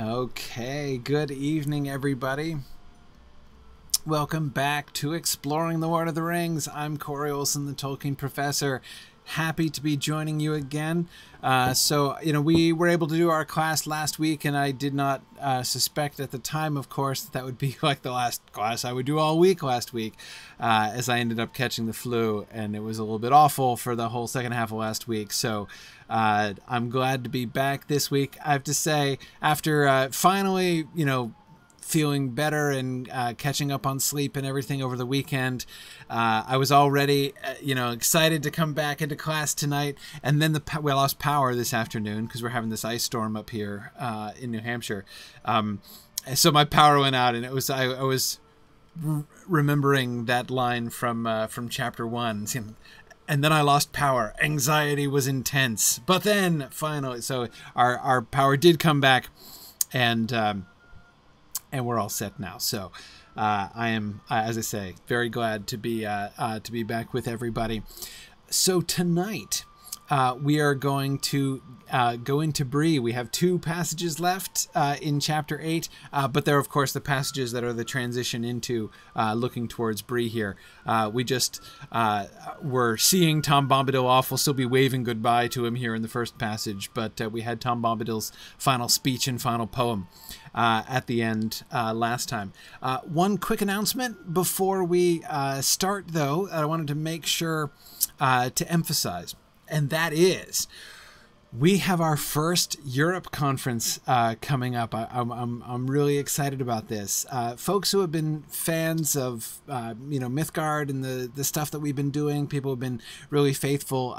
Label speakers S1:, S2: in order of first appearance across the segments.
S1: Okay, good evening, everybody. Welcome back to Exploring the Lord of the Rings. I'm Corey Olsen, the Tolkien Professor. Happy to be joining you again. Uh, so, you know, we were able to do our class last week, and I did not uh, suspect at the time, of course, that that would be like the last class I would do all week last week, uh, as I ended up catching the flu, and it was a little bit awful for the whole second half of last week. So, uh, I'm glad to be back this week. I have to say, after uh, finally, you know, feeling better and uh, catching up on sleep and everything over the weekend. Uh, I was already, uh, you know, excited to come back into class tonight, and then the we lost power this afternoon because we're having this ice storm up here uh, in New Hampshire. Um, so my power went out, and it was I, I was remembering that line from uh, from chapter one. And then I lost power. Anxiety was intense, but then finally, so our our power did come back, and. Um, and we're all set now. So uh, I am, uh, as I say, very glad to be uh, uh to be back with everybody. So tonight. Uh, we are going to uh, go into Bree. We have two passages left in chapter 8, but they're, of course, the passages that are the transition into looking towards Bree here. we just were seeing Tom Bombadil off. We'll still be waving goodbye to him here in the first passage, but we had Tom Bombadil's final speech and final poem uh, at the end uh, last time. Uh, one quick announcement before we uh, start, though, I wanted to make sure to emphasize, and that is we have our first Europe conference uh, coming up. I, am I'm, I'm really excited about this. Uh, folks who have been fans of uh, you know Mythgard and the the stuff that we've been doing, people have been really faithful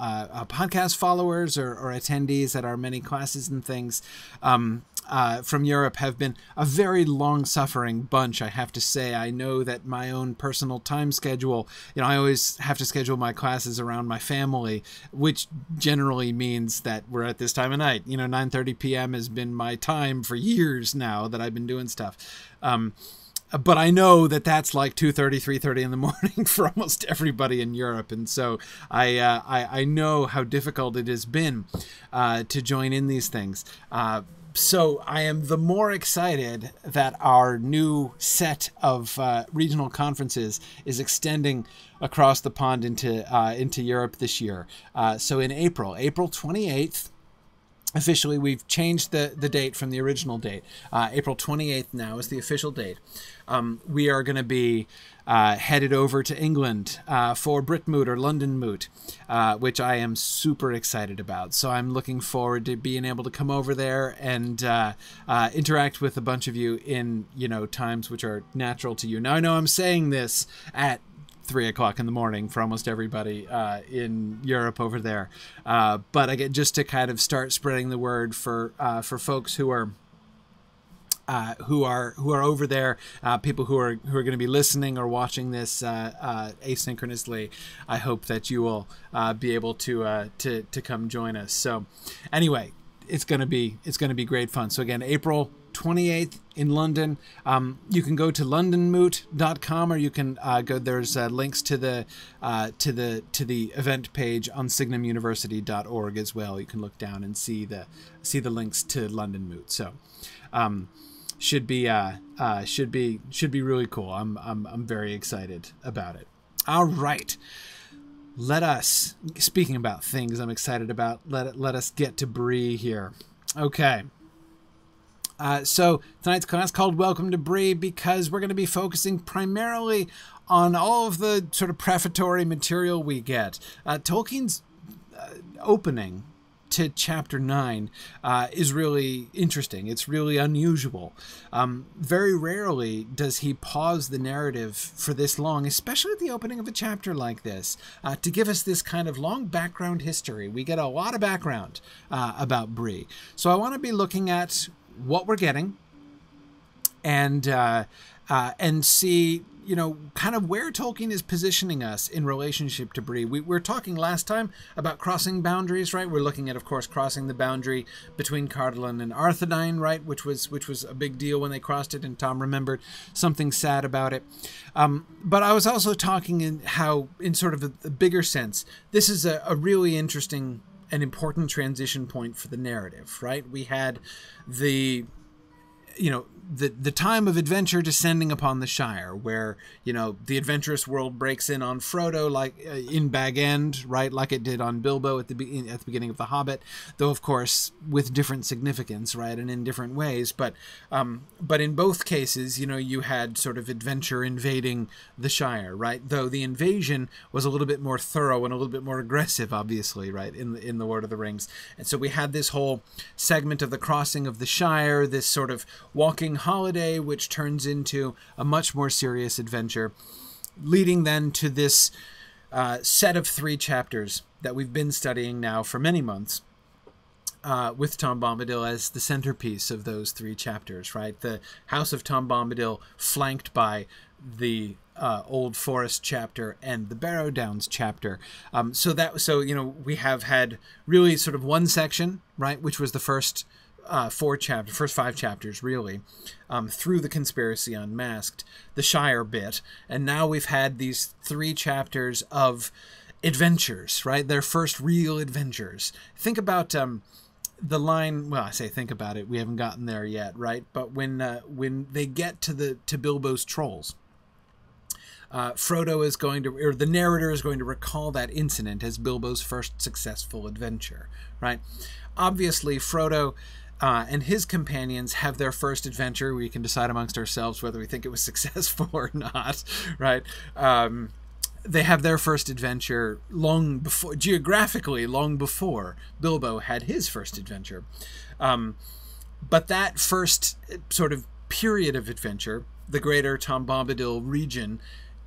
S1: podcast followers or, or, attendees at our many classes and things. Um, uh, from Europe have been a very long suffering bunch, I have to say. I know that my own personal time schedule, you know, I always have to schedule my classes around my family, which generally means that we're at this time of night. You know, 9:30 p.m. has been my time for years now that I've been doing stuff. Um, but I know that that's like 2:30, 3:30 in the morning for almost everybody in Europe, and so I uh, I, I, know how difficult it has been uh, to join in these things. Uh, so I am the more excited that our new set of uh, regional conferences is extending across the pond into uh, into Europe this year. Uh, so in April, April 28th, officially we've changed the, the date from the original date. Uh, April 28th now is the official date. Um, we are going to be uh, headed over to England uh, for Brit Moot or London Moot, uh, which I am super excited about. So I'm looking forward to being able to come over there and uh, uh, interact with a bunch of you in you know times which are natural to you. Now I know I'm saying this at three o'clock in the morning for almost everybody uh, in Europe over there. Uh, but I get just to kind of start spreading the word for uh, for folks who are. Uh, who are who are over there? Uh, people who are who are going to be listening or watching this uh, asynchronously. I hope that you will be able to to to come join us. So, anyway, it's gonna be it's gonna be great fun. So again, April 28th in London. Um, you can go to londonmoot.com or you can uh, go. There's uh, links to the uh, to the to the event page on signumuniversity.org as well. You can look down and see the see the links to London Moot. So. Um, should be uh, uh, should be should be really cool. I'm I'm I'm very excited about it. All right let us speaking about things i'm excited about let let us get to Bree here okay uh, so tonight's class called Welcome to Bree because we're going to be focusing primarily on all of the sort of prefatory material we get. Uh, Tolkien's uh, opening to chapter 9 uh, is really interesting. It's really unusual. Um, very rarely does he pause the narrative for this long, especially at the opening of a chapter like this, uh, to give us this kind of long background history. We get a lot of background uh, about Bree. So I want to be looking at what we're getting and uh, uh, and see you know kind of where Tolkien is positioning us in relationship to Bree. We, we were talking last time about crossing boundaries, right? We're looking at, of course, crossing the boundary between Cardolan and Arthedain, right? Which was which was a big deal when they crossed it, and Tom remembered something sad about it. Um, but I was also talking in how, in sort of a, a bigger sense, this is a, a really interesting an important transition point for the narrative, right? We had the you know the the time of adventure descending upon the Shire, where you know the adventurous world breaks in on Frodo, like uh, in Bag End, right, like it did on Bilbo at the be- at the beginning of The Hobbit, though of course with different significance, right, and in different ways. But um, but in both cases, you know, you had sort of adventure invading the Shire, right? Though the invasion was a little bit more thorough and a little bit more aggressive, obviously, right, in the, in the Lord of the Rings. And so we had this whole segment of the crossing of the Shire, this sort of walking holiday, which turns into a much more serious adventure, leading then to this uh, set of three chapters that we've been studying now for many months. Uh, with Tom Bombadil as the centerpiece of those three chapters, right? The House of Tom Bombadil flanked by the uh, Old Forest chapter and the Barrow Downs chapter. Um, so that so you know we have had really sort of one section, right, which was the first uh, four chapters, first five chapters, really, um, through the conspiracy unmasked, the Shire bit, and now we've had these three chapters of adventures, right? Their first real adventures. Think about um, the line. Well, I say think about it. We haven't gotten there yet, right? But when uh, when they get to the to Bilbo's trolls. Uh, Frodo is going to, or the narrator is going to recall that incident as Bilbo's first successful adventure, right? Obviously, Frodo uh, and his companions have their first adventure. We can decide amongst ourselves whether we think it was successful or not, right? Um, they have their first adventure long before, geographically, long before Bilbo had his first adventure. Um, but that first sort of period of adventure, the greater Tom Bombadil region,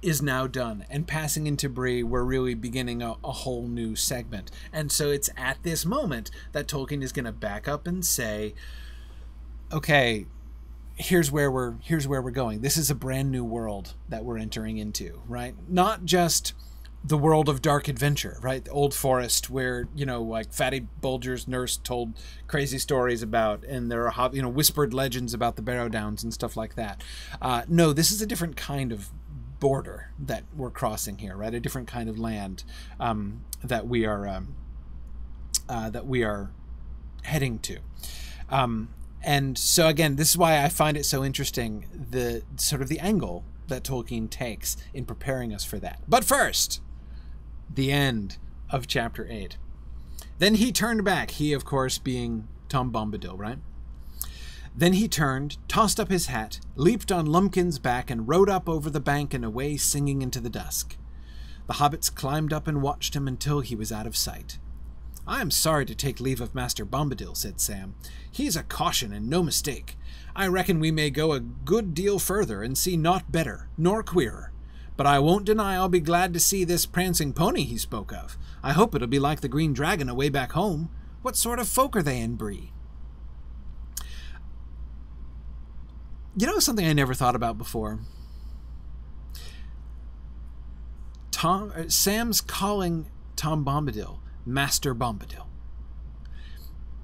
S1: is now done. And passing into Bree, we're really beginning a, a whole new segment. And so it's at this moment that Tolkien is going to back up and say, okay, here's where we're here's where we're going. This is a brand new world that we're entering into, right? Not just the world of dark adventure, right? The old forest where, you know, like Fatty Bulger's nurse told crazy stories about, and there are, you know, whispered legends about the Barrow Downs and stuff like that. Uh, no, this is a different kind of border that we're crossing here, right? A different kind of land um, that we are um, uh, that we are heading to. Um, and so again, this is why I find it so interesting the sort of the angle that Tolkien takes in preparing us for that. But first, the end of chapter eight. Then he turned back. He, of course, being Tom Bombadil, right? Then he turned, tossed up his hat, leaped on Lumpkin's back, and rode up over the bank and away singing into the dusk. The hobbits climbed up and watched him until he was out of sight. I am sorry to take leave of Master Bombadil, said Sam. He's a caution and no mistake. I reckon we may go a good deal further and see naught better, nor queerer. But I won't deny I'll be glad to see this prancing pony he spoke of. I hope it'll be like the Green Dragon away back home. What sort of folk are they in Bree? You know something I never thought about before? Tom uh, Sam's calling Tom Bombadil Master Bombadil.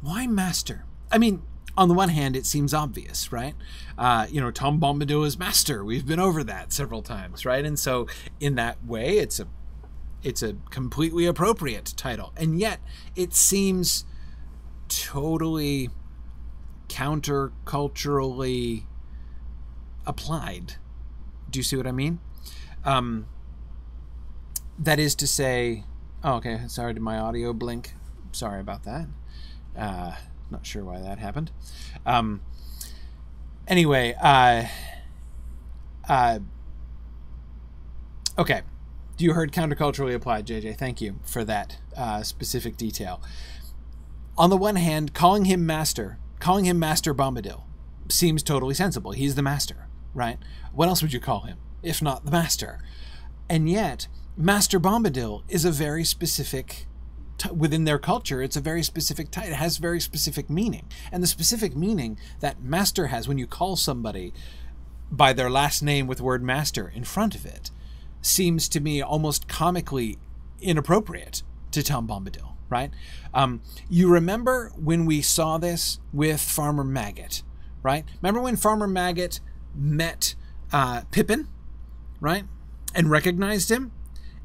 S1: Why Master? I mean, on the one hand, it seems obvious, right? Uh, you know, Tom Bombadil is Master. We've been over that several times, right? And so, in that way, it's a it's a completely appropriate title, and yet it seems totally counterculturally applied. Do you see what I mean? Um, that is to say, oh, okay, sorry, did my audio blink? Sorry about that. Uh, not sure why that happened. Um, anyway, uh, uh, okay. You heard counterculturally applied, JJ. Thank you for that uh, specific detail. On the one hand, calling him master, calling him Master Bombadil, seems totally sensible. He's the master right? What else would you call him if not the master? And yet, Master Bombadil is a very specific within their culture, it's a very specific title. It has very specific meaning. And the specific meaning that master has when you call somebody by their last name with the word master in front of it seems to me almost comically inappropriate to Tom Bombadil, right? Um, you remember when we saw this with Farmer Maggot, right? Remember when Farmer Maggot met uh, Pippin, right, and recognized him,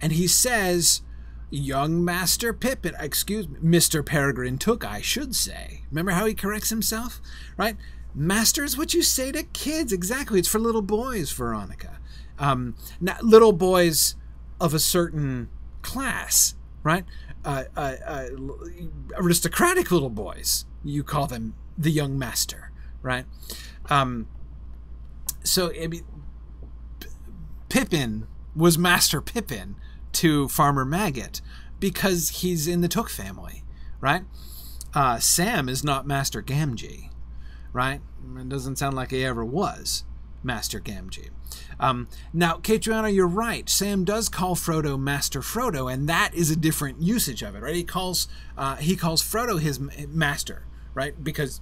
S1: and he says, "Young Master Pippin, excuse me, Mister Peregrine Took, I should say." Remember how he corrects himself, right? Master is what you say to kids. Exactly. It's for little boys, Veronica. Um, now, little boys of a certain class, right? Uh, uh, uh, aristocratic little boys. You call them the young master, right? Um, so I mean, Pippin was Master Pippin to Farmer Maggot because he's in the Took family, right? Uh, Sam is not Master Gamgee, right? It doesn't sound like he ever was Master Gamgee. Um, now, Catriona, you're right. Sam does call Frodo Master Frodo, and that is a different usage of it, right? He calls uh, he calls Frodo his master, right? Because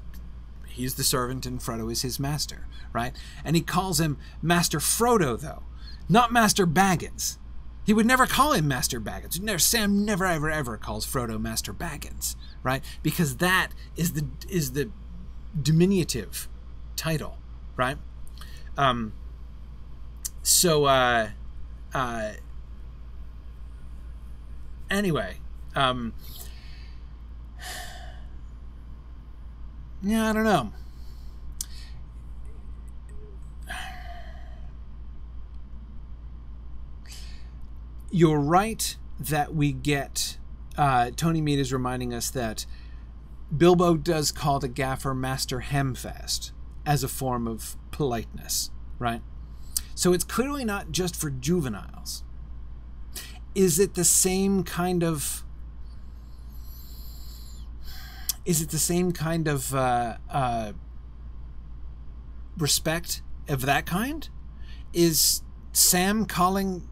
S1: he's the servant and Frodo is his master, right? And he calls him Master Frodo, though, not Master Baggins. He would never call him Master Baggins. Never, Sam never, ever, ever calls Frodo Master Baggins, right? Because that is the is the diminutive title, right? Um, so, uh, uh, anyway, um, yeah, I don't know. You're right that we get. Uh, Tony Mead is reminding us that Bilbo does call the gaffer Master Hamfast as a form of politeness, right? So it's clearly not just for juveniles. Is it the same kind of is it the same kind of uh, uh, respect of that kind? Is Sam calling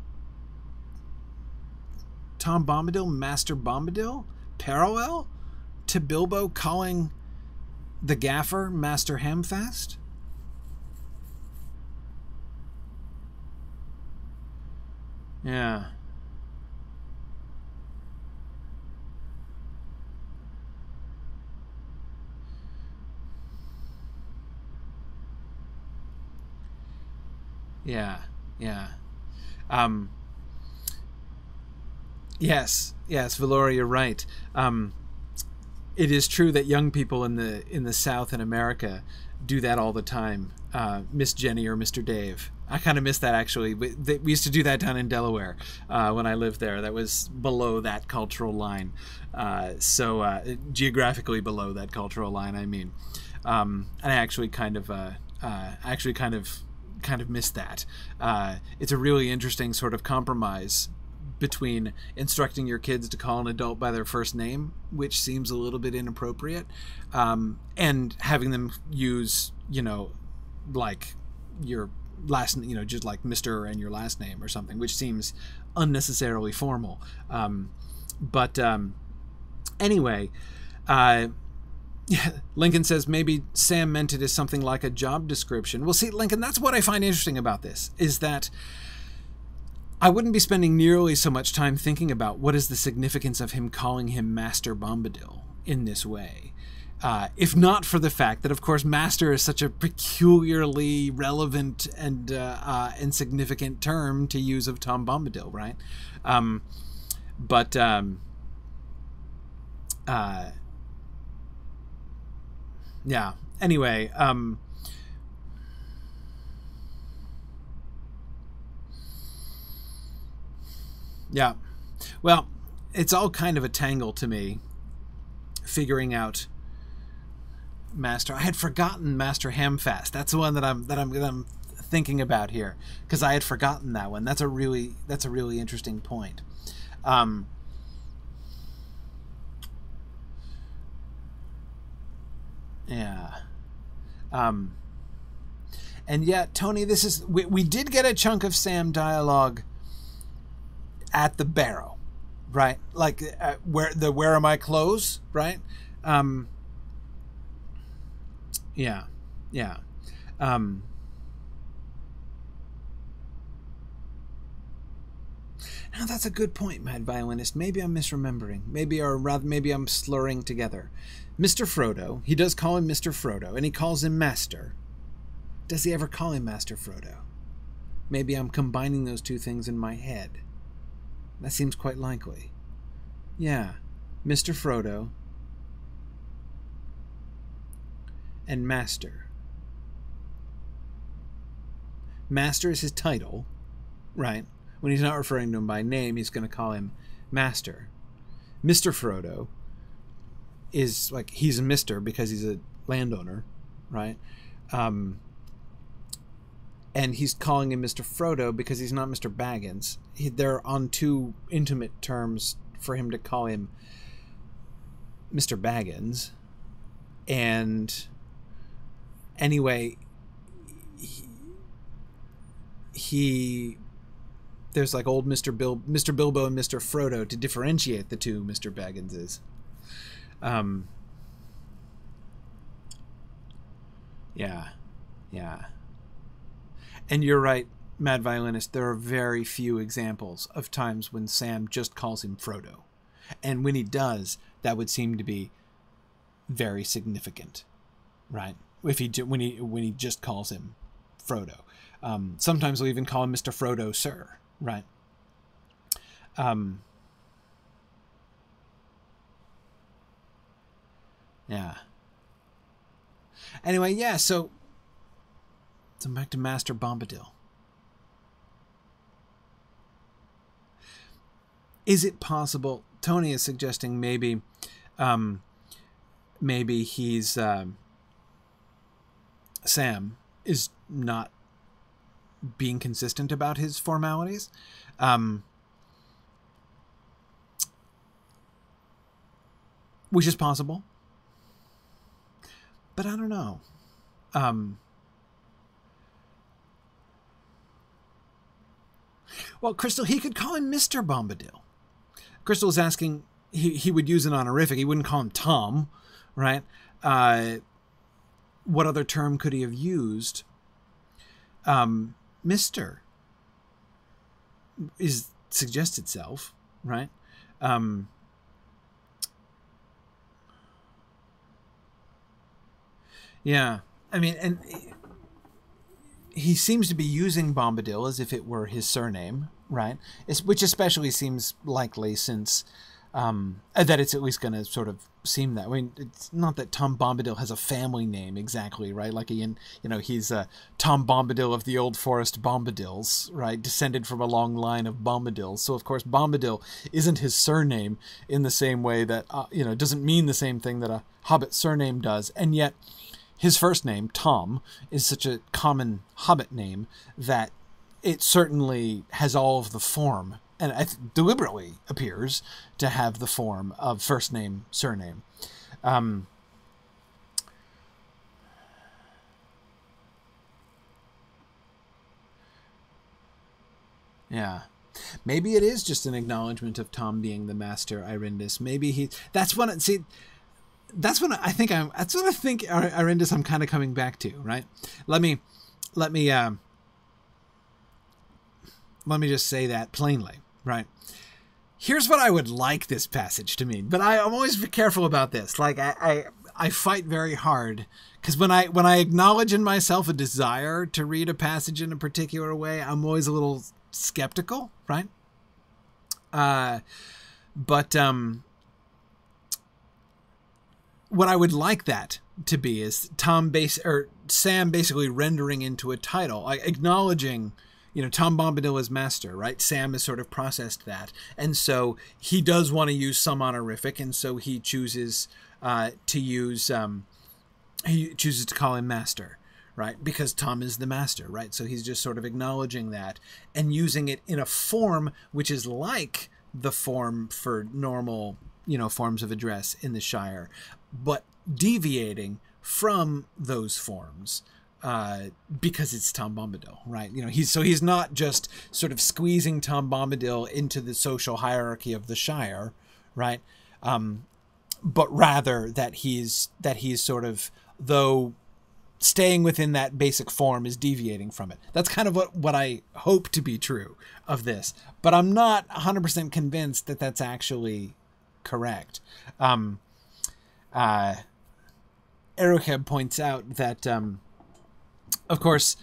S1: Tom Bombadil Master Bombadil parallel to Bilbo calling the gaffer Master Hamfast? Yeah. Yeah, yeah. Um, yes, yes, Valoria, you're right. Um, it is true that young people in the in the South in America do that all the time. Uh, Miss Jenny or Mr. Dave. I kind of miss that actually. We, they, we, used to do that down in Delaware uh, when I lived there. That was below that cultural line. Uh, so uh, geographically below that cultural line, I mean. Um, and I actually kind of, uh, uh, actually kind of, kind of missed that. Uh, it's a really interesting sort of compromise between instructing your kids to call an adult by their first name, which seems a little bit inappropriate, um, and having them use, you know, like your last you know just like mr and your last name or something which seems unnecessarily formal um, but um, anyway uh, lincoln says maybe sam meant it as something like a job description well see lincoln that's what i find interesting about this is that I wouldn't be spending nearly so much time thinking about what is the significance of him calling him Master Bombadil in this way. Uh, if not for the fact that, of course, master is such a peculiarly relevant and uh, uh, and term to use of Tom Bombadil, right? Um, but um, uh, yeah. Anyway, um, yeah. Well, it's all kind of a tangle to me, figuring out Master. I had forgotten Master Hamfast. That's the one that I'm that I'm that I'm thinking about here because I had forgotten that one. That's a really that's a really interesting point. Um, yeah. Um, and yet, Tony, this is we, we did get a chunk of Sam dialogue at the barrow, right? Like uh, where the where are my clothes, right? Um, yeah, yeah. Um, now that's a good point, Mad Violinist. Maybe I'm misremembering. Maybe or rather, maybe I'm slurring together. Mr. Frodo. He does call him Mr. Frodo, and he calls him Master. Does he ever call him Master Frodo? Maybe I'm combining those two things in my head. That seems quite likely. Yeah, Mr. Frodo and Master. Master is his title, right? When he's not referring to him by name, he's going to call him Master. Mr. Frodo is like he's a Mister because he's a landowner, right? Um, and he's calling him Mr. Frodo because he's not Mr. Baggins. He, they're on two intimate terms for him to call him Mr. Baggins. And anyway, he, he there's like old Mr. Bil Mr. Bilbo and Mr. Frodo to differentiate the two Mr. Bagginses. Um Yeah. Yeah. And you're right, Mad Violinist, there are very few examples of times when Sam just calls him Frodo. And when he does, that would seem to be very significant, right? If he when he when he just calls him Frodo. Um, sometimes we'll even call him Mr. Frodo, sir, right? Um, yeah. Anyway, yeah, so so back to Master Bombadil. Is it possible? Tony is suggesting maybe, um, maybe he's um, Sam is not being consistent about his formalities. Um, which is possible. But I don't know. Um, well, Crystal, he could call him Mr. Bombadil. Crystal is asking, he, he would use an honorific. He wouldn't call him Tom, right? Uh, what other term could he have used? Um, Mr. is suggests itself, right? Um, yeah, I mean, and he seems to be using Bombadil as if it were his surname, right? It's, which especially seems likely since um, that it's at least going to sort of seem that. I mean, it's not that Tom Bombadil has a family name exactly, right? Like he, you know, he's uh, Tom Bombadil of the Old Forest Bombadils, right? Descended from a long line of Bombadils. So of course, Bombadil isn't his surname in the same way that uh, you know doesn't mean the same thing that a Hobbit surname does, and yet his first name Tom is such a common Hobbit name that it certainly has all of the form and it deliberately appears to have the form of first name surname. Um, yeah. Maybe it is just an acknowledgement of Tom being the master Irindis. Maybe he that's one. see that's when I think I'm that's what I think Irindis I'm kind of coming back to, right? Let me let me um let me just say that plainly, right? Here's what I would like this passage to mean, but I, am always careful about this. Like I, I, I fight very hard because when I when I acknowledge in myself a desire to read a passage in a particular way, I'm always a little skeptical, right? Uh, but um, what I would like that to be is Tom base or Sam basically rendering into a title, like acknowledging you know, Tom Bombadil is master, right? Sam has sort of processed that. And so he does want to use some honorific, and so he chooses uh, to use, um, he chooses to call him master, right? Because Tom is the master, right? So he's just sort of acknowledging that and using it in a form which is like the form for normal, you know, forms of address in the Shire, but deviating from those forms uh, because it's Tom Bombadil, right? You know, he's so he's not just sort of squeezing Tom Bombadil into the social hierarchy of the Shire, right? Um, but rather that he's that he's sort of though staying within that basic form is deviating from it. That's kind of what what I hope to be true of this, but I'm not 100% convinced that that's actually correct. Um, uh, points out that um, of course,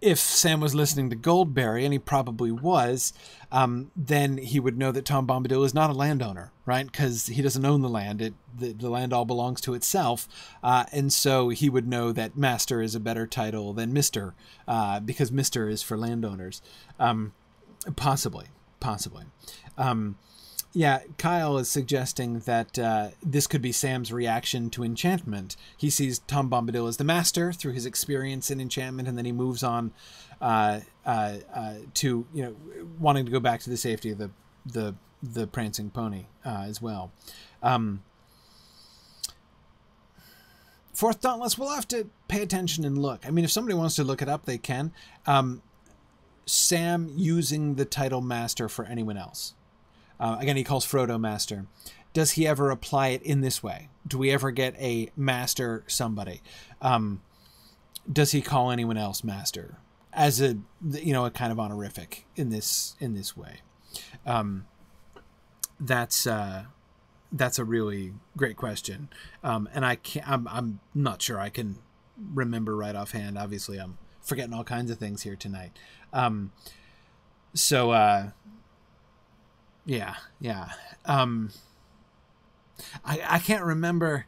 S1: if Sam was listening to Goldberry, and he probably was, um, then he would know that Tom Bombadil is not a landowner, right? Because he doesn't own the land; it the, the land all belongs to itself, uh, and so he would know that Master is a better title than Mister, uh, because Mister is for landowners. Um, possibly, possibly. Um, yeah, Kyle is suggesting that uh, this could be Sam's reaction to enchantment. He sees Tom Bombadil as the master through his experience in enchantment, and then he moves on uh, uh, uh to you know wanting to go back to the safety of the the the prancing pony uh, as well. Um, Fourth Dauntless, we'll have to pay attention and look. I mean, if somebody wants to look it up, they can. Um, Sam using the title master for anyone else. Uh, again, he calls Frodo master. Does he ever apply it in this way? Do we ever get a master somebody? Um, does he call anyone else master as a you know a kind of honorific in this in this way? Um, that's uh, that's a really great question, um, and I can't. I'm I'm not sure I can remember right offhand. Obviously, I'm forgetting all kinds of things here tonight. Um, so uh, yeah, yeah. Um, I I can't remember.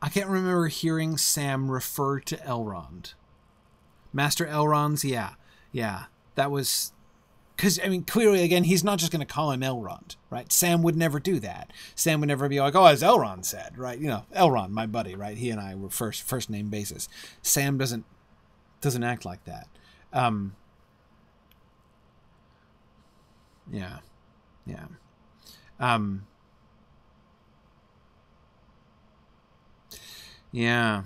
S1: I can't remember hearing Sam refer to Elrond. Master Elrond's, yeah, yeah. That was because I mean, clearly, again, he's not just going to call him Elrond, right? Sam would never do that. Sam would never be like, "Oh, as Elrond said," right? You know, Elrond, my buddy, right? He and I were first first name basis. Sam doesn't doesn't act like that. Um, yeah, yeah. Um, yeah.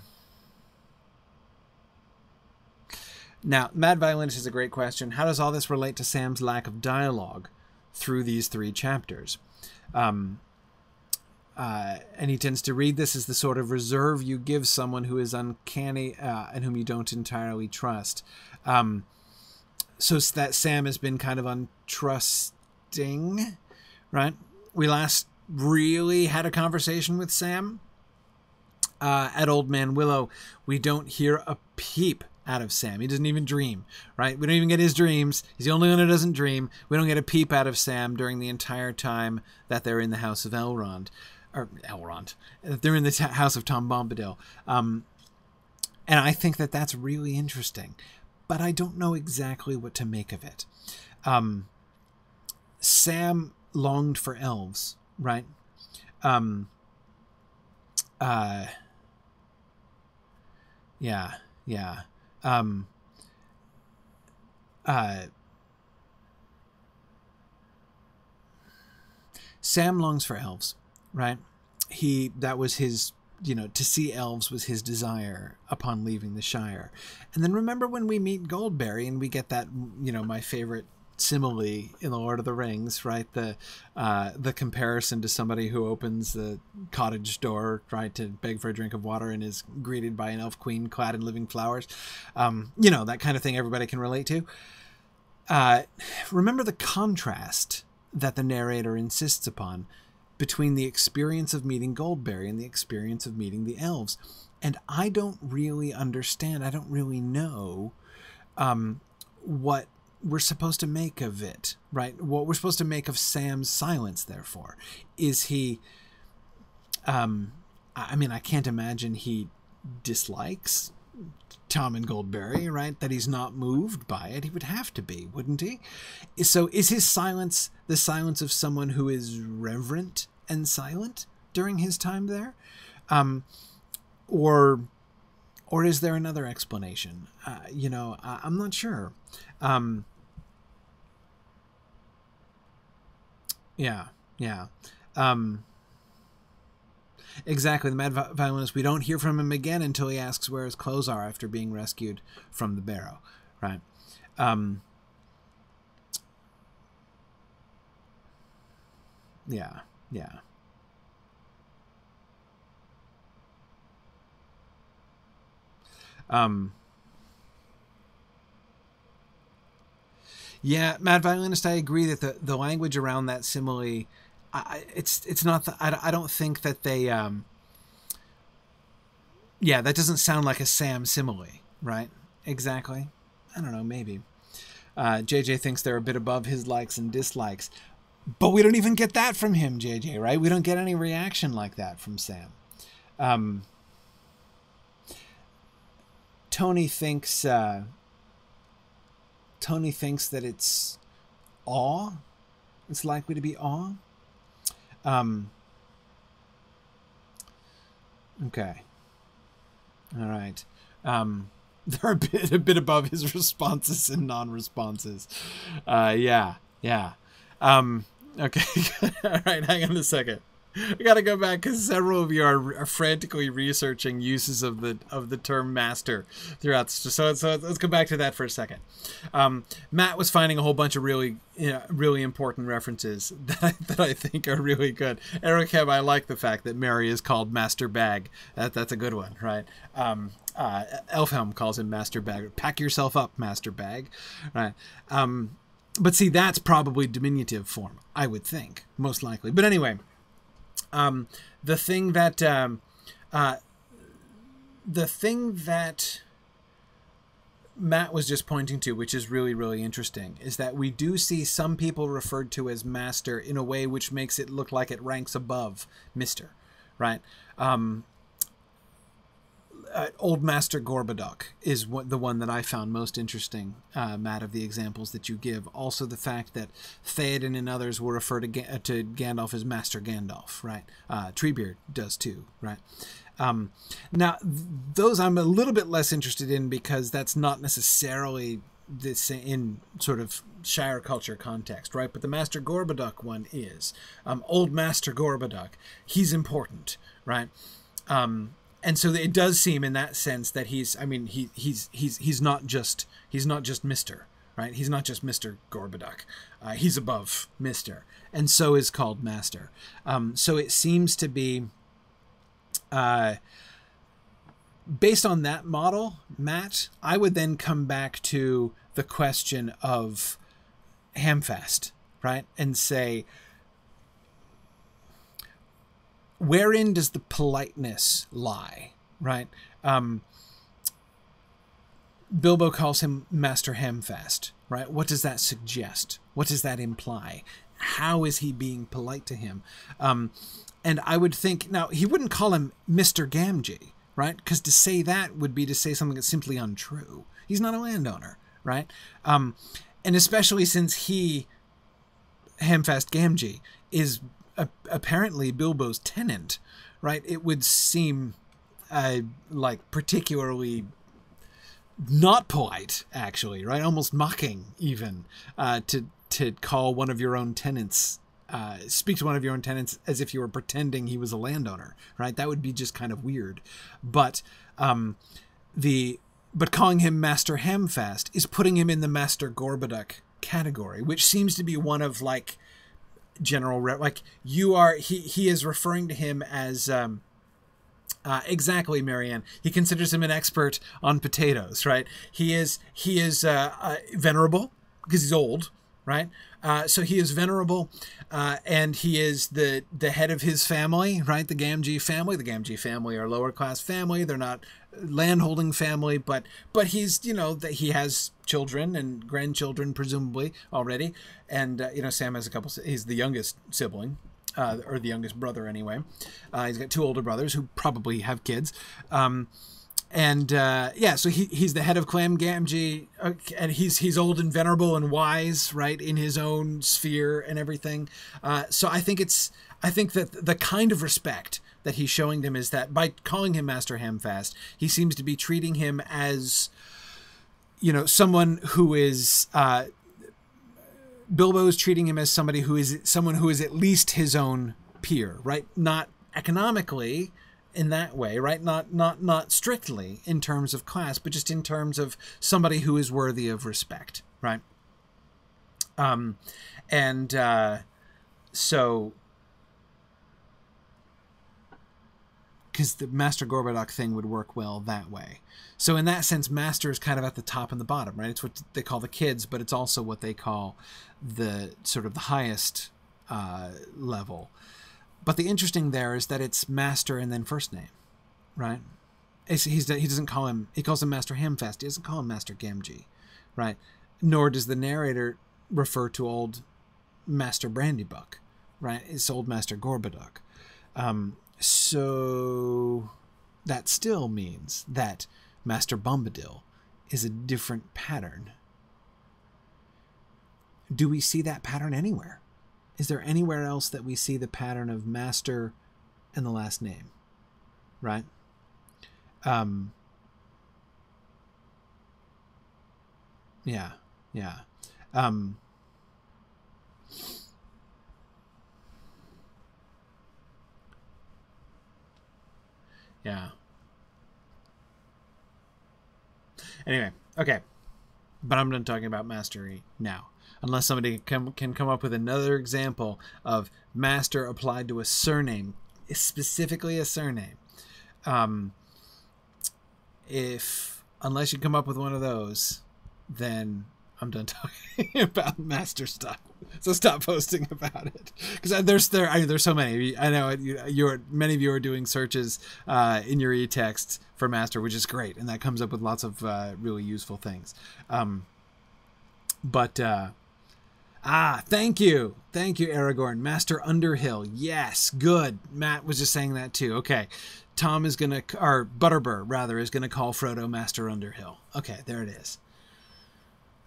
S1: Now, Mad Violinist is a great question. How does all this relate to Sam's lack of dialogue through these three chapters? Um, uh, and he tends to read this as the sort of reserve you give someone who is uncanny uh, and whom you don't entirely trust. Um, so that Sam has been kind of untrusting, right? We last really had a conversation with Sam uh, at Old Man Willow. We don't hear a peep out of Sam. He doesn't even dream, right? We don't even get his dreams. He's the only one who doesn't dream. We don't get a peep out of Sam during the entire time that they're in the house of Elrond. Or Elrond. They're in the t- house of Tom Bombadil. Um, and I think that that's really interesting. But I don't know exactly what to make of it. Um, Sam longed for elves, right? Um, uh, yeah, yeah. Um, uh, Sam longs for elves, right? He that was his you know to see elves was his desire upon leaving the Shire. And then remember when we meet Goldberry and we get that you know my favorite simile in the Lord of the Rings, right? The uh, the comparison to somebody who opens the cottage door, right, to beg for a drink of water and is greeted by an elf queen clad in living flowers. Um, you know that kind of thing everybody can relate to. Uh, remember the contrast that the narrator insists upon between the experience of meeting Goldberry and the experience of meeting the elves. And I don't really understand. I don't really know um, what we're supposed to make of it, right? What we're supposed to make of Sam's silence, therefore. Is he. Um, I mean, I can't imagine he dislikes Tom and Goldberry, right? That he's not moved by it. He would have to be, wouldn't he? So is his silence the silence of someone who is reverent and silent during his time there? Um, or or is there another explanation? Uh, you know, I, am not sure. Um, yeah, yeah. Um, exactly. The mad violinist. We don't hear from him again until he asks where his clothes are after being rescued from the barrow. Right. Um, yeah. Yeah. Um, yeah, Mad Violinist, I agree that the, the language around that simile, I, it's it's not. The, I, I don't think that they. Um, yeah, that doesn't sound like a Sam simile, right? Exactly. I don't know, maybe. Uh, JJ thinks they're a bit above his likes and dislikes, but we don't even get that from him, JJ, right? We don't get any reaction like that from Sam. Um, Tony thinks uh, Tony thinks that it's awe. It's likely to be awe. Um, okay. All right. Um, they're a bit a bit above his responses and non-responses. Uh, yeah, yeah. Um, okay. All right. Hang on a second. I gotta go back because several of you are, are, frantically researching uses of the of the term master throughout. So, so let's go back to that for a second. Um, Matt was finding a whole bunch of really you know, really important references that I, that I think are really good. Eric I like the fact that Merry is called Master Bag. That that's a good one, right? Um, uh, Elfhelm calls him Master Bag. Pack yourself up, Master Bag, right? Um, but see, that's probably diminutive form, I would think, most likely. But anyway. Um, the thing that um, uh, the thing that Matt was just pointing to, which is really, really interesting, is that we do see some people referred to as master in a way which makes it look like it ranks above Mister, right? Um, uh, Old Master Gorbadoc is what the one that I found most interesting, uh, Matt, of the examples that you give. Also, the fact that Theoden and others will refer to, Ga- to Gandalf as Master Gandalf, right? Uh, Treebeard does too, right? Um, now, those I'm a little bit less interested in because that's not necessarily this in sort of Shire culture context, right? But the Master Gorbadoc one is um, Old Master Gorbadoc. He's important, right? Um, and so it does seem in that sense that he's i mean he he's he's he's not just he's not just mister right? He's not just mr gorbadoc uh, he's above mister. And so is called master. Um, so it seems to be uh, based on that model matt i would then come back to the question of hamfast right? And say wherein does the politeness lie, right? Um, Bilbo calls him Master Hamfast, right? What does that suggest? What does that imply? How is he being polite to him? Um, and I would think, now, he wouldn't call him Mr. Gamgee, right? Because to say that would be to say something that's simply untrue. He's not a landowner, right? Um, and especially since he, Hamfast Gamgee, is apparently Bilbo's tenant, right? It would seem uh, like particularly not polite, actually, right? Almost mocking, even uh, to to call one of your own tenants. Uh, speak to one of your own tenants as if you were pretending he was a landowner, right? That would be just kind of weird. But um, the but calling him Master Hamfast is putting him in the Master Gorbadoc category, which seems to be one of like general. Like you are, he he is referring to him as. Um, uh, exactly, Marianne. He considers him an expert on potatoes, right? He is he is uh, uh, venerable because he's old, right? Uh, so he is venerable, uh, and he is the the head of his family, right? The Gamgee family. The Gamgee family are lower class family. They're not landholding family, but but he's you know that he has children and grandchildren presumably already, and uh, you know Sam has a couple. He's the youngest sibling, uh, or the youngest brother anyway. Uh, he's got two older brothers who probably have kids. Um, and uh, yeah, so he, he's the head of Clan Gamgee, uh, and he's he's old and venerable and wise, right, in his own sphere and everything. Uh, so I think it's I think that the kind of respect that he's showing them is that by calling him Master Hamfast, he seems to be treating him as, you know, someone who is. Uh, Bilbo is treating him as somebody who is someone who is at least his own peer, right? Not economically in that way, right? Not not not strictly in terms of class, but just in terms of somebody who is worthy of respect, right? Um, and uh, so because the Master Gorbadoc thing would work well that way. So in that sense, Master is kind of at the top and the bottom, right? It's what they call the kids, but it's also what they call the sort of the highest uh, level. But the interesting there is that it's Master and then first name, right? he's, he's he doesn't call him he calls him Master Hamfast. He doesn't call him Master Gamgee, right? Nor does the narrator refer to old Master Brandybuck, right? It's old Master Gorbadoc. Um, so that still means that Master Bombadil is a different pattern. Do we see that pattern anywhere? Is there anywhere else that we see the pattern of Master and the last name? Right? Um, yeah, yeah. Um, yeah. Anyway, okay. But I'm done talking about mastery now. Unless somebody can, can come up with another example of master applied to a surname, specifically a surname. Um, if, unless you come up with one of those, then I'm done talking about master stuff. So stop posting about it because there's there I, there's so many. I know you, you're many of you are doing searches uh, in your e-text for master, which is great, and that comes up with lots of uh, really useful things. Um, but uh, ah, thank you, thank you, Aragorn, Master Underhill. Yes, good. Matt was just saying that too. Okay, Tom is gonna or Butterbur rather is gonna call Frodo Master Underhill. Okay, there it is.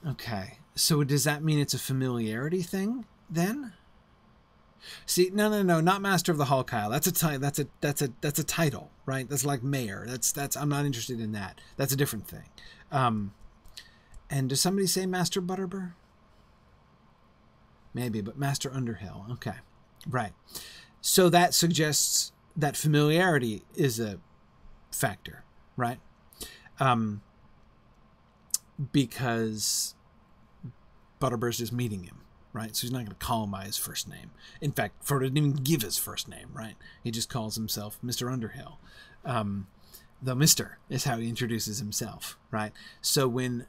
S1: Okay. So does that mean it's a familiarity thing then? See, no, no, no, not Master of the Hall, Kyle. That's a ti- That's a that's a that's a title, right? That's like mayor. That's that's. I'm not interested in that. That's a different thing. Um, and does somebody say Master Butterbur? Maybe, but Master Underhill. Okay, right. So that suggests that familiarity is a factor, right? Um, because Butterbur's just meeting him, right? So he's not going to call him by his first name. In fact, Frodo didn't even give his first name, right? He just calls himself Mr. Underhill. Um, the Mister is how he introduces himself, right? So when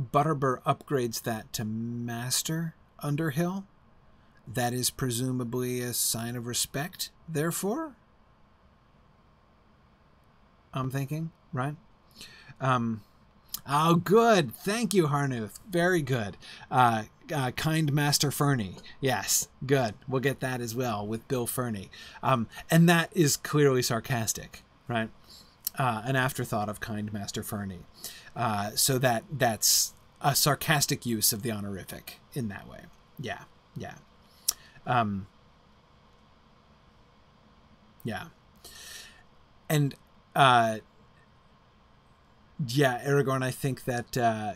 S1: Butterbur upgrades that to Master Underhill, that is presumably a sign of respect, therefore? I'm thinking, right? Um, Oh, good. Thank you, Harnuth. Very good. Uh, uh, kind Master Fernie. Yes, good. We'll get that as well with Bill Fernie. Um, and that is clearly sarcastic, right? Uh, an afterthought of kind Master Fernie. Uh, so that that's a sarcastic use of the honorific in that way. Yeah, yeah. Um, yeah. And uh, yeah, Aragorn, I think that uh,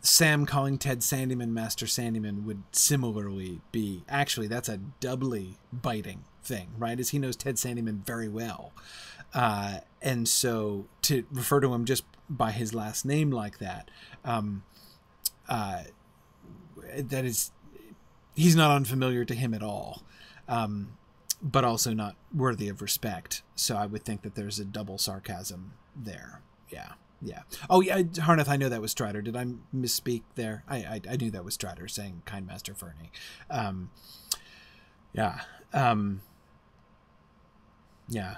S1: Sam calling Ted Sandyman Master Sandyman would similarly be. Actually, that's a doubly biting thing, right? As he knows Ted Sandyman very well. Uh, and so to refer to him just by his last name like that, um, uh, that is, he's not unfamiliar to him at all. Um, but also not worthy of respect. So I would think that there's a double sarcasm there. Yeah. Yeah. Oh, yeah, Harnath, I know that was Strider. Did I misspeak there? I I, I knew that was Strider saying Kind Master Fernie. Um, yeah. Um, yeah.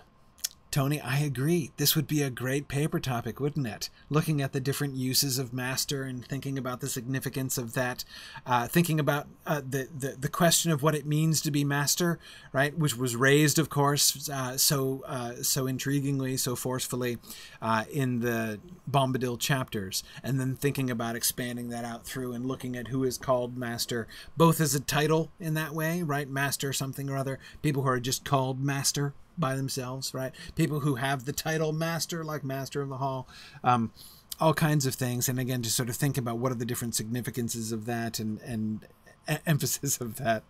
S1: Tony, I agree. This would be a great paper topic, wouldn't it? Looking at the different uses of master and thinking about the significance of that, uh, thinking about uh, the, the the question of what it means to be master, right? Which was raised, of course, uh, so uh, so intriguingly, so forcefully uh, in the Bombadil chapters, and then thinking about expanding that out through and looking at who is called master, both as a title in that way, right? Master something or other. People who are just called master by themselves, right? People who have the title master, like Master of the Hall, um, all kinds of things. And again, just sort of think about what are the different significances of that and and emphasis of that.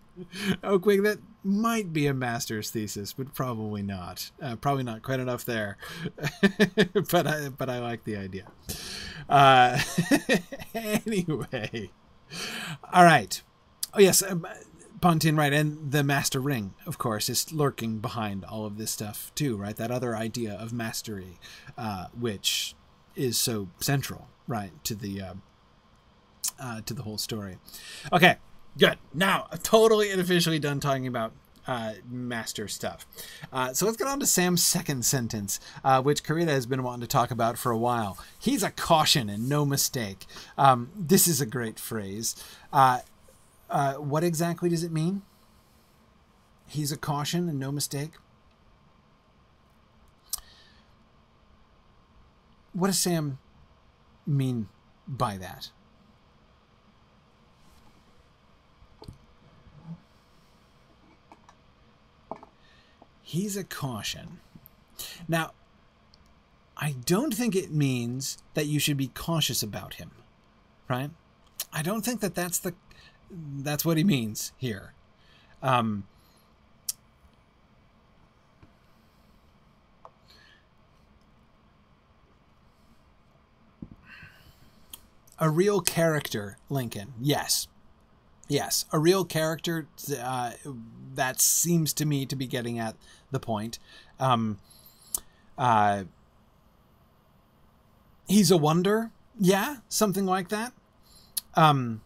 S1: Oh, quick, that might be a master's thesis, but probably not. Uh, probably not quite enough there. but I but I like the idea. Uh, anyway, all right. Oh yes. Um, Pontin, right, and the Master Ring, of course, is lurking behind all of this stuff too, right? That other idea of mastery, uh, which is so central, right, to the uh, uh, to the whole story. Okay, good. Now, totally and officially done talking about uh, master stuff. Uh, so let's get on to Sam's second sentence, uh, which Karita has been wanting to talk about for a while. He's a caution and no mistake. Um, this is a great phrase. Uh, what exactly does it mean? He's a caution and no mistake. What does Sam mean by that? He's a caution. Now, I don't think it means that you should be cautious about him, right? I don't think that that's the that's what he means here. Um, a real character, Lincoln. Yes. Yes, a real character. Uh, that seems to me to be getting at the point. Um, uh, he's a wonder. Yeah, something like that. Um,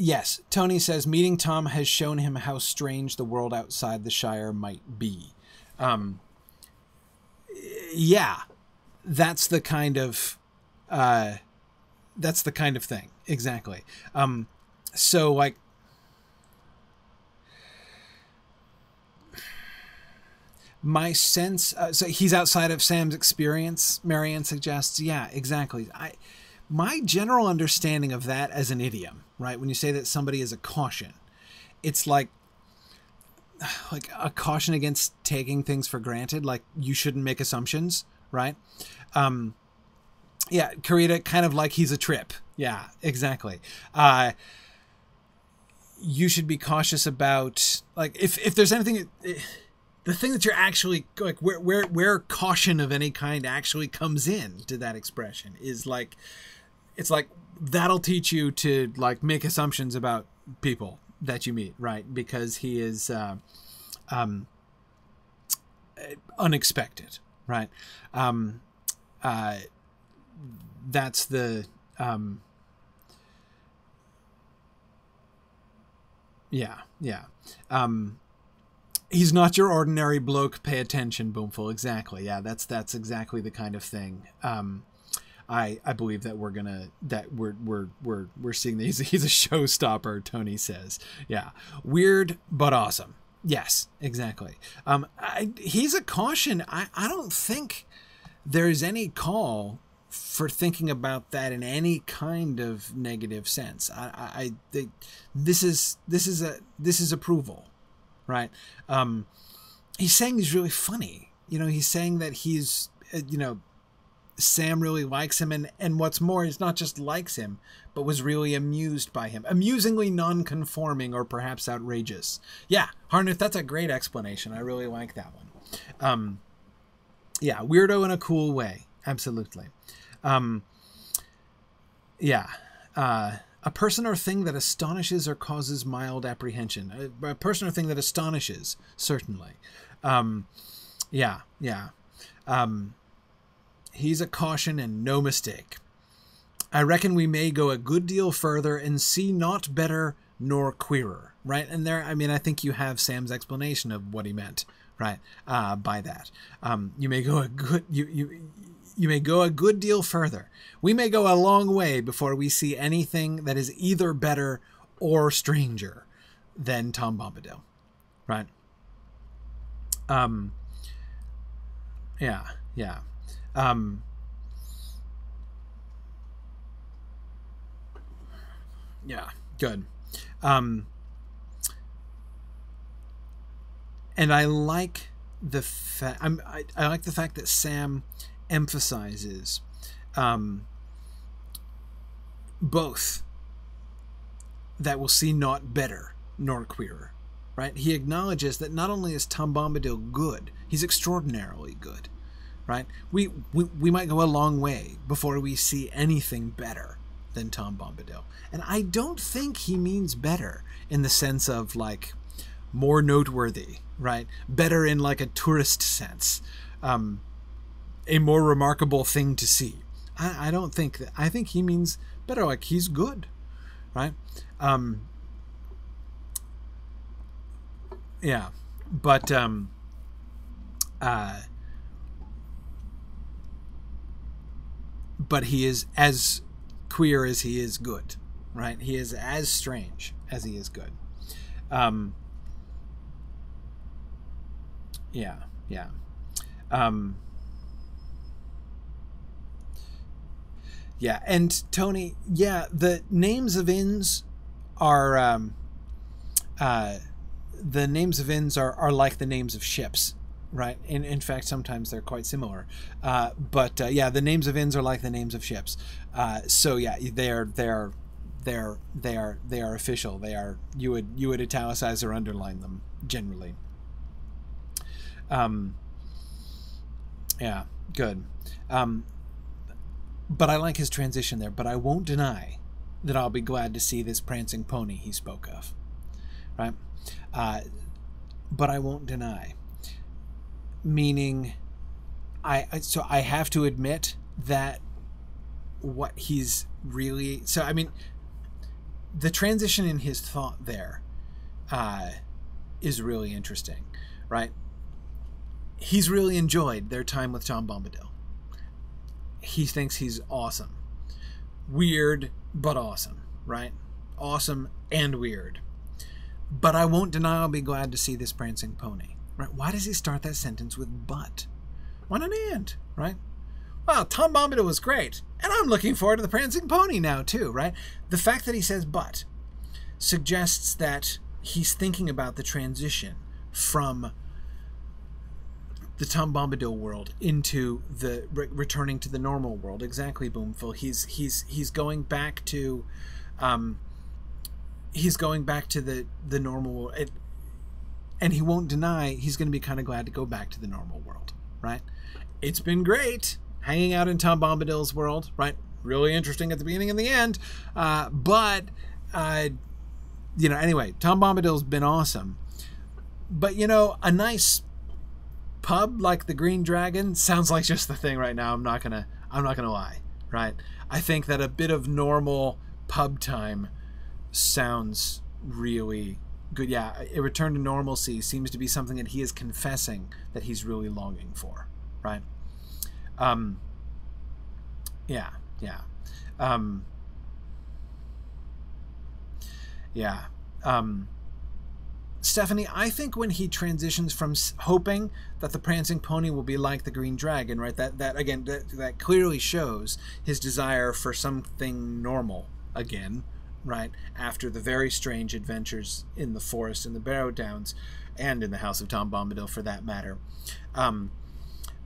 S1: yes, Tony says meeting Tom has shown him how strange the world outside the Shire might be. Um, yeah, that's the kind of uh, that's the kind of thing exactly. Um, so like my sense uh, so he's outside of sam's experience marianne suggests yeah exactly i my general understanding of that as an idiom right when you say that somebody is a caution it's like like a caution against taking things for granted like you shouldn't make assumptions right? Um yeah karita kind of like he's a trip. Yeah exactly. Uh you should be cautious about like if if there's anything the thing that you're actually like where where where caution of any kind actually comes in to that expression is like it's like that'll teach you to like make assumptions about people that you meet right? Because he is uh, um unexpected right? Um uh that's the um yeah yeah. Um he's not your ordinary bloke pay attention boomful. Exactly. Yeah that's that's exactly the kind of thing. Um I, I believe that we're gonna that we're we're we're we're seeing that he's, a, he's a showstopper. Tony says, yeah, weird but awesome. Yes, exactly. Um, I, he's a caution. I I don't think there's any call for thinking about that in any kind of negative sense. I I, I think this is this is a this is approval right? Um, he's saying he's really funny. You know, he's saying that he's, uh, you know, Sam really likes him, and and what's more, he's not just likes him, but was really amused by him, amusingly non-conforming or perhaps outrageous. Yeah, Harnett, that's a great explanation. I really like that one. Um, yeah, weirdo in a cool way, absolutely. Um, yeah. Uh, a person or thing that astonishes or causes mild apprehension. A, a person or thing that astonishes, certainly. Um, yeah, yeah. Um, he's a caution and no mistake. I reckon we may go a good deal further and see not better nor queerer, right? And there, I mean, I think you have Sam's explanation of what he meant, right? Uh, by that, um, you may go a good you you you may go a good deal further. We may go a long way before we see anything that is either better or stranger than Tom Bombadil. Right? Um Yeah, yeah. Um Yeah, good. Um and I like the fact I'm I, I like the fact that Sam emphasizes um, both that will see not better nor queerer. Right? He acknowledges that not only is Tom Bombadil good, he's extraordinarily good. Right? We, we we might go a long way before we see anything better than Tom Bombadil. And I don't think he means better in the sense of like more noteworthy, right? Better in like a tourist sense. Um, a more remarkable thing to see. I, I don't think that. I think he means better. Like he's good, right? Um, yeah, but um, uh, but he is as queer as he is good, right? He is as strange as he is good. Um, yeah, yeah. Um, yeah, and Tony, yeah, the names of inns are um, uh, the names of inns are, are like the names of ships right. In, in fact sometimes they're quite similar. Uh, but uh, yeah the names of inns are like the names of ships. Uh, so yeah they're they're they're they are they are official. They are you would you would italicize or underline them generally. Um yeah good. Um but i like his transition there but i won't deny that i'll be glad to see this prancing pony he spoke of. Right? Uh, but i won't deny meaning I so I have to admit that what he's really so I mean the transition in his thought there uh, is really interesting, right? He's really enjoyed their time with Tom Bombadil. He thinks he's awesome, weird but awesome, right? Awesome and weird. But I won't deny I'll be glad to see this prancing pony. Right? Why does he start that sentence with but? Why not and? Right? Well, Tom Bombadil was great, and I'm looking forward to the Prancing Pony now too. Right? The fact that he says but suggests that he's thinking about the transition from the Tom Bombadil world into the re- returning to the normal world. Exactly, Boomful. He's he's he's going back to, um, he's going back to the the normal. It, and he won't deny he's going to be kind of glad to go back to the normal world, right? It's been great hanging out in Tom Bombadil's world, right? Really interesting at the beginning and the end, uh, but uh, you know, anyway, Tom Bombadil's been awesome, but you know, a nice pub like the Green Dragon sounds like just the thing right now. I'm not gonna, I'm not gonna lie, right? I think that a bit of normal pub time sounds really good yeah a return to normalcy seems to be something that he is confessing that he's really longing for right um yeah yeah um yeah um Stephanie, I think when he transitions from hoping that the prancing pony will be like the green dragon, right? That that again that, that clearly shows his desire for something normal again, right after the very strange adventures in the forest in the Barrow Downs, and in the House of Tom Bombadil for that matter. Um,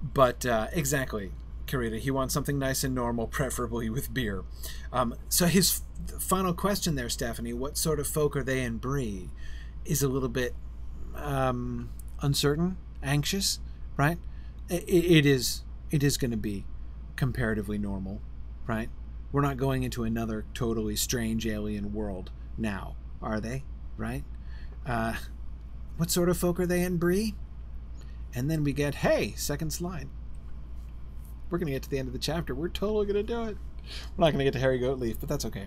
S1: but uh, exactly, Karita, he wants something nice and normal, preferably with beer. Um, so his final question there, Stephanie, what sort of folk are they in Bree, is a little bit um, uncertain, anxious, right? it, it is. It is going to be comparatively normal, right? We're not going into another totally strange alien world now, are they? Right? Uh, what sort of folk are they in, Bree? And then we get, hey, second slide. We're going to get to the end of the chapter. We're totally going to do it. We're not going to get to Harry Goatleaf, but that's okay.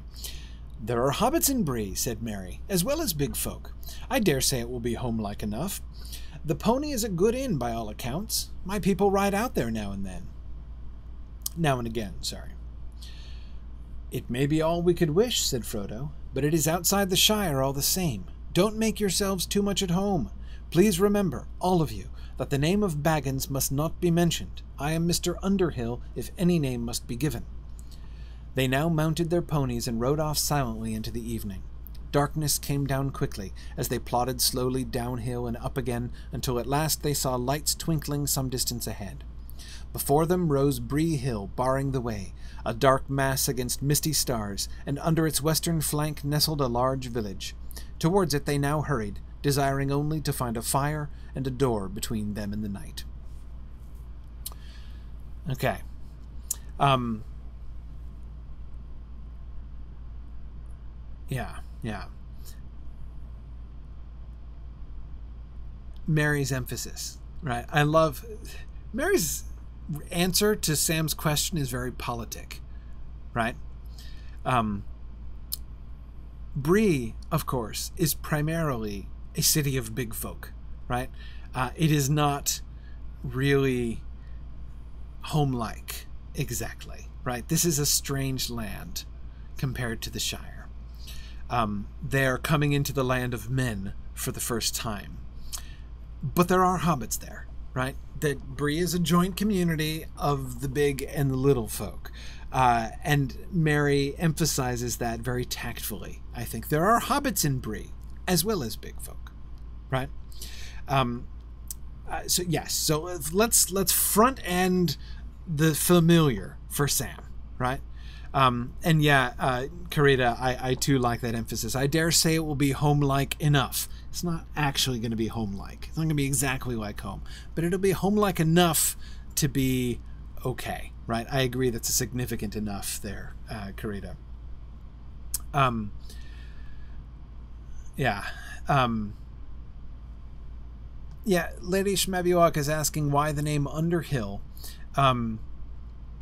S1: There are hobbits in Bree, said Merry, as well as big folk. I dare say it will be homelike enough. The pony is a good inn by all accounts. My people ride out there now and then. Now and again, sorry. It may be all we could wish, said Frodo, but it is outside the Shire all the same. Don't make yourselves too much at home. Please remember, all of you, that the name of Baggins must not be mentioned. I am Mr. Underhill, if any name must be given. They now mounted their ponies and rode off silently into the evening. Darkness came down quickly as they plodded slowly downhill and up again until at last they saw lights twinkling some distance ahead. Before them rose Bree Hill, barring the way, a dark mass against misty stars, and under its western flank nestled a large village. Towards it they now hurried, desiring only to find a fire and a door between them and the night. Okay. Um. Yeah, yeah. Merry's emphasis, right? I love Merry's answer to Sam's question is very politic, right? Um, Bree, of course, is primarily a city of big folk, right? Uh, it is not really home-like exactly, right? This is a strange land compared to the Shire. Um, they're coming into the land of men for the first time, but there are hobbits there, right? That Bree is a joint community of the big and the little folk. Uh, and Merry emphasizes that very tactfully. I think there are hobbits in Bree, as well as big folk, right? Um, uh, so yes, so let's let's front end the familiar for Sam, right? Um, and yeah, uh, Karita, I, I too like that emphasis. I dare say it will be home-like enough. It's not actually going to be home-like. It's not going to be exactly like home, but it'll be home-like enough to be okay, right? I agree that's a significant enough there, uh, Karita. Um, yeah. Um, yeah, Lady Shmabiwak is asking why the name Underhill. Um,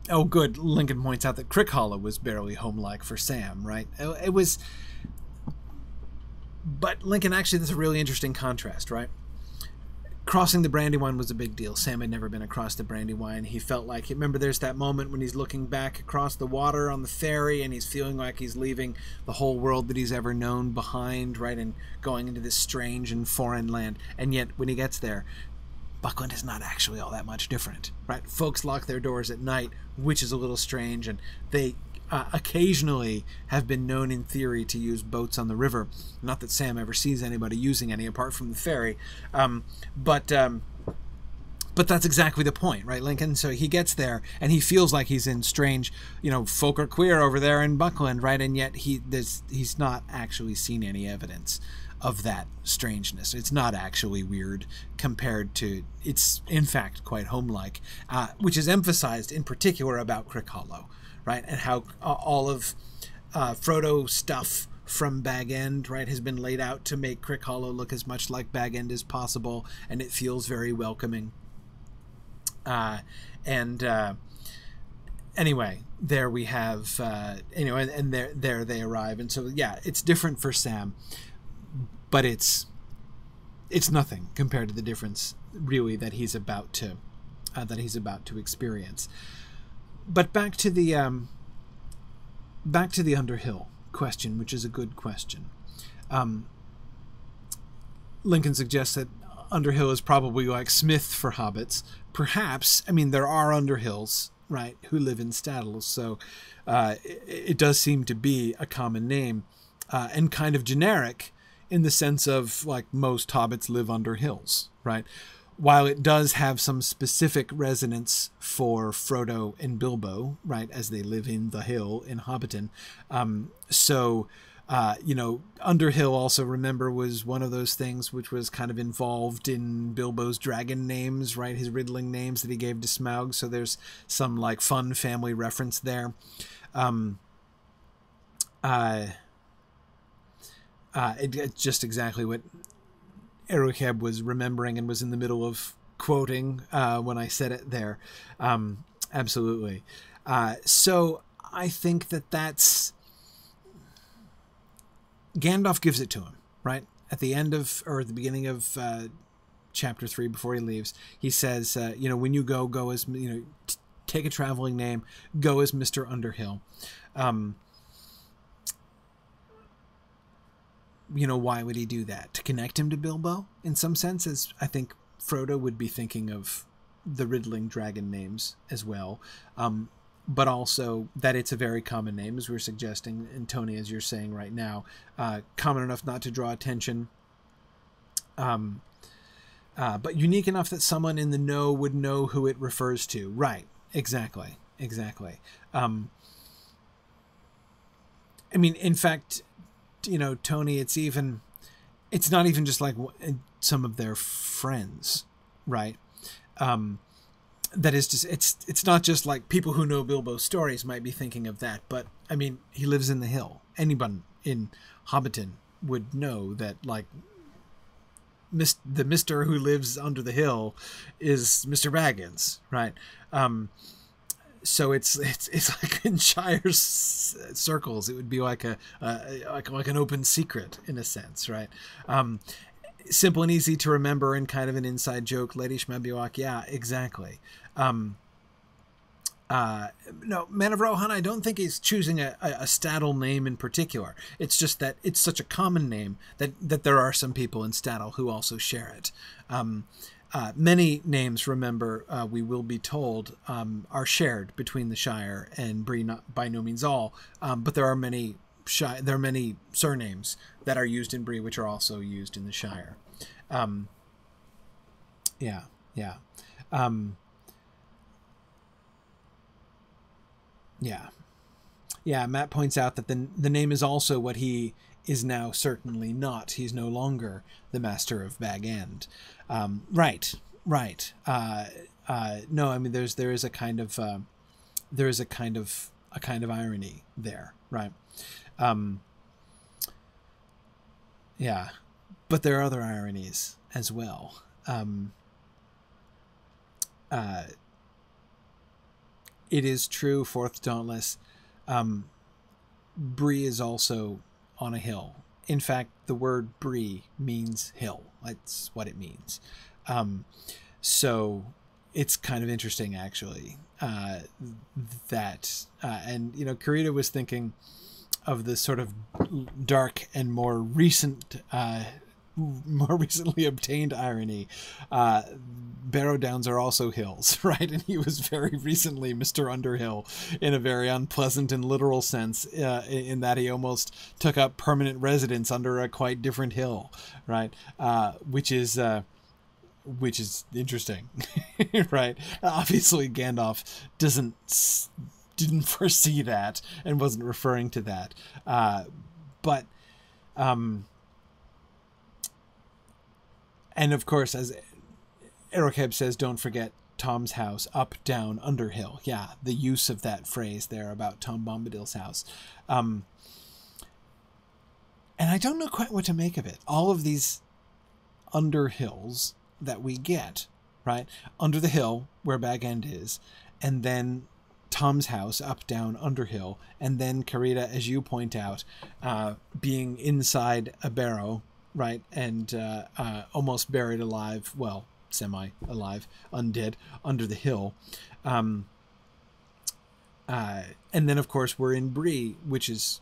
S1: oh, good. Lincoln points out that Crickhollow was barely home-like for Sam, right? It was... But Lincoln, actually, this is a really interesting contrast, right? crossing the Brandywine was a big deal. Sam had never been across the Brandywine. He felt like, remember, there's that moment when he's looking back across the water on the ferry and he's feeling like he's leaving the whole world that he's ever known behind, right, and going into this strange and foreign land. And yet, when he gets there, Buckland is not actually all that much different, right? Folks lock their doors at night, which is a little strange, and they uh, occasionally have been known in theory to use boats on the river. Not that Sam ever sees anybody using any apart from the ferry, um, but. Um, but that's exactly the point, right, Lincoln? So he gets there and he feels like he's in strange, you know, folk are queer over there in Buckland, right? And yet he there's he's not actually seen any evidence of that strangeness. It's not actually weird compared to it's in fact quite homelike, uh, which is emphasized in particular about Crickhollow right? And how uh, all of uh, Frodo stuff from Bag End, right, has been laid out to make Crickhollow look as much like Bag End as possible, and it feels very welcoming. Uh, and uh, anyway, there we have, uh, you know, and, and there there they arrive, and so yeah, it's different for Sam, but it's it's nothing compared to the difference really that he's about to uh, that he's about to experience but back to the um, back to the Underhill question, which is a good question. Um, Lincoln suggests that Underhill is probably like Smith for hobbits. Perhaps, I mean, there are Underhills, right, who live in Staddles, so uh, it, it, does seem to be a common name uh, and kind of generic in the sense of like most hobbits live under hills, right? While it does have some specific resonance for Frodo and Bilbo, right, as they live in the hill in Hobbiton, um, so uh, you know, Underhill also remember was one of those things which was kind of involved in Bilbo's dragon names, right? His riddling names that he gave to Smaug. So there's some like fun family reference there. Um, uh, uh, it, it's just exactly what Erucheb was remembering and was in the middle of quoting uh, when I said it there. Um, absolutely. Uh, so I think that that's Gandalf gives it to him right at the end of or at the beginning of uh, chapter three before he leaves. He says, uh, you know, when you go, go as you know, take a traveling name, go as Mister Underhill. Um, you know, why would he do that? To connect him to Bilbo in some sense, as I think Frodo would be thinking of the riddling dragon names as well. Um, but also that it's a very common name, as we're suggesting, and Tony, as you're saying right now, uh, common enough not to draw attention, um, uh, but unique enough that someone in the know would know who it refers to. Right? Exactly. Exactly. Um, I mean, in fact, you know, Tony, it's even, it's not even just like some of their friends, right? Um, that is just it's it's not just like people who know Bilbo's stories might be thinking of that, but I mean, he lives in the hill. Anyone in Hobbiton would know that like Mr. the Mister who lives under the hill is Mister Baggins, right? Um, so it's it's it's like in Shire circles, it would be like a uh, like like an open secret in a sense, right? Um, simple and easy to remember and kind of an inside joke. Lady Shmebiwak, yeah, exactly. Um, uh, no, Man of Rohan, I don't think he's choosing a, a, a Staddle name in particular. It's just that it's such a common name that, that there are some people in Staddle who also share it. Um, uh, many names, remember, uh, we will be told, um, are shared between the Shire and Bree, not by no means all, um, but there are many there are many surnames that are used in Bree which are also used in the Shire. Um, yeah, yeah. Um, Yeah. Yeah, Matt points out that the, the name is also what he is now certainly not. He's no longer the master of Bag End. Um, right, right. Uh, uh, no, I mean, there's there is a kind of uh, there is a kind of a kind of irony there, right? Um, yeah, but there are other ironies as well. Um, uh, it is true, Fourth Dauntless. Um, Bree is also on a hill. In fact, the word Bree means hill. That's what it means. Um, so it's kind of interesting, actually, uh, that, uh, and, you know, Karita was thinking of the sort of dark and more recent uh, more recently obtained irony, uh, Barrow Downs are also hills, right? And he was very recently Mr. Underhill in a very unpleasant and literal sense, uh, in that he almost took up permanent residence under a quite different hill, right? Uh, which is. Uh, which is interesting, right? Obviously, Gandalf doesn't didn't foresee that and wasn't referring to that, uh, but um, and of course, as Erokeb says, don't forget Tom's house, up, down, Underhill. Yeah, the use of that phrase there about Tom Bombadil's house. Um, and I don't know quite what to make of it. All of these Underhills that we get, right? Under the hill where Bag End is, and then Tom's house, up, down, Underhill, and then Karita, as you point out, uh, being inside a barrow right? And uh, uh, almost buried alive, well, semi alive, undead, under the hill. Um, uh, and then, of course, we're in Bree, which is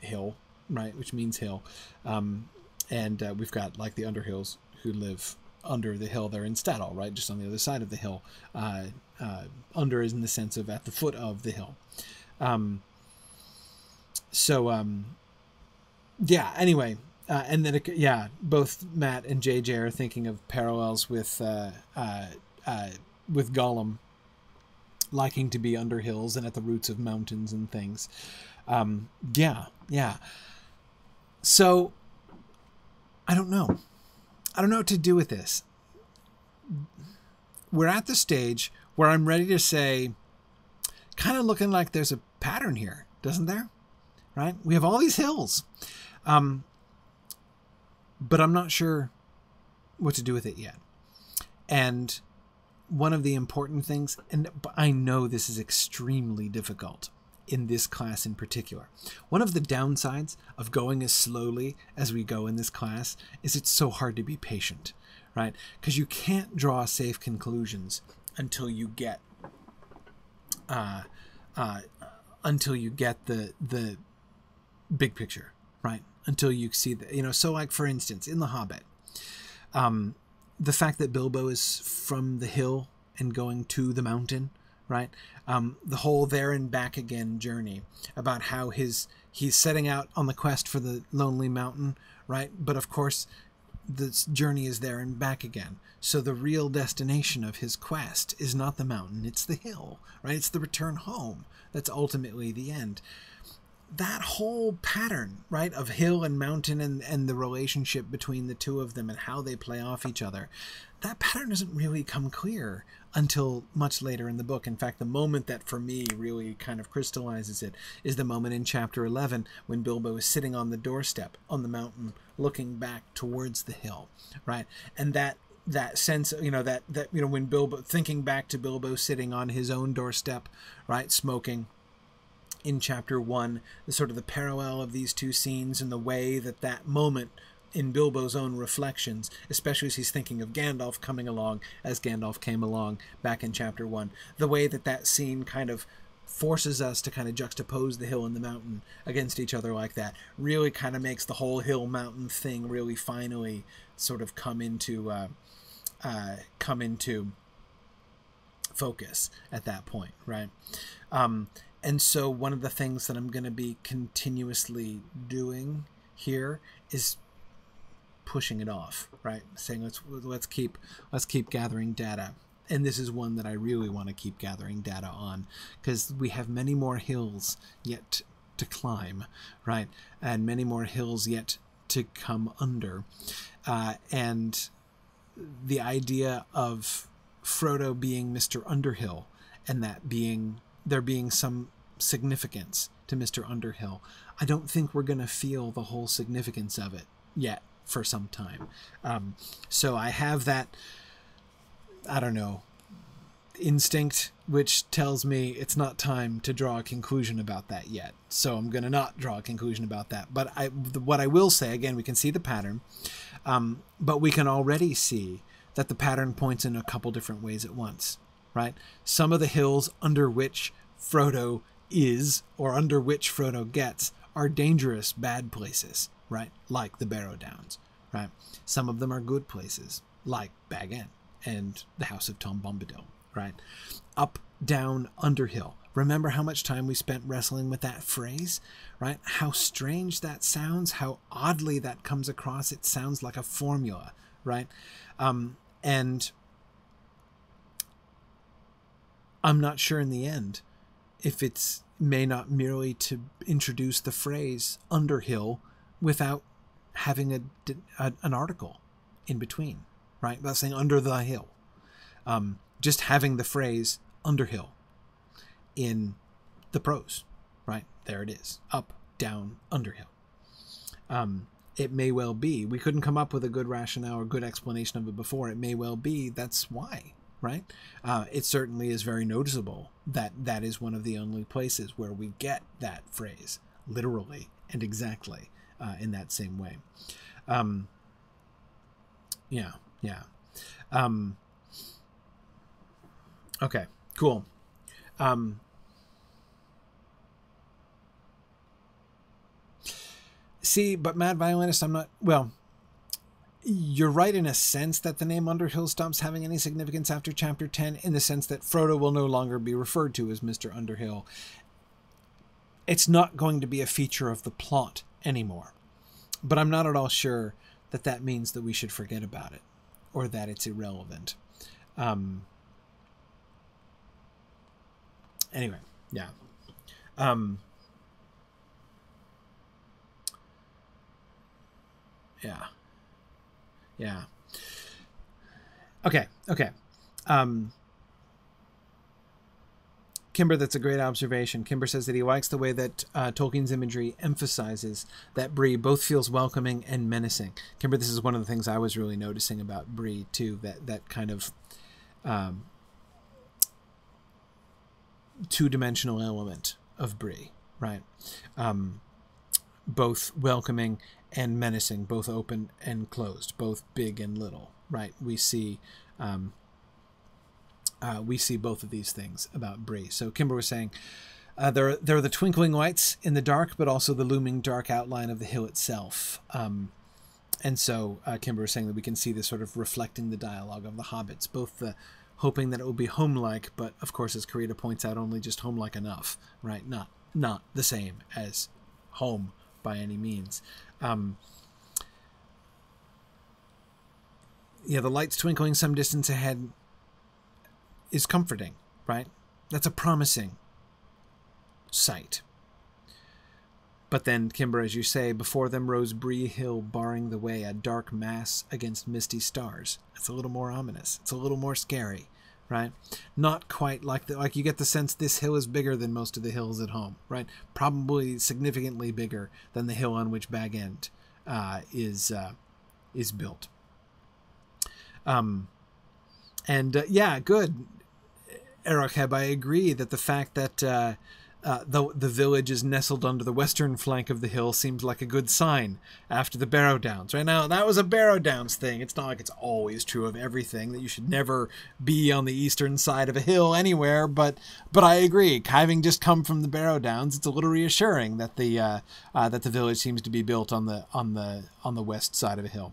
S1: hill, right? Which means hill. Um, and uh, we've got like the Underhills who live under the hill. They're in Staddle, right? Just on the other side of the hill. Uh, uh, under is in the sense of at the foot of the hill. Um, so, um, yeah, anyway, uh, and then, it, yeah, both Matt and JJ are thinking of parallels with uh, uh, uh, with Gollum liking to be under hills and at the roots of mountains and things. Um, yeah, yeah. So, I don't know. I don't know what to do with this. We're at the stage where I'm ready to say, kind of looking like there's a pattern here, doesn't there? Right? We have all these hills. Um, but I'm not sure what to do with it yet. And one of the important things, and I know this is extremely difficult in this class in particular. One of the downsides of going as slowly as we go in this class is it's so hard to be patient, right? Because you can't draw safe conclusions until you get uh, uh, until you get the the big picture, right? Until you see that you know so like for instance in the hobbit um the fact that bilbo is from the hill and going to the mountain right? Um the whole there and back again journey about how his he's setting out on the quest for the lonely mountain right? But of course this journey is there and back again. So the real destination of his quest is not the mountain it's the hill right? It's the return home. That's ultimately the end that whole pattern, right, of hill and mountain and, and the relationship between the two of them and how they play off each other, that pattern doesn't really come clear until much later in the book. In fact, the moment that for me really kind of crystallizes it is the moment in chapter 11 when Bilbo is sitting on the doorstep on the mountain looking back towards the hill, right? And that that sense you know that that you know when bilbo thinking back to bilbo sitting on his own doorstep right smoking in chapter one, the sort of the parallel of these two scenes and the way that that moment in Bilbo's own reflections, especially as he's thinking of Gandalf coming along as Gandalf came along back in chapter one. The way that that scene kind of forces us to kind of juxtapose the hill and the mountain against each other like that really kind of makes the whole hill mountain thing really finally sort of come into uh, uh, come into focus at that point, right? Um, and so one of the things that I'm going to be continuously doing here is pushing it off, right? Saying let's let's keep let's keep gathering data. And this is one that I really want to keep gathering data on because we have many more hills yet to climb, right? And many more hills yet to come under. Uh, and the idea of Frodo being Mr. Underhill and that being there being some significance to Mr. Underhill. I don't think we're going to feel the whole significance of it yet for some time. Um, so I have that, I don't know, instinct which tells me it's not time to draw a conclusion about that yet. So I'm going to not draw a conclusion about that. But I, what I will say, again, we can see the pattern, um, but we can already see that the pattern points in a couple different ways at once, right? Some of the hills under which Frodo is, or under which Frodo gets, are dangerous, bad places, right? Like the Barrow Downs, right? Some of them are good places, like Bag End and the House of Tom Bombadil, right? Up, down, Underhill. Remember how much time we spent wrestling with that phrase, right? How strange that sounds, how oddly that comes across. It sounds like a formula, right? Um, and I'm not sure in the end if it's may not merely to introduce the phrase Underhill without having a, a an article in between, right? Without saying under the hill. Um, just having the phrase Underhill in the prose, right? There it is. Up, down, Underhill. Um, it may well be. We couldn't come up with a good rationale or good explanation of it before. It may well be that's why, right? Uh, it certainly is very noticeable that that is one of the only places where we get that phrase literally and exactly uh, in that same way. Um, yeah, yeah. Um, okay, cool. Um, See, but Mad Violinist, I'm not. Well, you're right in a sense that the name Underhill stops having any significance after chapter 10, in the sense that Frodo will no longer be referred to as Mr. Underhill. It's not going to be a feature of the plot anymore. But I'm not at all sure that that means that we should forget about it or that it's irrelevant. Um, anyway, yeah. Um, yeah yeah okay okay um Kimber, that's a great observation. Kimber says that he likes the way that uh, Tolkien's imagery emphasizes that Bree both feels welcoming and menacing. Kimber, this is one of the things I was really noticing about Bree too. That that kind of um, two-dimensional element of Bree, right? Um, both welcoming and menacing, both open and closed, both big and little. Right? We see, um, uh, we see both of these things about Bree. So Kimber was saying. Uh, there, there are the twinkling lights in the dark, but also the looming dark outline of the hill itself. Um, and so uh, Kimber was saying that we can see this sort of reflecting the dialogue of the hobbits, both the hoping that it will be home-like, but of course, as Karita points out, only just home-like enough, right? Not not the same as home by any means. Um, yeah, the lights twinkling some distance ahead is comforting, right? That's a promising sight. But then, Kimber, as you say, before them rose Bree Hill, barring the way, a dark mass against misty stars. It's a little more ominous. It's a little more scary right? Not quite like the, like you get the sense this hill is bigger than most of the hills at home, right? Probably significantly bigger than the hill on which Bag End uh, is uh, is built. Um, and uh, yeah, good, Erokheb. I agree that the fact that uh, though the village is nestled under the western flank of the hill seems like a good sign after the Barrow Downs. Right now, that was a Barrow Downs thing. It's not like it's always true of everything that you should never be on the eastern side of a hill anywhere. But but I agree. Having just come from the Barrow Downs, it's a little reassuring that the uh, uh, that the village seems to be built on the on the on the west side of a hill.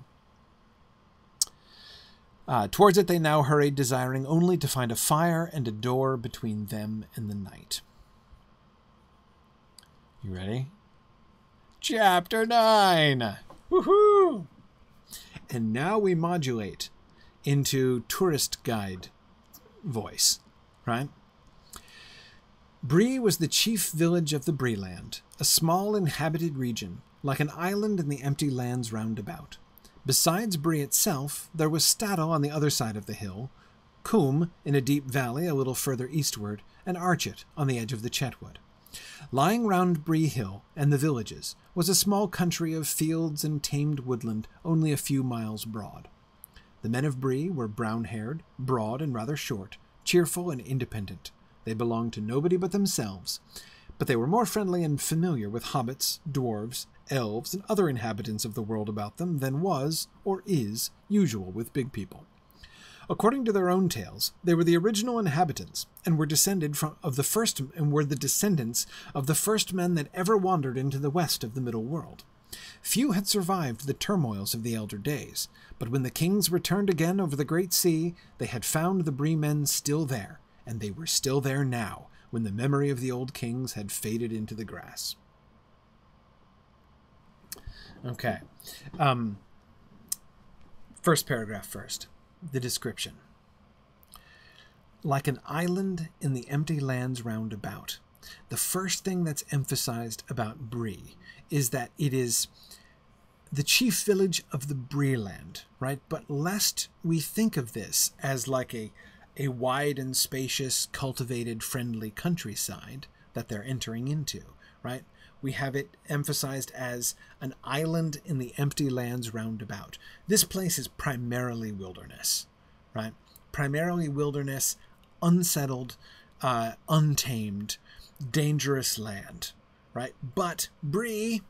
S1: Uh, towards it they now hurried, desiring only to find a fire and a door between them and the night. You ready? Chapter 9! Woohoo! And now we modulate into tourist guide voice, right? Bree was the chief village of the Breeland, a small inhabited region, like an island in the empty lands round about. Besides Bree itself, there was Staddle on the other side of the hill, Combe in a deep valley a little further eastward, and Archet on the edge of the Chetwood. Lying round Bree Hill and the villages was a small country of fields and tamed woodland only a few miles broad. The men of Bree were brown haired, broad and rather short, cheerful and independent. They belonged to nobody but themselves, but they were more friendly and familiar with hobbits, dwarves, elves, and other inhabitants of the world about them than was, or is, usual with big people. According to their own tales, they were the original inhabitants, and were descended from of the first and were the descendants of the first men that ever wandered into the west of the middle world. Few had survived the turmoils of the elder days, but when the kings returned again over the great sea, they had found the Bree men still there, and they were still there now, when the memory of the old kings had faded into the grass. Okay. Um, first paragraph first the description. Like an island in the empty lands round about, the first thing that's emphasized about Bree is that it is the chief village of the Breeland, right? But lest we think of this as like a, a wide and spacious, cultivated, friendly countryside that they're entering into, right? We have it emphasized as an island in the empty lands round about. This place is primarily wilderness, right? Primarily wilderness, unsettled, uh, untamed, dangerous land, right? But Bree,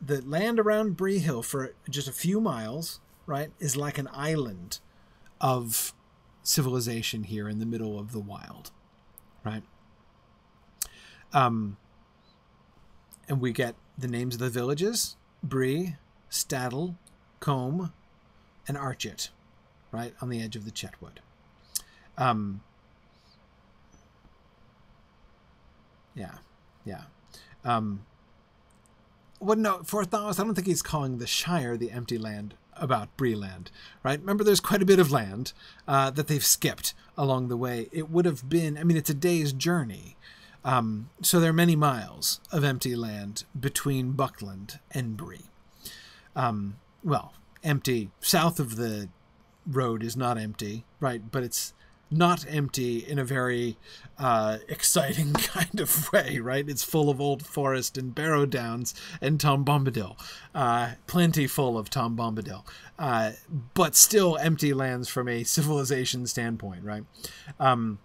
S1: the land around Bree Hill for just a few miles, right, is like an island of civilization here in the middle of the wild, right? Um, and we get the names of the villages Bree, Staddle, Combe, and Archet, right on the edge of the Chetwood. Um, yeah, yeah. Um, well, no, for Thos, I don't think he's calling the Shire the empty land about Breeland, right? Remember, there's quite a bit of land uh, that they've skipped along the way. It would have been, I mean, it's a day's journey um, so there are many miles of empty land between Buckland and Bree. Um, well, empty south of the road is not empty, right? But it's not empty in a very uh, exciting kind of way, right? It's full of old forest and barrow downs and Tom Bombadil, uh, plenty full of Tom Bombadil, uh, but still empty lands from a civilization standpoint, right? Um,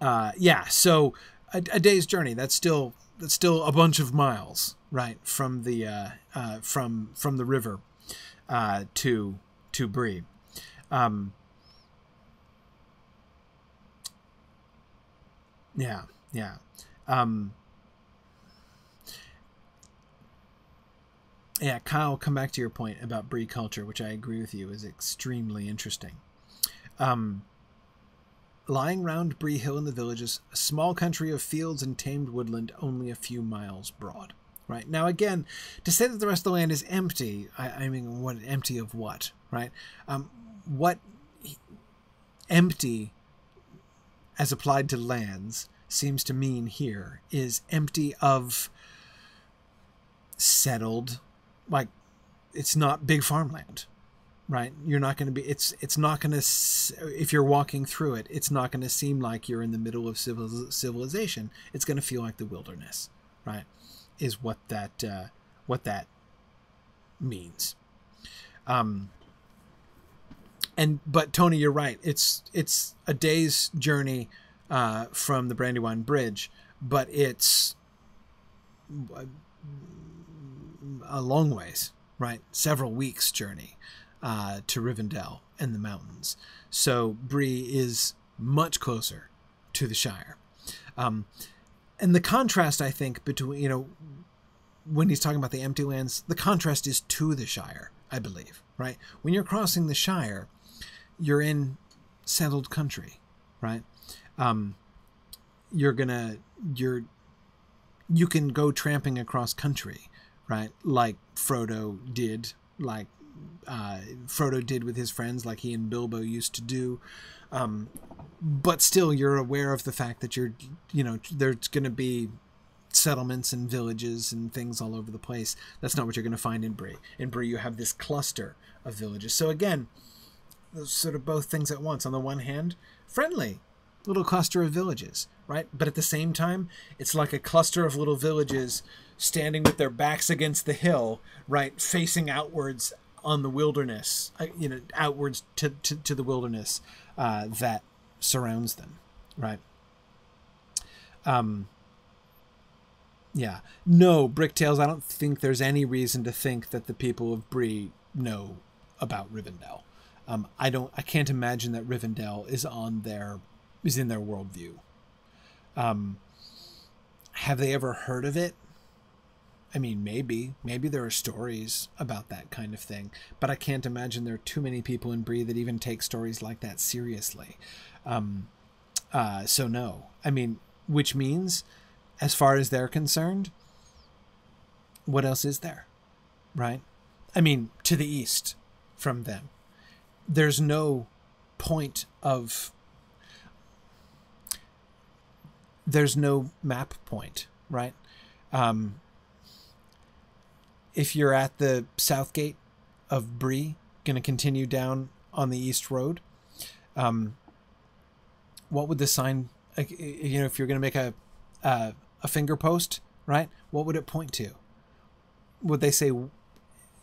S1: uh, yeah, so a, a, day's journey. That's still that's still a bunch of miles, right, from the uh, uh, from from the river uh, to to Bree. Um, yeah, yeah. Um, yeah, Kyle, come back to your point about Bree culture, which I agree with you is extremely interesting. Um, lying round Bree Hill in the villages, a small country of fields and tamed woodland only a few miles broad. Right now, again, to say that the rest of the land is empty, I, I mean, what empty of what? Right? Um, what empty, as applied to lands, seems to mean here is empty of settled, like it's not big farmland, right? You're not going to be it's it's not going to if you're walking through it it's not going to seem like you're in the middle of civil, civilization. It's going to feel like the wilderness right is what that uh, what that means. Um and but tony you're right. It's it's a day's journey uh, from the brandywine bridge but it's a long ways, right? Several weeks journey uh, to Rivendell and the mountains. So Bree is much closer to the Shire. Um, and the contrast, I think, between, you know, when he's talking about the empty lands, the contrast is to the Shire, I believe, right? When you're crossing the Shire, you're in settled country, right? Um, you're gonna, you're, you can go tramping across country, right? Like Frodo did, like uh, Frodo did with his friends, like he and Bilbo used to do. Um, but still, you're aware of the fact that you're, you know, there's going to be settlements and villages and things all over the place. That's not what you're going to find in Bree. In Bree, you have this cluster of villages. So again, sort of both things at once. On the one hand, friendly, little cluster of villages, right? But at the same time, it's like a cluster of little villages standing with their backs against the hill, right, facing outwards on the wilderness, uh, you know, outwards to, to, to the wilderness uh, that surrounds them, right? Um, yeah. No, Bricktails, I don't think there's any reason to think that the people of Bree know about Rivendell. Um, I don't. I can't imagine that Rivendell is on their is in their worldview. Um, have they ever heard of it? I mean, maybe, maybe there are stories about that kind of thing, but I can't imagine there are too many people in Bree that even take stories like that seriously. Um, uh, so no, I mean, which means, as far as they're concerned, what else is there, right? I mean, to the east from them, there's no point of. There's no map point, right? Um, if you're at the south gate of Bree, going to continue down on the east road, um, what would the sign, you know, if you're going to make a, a a finger post, right? What would it point to? Would they say, you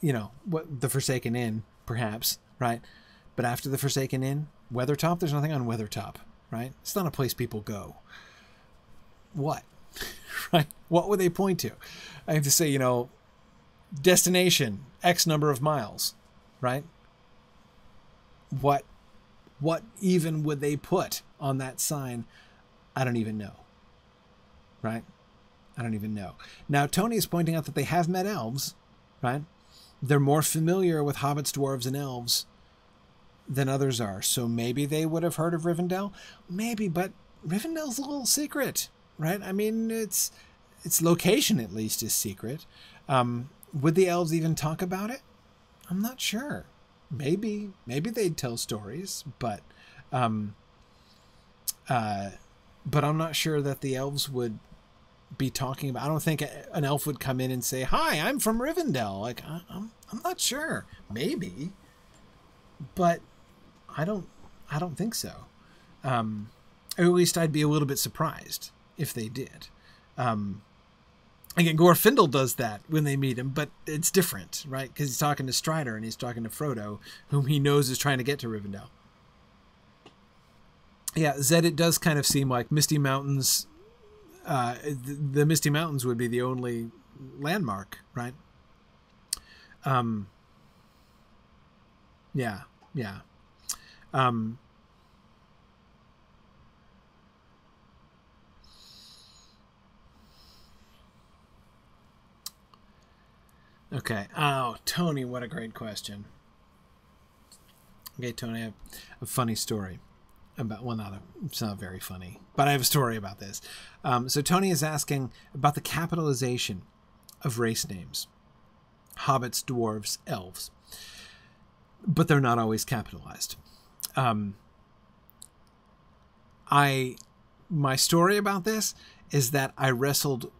S1: know, what the Forsaken Inn, perhaps, right? But after the Forsaken Inn, Weathertop, there's nothing on Weathertop, right? It's not a place people go. What? right? What would they point to? I have to say, you know, destination X number of miles, right? What what even would they put on that sign? I don't even know. Right? I don't even know. Now Tony is pointing out that they have met elves, right? They're more familiar with hobbits, dwarves, and elves than others are. So maybe they would have heard of Rivendell. Maybe, but Rivendell's a little secret, right? I mean, it's its location at least is secret. Um, would the elves even talk about it? I'm not sure. Maybe, maybe they'd tell stories, but, um, uh, but I'm not sure that the elves would be talking about. I don't think an elf would come in and say, "Hi, I'm from Rivendell." Like, I, I'm, I'm not sure. Maybe, but I don't, I don't think so. Um, or at least I'd be a little bit surprised if they did. Um, again, Glorfindel does that when they meet him, but it's different, right? Because he's talking to Strider and he's talking to Frodo, whom he knows is trying to get to Rivendell. Yeah, Zed, it does kind of seem like Misty Mountains, uh, the, the Misty Mountains would be the only landmark, right? Um, yeah, yeah. Um, Okay. Oh, Tony, what a great question. Okay, Tony, I have a funny story about well, not a, it's not very funny, but I have a story about this. Um, so Tony is asking about the capitalization of race names: hobbits, dwarves, elves, but they're not always capitalized. Um, I my story about this is that I wrestled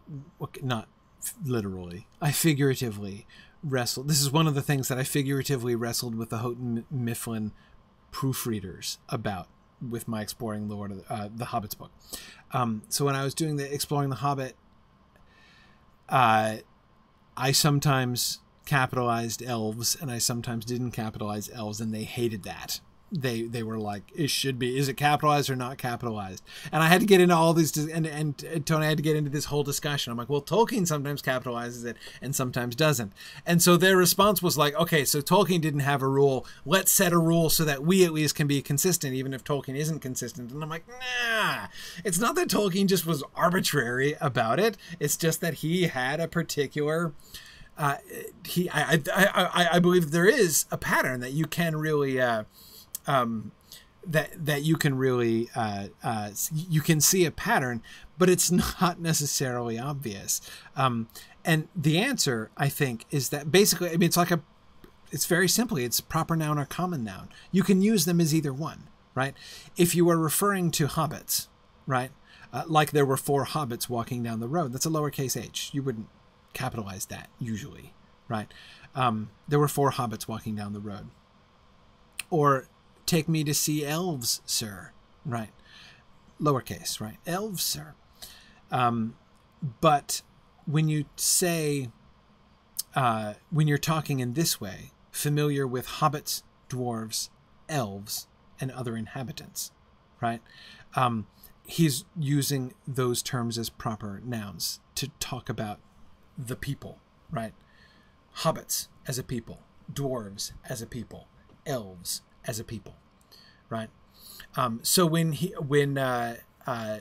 S1: not literally. I figuratively wrestled. This is one of the things that I figuratively wrestled with the Houghton Mifflin proofreaders about with my exploring Lord of the, uh, the Hobbit's book. Um, so when I was doing the exploring the Hobbit, uh, I sometimes capitalized elves and I sometimes didn't capitalize elves, and they hated that. They they were like it should be is it capitalized or not capitalized? And i had to get into all these and, and and tony had to get into this whole discussion. I'm like well tolkien sometimes capitalizes it and sometimes doesn't. And so their response was like okay so tolkien didn't have a rule. Let's set a rule so that we at least can be consistent even if tolkien isn't consistent. And i'm like nah. It's not that tolkien just was arbitrary about it. It's just that he had a particular uh, he I, I I I believe there is a pattern that you can really uh, um, that that you can really uh, uh, you can see a pattern, but it's not necessarily obvious. Um, and the answer, I think, is that basically, I mean, it's like a, it's very simply, it's proper noun or common noun. You can use them as either one, right? If you are referring to hobbits, right, uh, like there were four hobbits walking down the road, that's a lowercase h. You wouldn't capitalize that usually, right? Um, there were four hobbits walking down the road. Or Take me to see elves, sir. Right. Lowercase, right? Elves, sir. Um, but when you say, uh, when you're talking in this way, familiar with hobbits, dwarves, elves, and other inhabitants, right? Um, he's using those terms as proper nouns to talk about the people, right? Hobbits as a people, dwarves as a people, elves as a people, right? Um, so when he when uh, uh,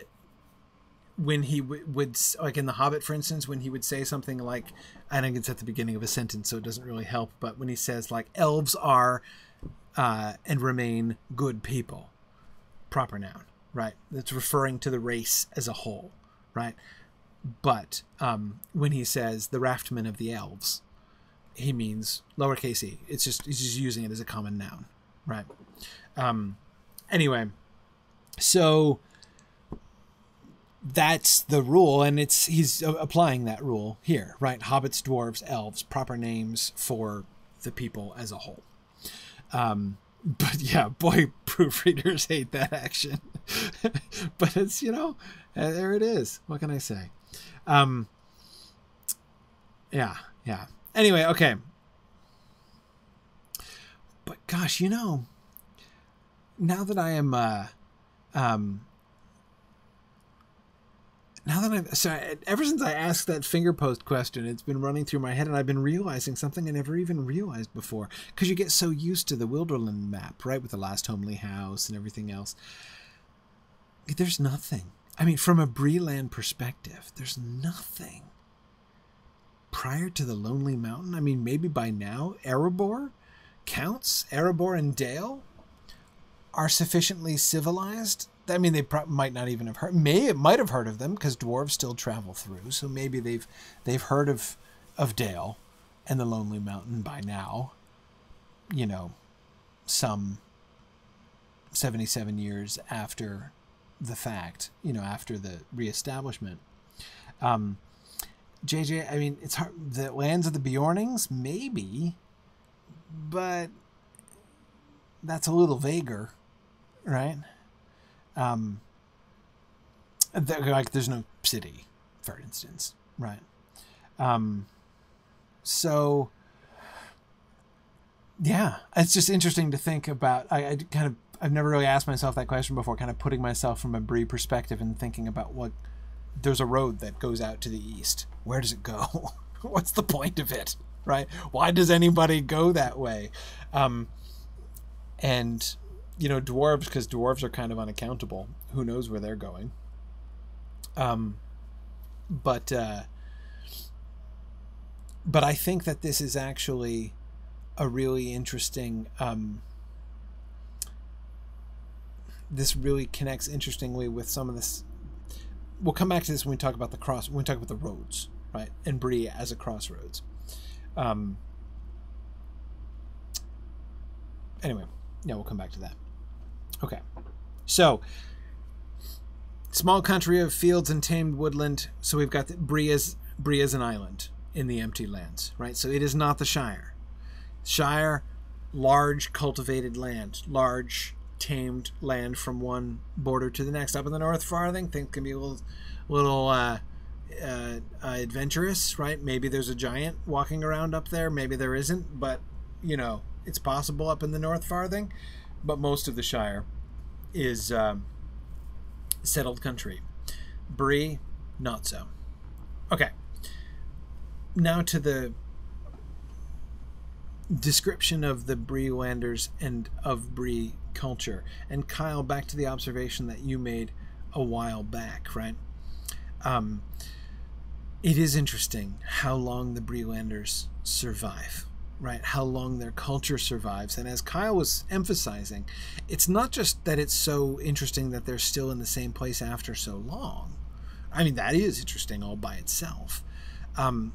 S1: when he w- would like in the Hobbit, for instance, when he would say something like, I think it's at the beginning of a sentence, so it doesn't really help. But when he says like, elves are uh, and remain good people, proper noun, right? That's referring to the race as a whole, right? But um, when he says the raftmen of the elves, he means lowercase e. It's just he's just using it as a common noun, right? Um, anyway, so that's the rule, and it's he's applying that rule here, right? Hobbits, dwarves, elves, proper names for the people as a whole. Um, but yeah, boy, proofreaders hate that action. but it's you know, uh, there it is. What can I say? Um, yeah, yeah. Anyway, okay. But gosh, you know, now that I am, uh, um, now that I'm so ever since I asked that finger post question, it's been running through my head, and I've been realizing something I never even realized before. Because you get so used to the Wilderland map, right, with the last homely house and everything else. There's nothing. I mean, from a Breeland perspective, there's nothing. Prior to the Lonely Mountain, I mean, maybe by now, Erebor counts. Erebor and Dale are sufficiently civilized. I mean, they pro- might not even have heard. May it might have heard of them because dwarves still travel through. So maybe they've they've heard of of Dale and the Lonely Mountain by now. You know, some seventy seven years after the fact. You know, after the reestablishment. Um, JJ, I mean, it's hard. The lands of the Beornings, maybe, but that's a little vaguer right? Um, like there's no city, for instance, right? Um, so yeah, it's just interesting to think about. I, I kind of I've never really asked myself that question before. Kind of putting myself from a Bree perspective and thinking about what there's a road that goes out to the east. Where does it go? What's the point of it? Right? Why does anybody go that way? Um, and you know, dwarves, because dwarves are kind of unaccountable. Who knows where they're going? Um, but uh, but I think that this is actually a really interesting. Um, this really connects interestingly with some of this. We'll come back to this when we talk about the cross. When we talk about the roads, right, and Bree as a crossroads. Um, anyway, yeah, we'll come back to that. Okay. So, small country of fields and tamed woodland. So we've got the, Bree's Bree's an island in the empty lands, right? So it is not the Shire. Shire, large cultivated land, large tamed land from one border to the next. Up in the North Farthing, things can be a little, little uh, uh, uh, adventurous, right? Maybe there's a giant walking around up there. Maybe there isn't, but you know it's possible up in the North Farthing but most of the Shire is um, settled country. Bree, not so. Okay. Now to the description of the Bree-landers and of Bree culture. And Kyle, back to the observation that you made a while back, right? Um, it is interesting how long the Bree-landers survive, right? How long their culture survives. And as Kyle was emphasizing, it's not just that it's so interesting that they're still in the same place after so long. I mean, that is interesting all by itself. Um,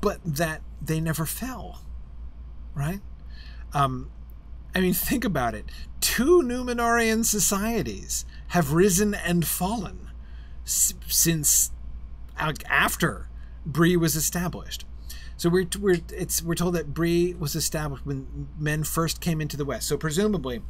S1: but that they never fell, right? Um, I mean, think about it. Two Numenorean societies have risen and fallen since after Bree was established. So we're we're it's we're told that Bree was established when men first came into the West. So presumably,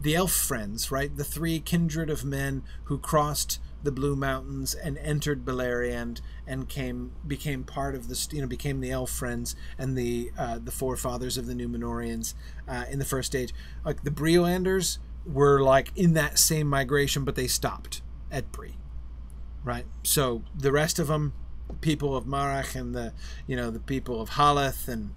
S1: the elf friends, right, the three kindred of men who crossed the Blue Mountains and entered Beleriand and came became part of this, you know became the elf friends and the uh, the forefathers of the Numenoreans uh, in the first stage. Like the Bree-landers were like in that same migration, but they stopped at Bree, right? So the rest of them, people of Marach and the you know the people of Haleth and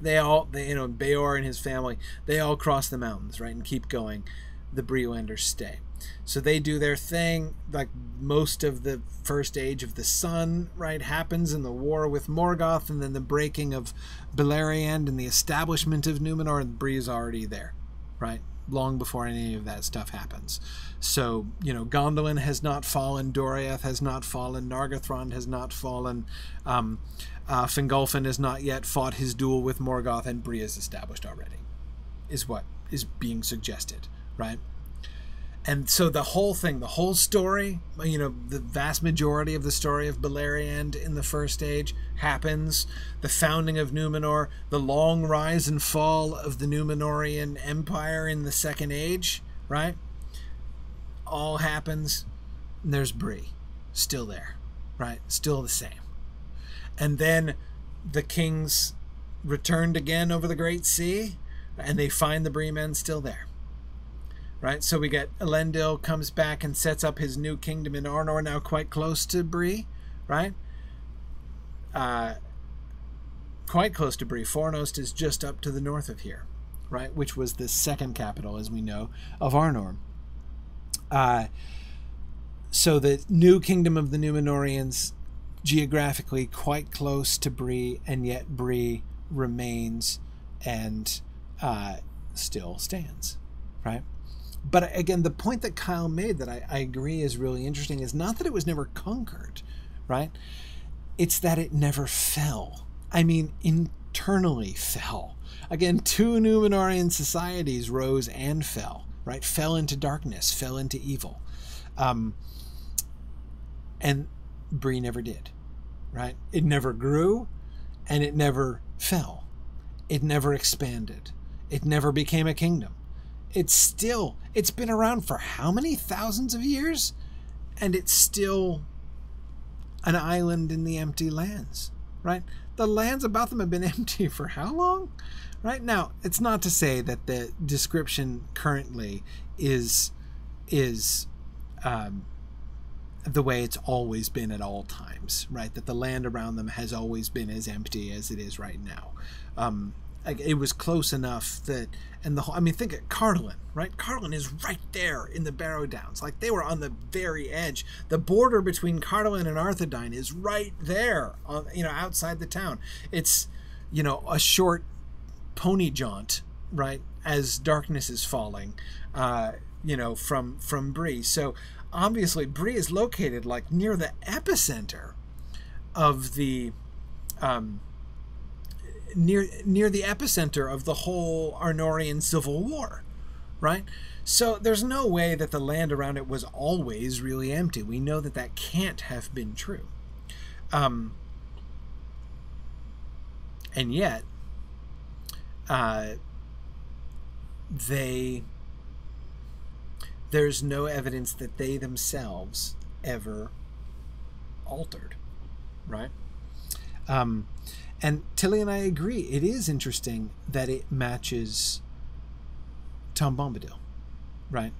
S1: they all they you know Beor and his family they all cross the mountains right and keep going. The Bree-landers stay. So they do their thing. Like most of the first age of the sun, right, happens in the war with Morgoth, and then the breaking of Beleriand and the establishment of Numenor. And Bree is already there, right, long before any of that stuff happens. So you know, Gondolin has not fallen, Doriath has not fallen, Nargothrond has not fallen. Um, uh, Fingolfin has not yet fought his duel with Morgoth, and Bree is established already. Is what is being suggested, right? And so the whole thing, the whole story, you know, the vast majority of the story of Beleriand in the first age happens. The founding of Numenor, the long rise and fall of the Numenorean Empire in the second age, right? All happens. And there's Bree, still there, right? Still the same. And then the kings returned again over the Great Sea, and they find the Bree men still there right? So we get Elendil comes back and sets up his new kingdom in Arnor, now quite close to Bree, right? Uh, quite close to Bree. Fornost is just up to the north of here, right? Which was the second capital, as we know, of Arnor. Uh, so the new kingdom of the Numenoreans, geographically quite close to Bree, and yet Bree remains and uh, still stands, right? But again, the point that Kyle made that I, I agree is really interesting is not that it was never conquered, right? It's that it never fell. I mean, internally fell. Again, two Numenorean societies rose and fell, right? Fell into darkness, fell into evil. Um, and Bree never did, right? It never grew and it never fell. It never expanded. It never became a kingdom it's still it's been around for how many thousands of years? And it's still an island in the empty lands right? The lands about them have been empty for how long? Right? Now it's not to say that the description currently is is um, the way it's always been at all times right? That the land around them has always been as empty as it is right now. Um, like it was close enough that and the whole I mean think of Cardolan, right? Cardolan is right there in the Barrow Downs. Like they were on the very edge. The border between Cardolan and Arthedain is right there on you know outside the town. It's you know a short pony jaunt, right? As darkness is falling, uh, you know, from from Bree. So obviously Bree is located like near the epicenter of the um, near near the epicenter of the whole Arnorian civil war, right? So there's no way that the land around it was always really empty. We know that that can't have been true. Um, and yet, uh, they there's no evidence that they themselves ever altered, right? Um, and Tilly and I agree. It is interesting that it matches Tom Bombadil, right?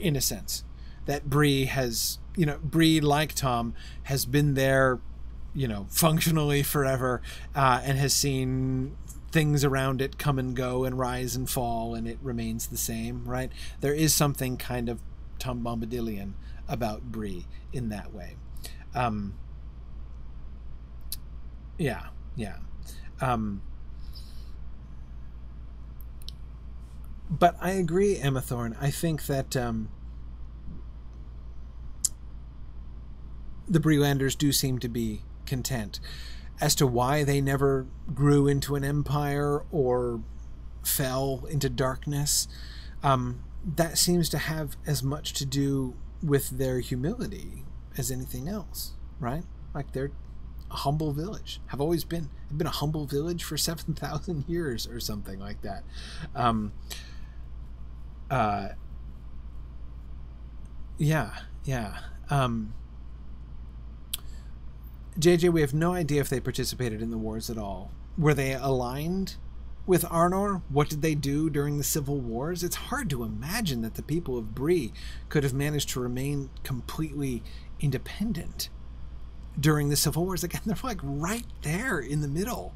S1: In a sense, that Bree has, you know, Bree like Tom has been there, you know, functionally forever, uh, and has seen things around it come and go and rise and fall, and it remains the same, right? There is something kind of Tom Bombadilian about Bree in that way. Um, yeah, yeah. Um, but I agree, Emma Thorne. I think that um, the Breelanders do seem to be content. As to why they never grew into an empire or fell into darkness, um, that seems to have as much to do with their humility as anything else, right? Like they're a humble village, have always been. They've been a humble village for 7,000 years or something like that. Um, uh, yeah, yeah. Um, JJ, we have no idea if they participated in the wars at all. Were they aligned with Arnor? What did they do during the civil wars? It's hard to imagine that the people of Bree could have managed to remain completely independent during the civil wars. Again, they're like right there in the middle.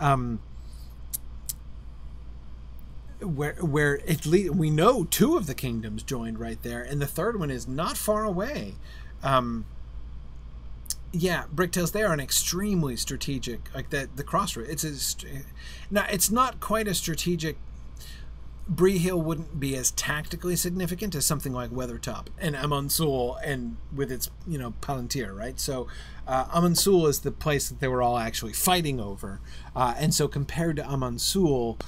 S1: Um, where where at least we know two of the kingdoms joined right there, and the third one is not far away. Um, yeah, Bricktails, they are an extremely strategic, like that, the crossroad. It's a, now, it's not quite a strategic, Bree Hill wouldn't be as tactically significant as something like Weathertop and Amon Sul and with its, you know, Palantir, right? So uh, Amon Sul is the place that they were all actually fighting over. Uh, and so compared to Amon Sul,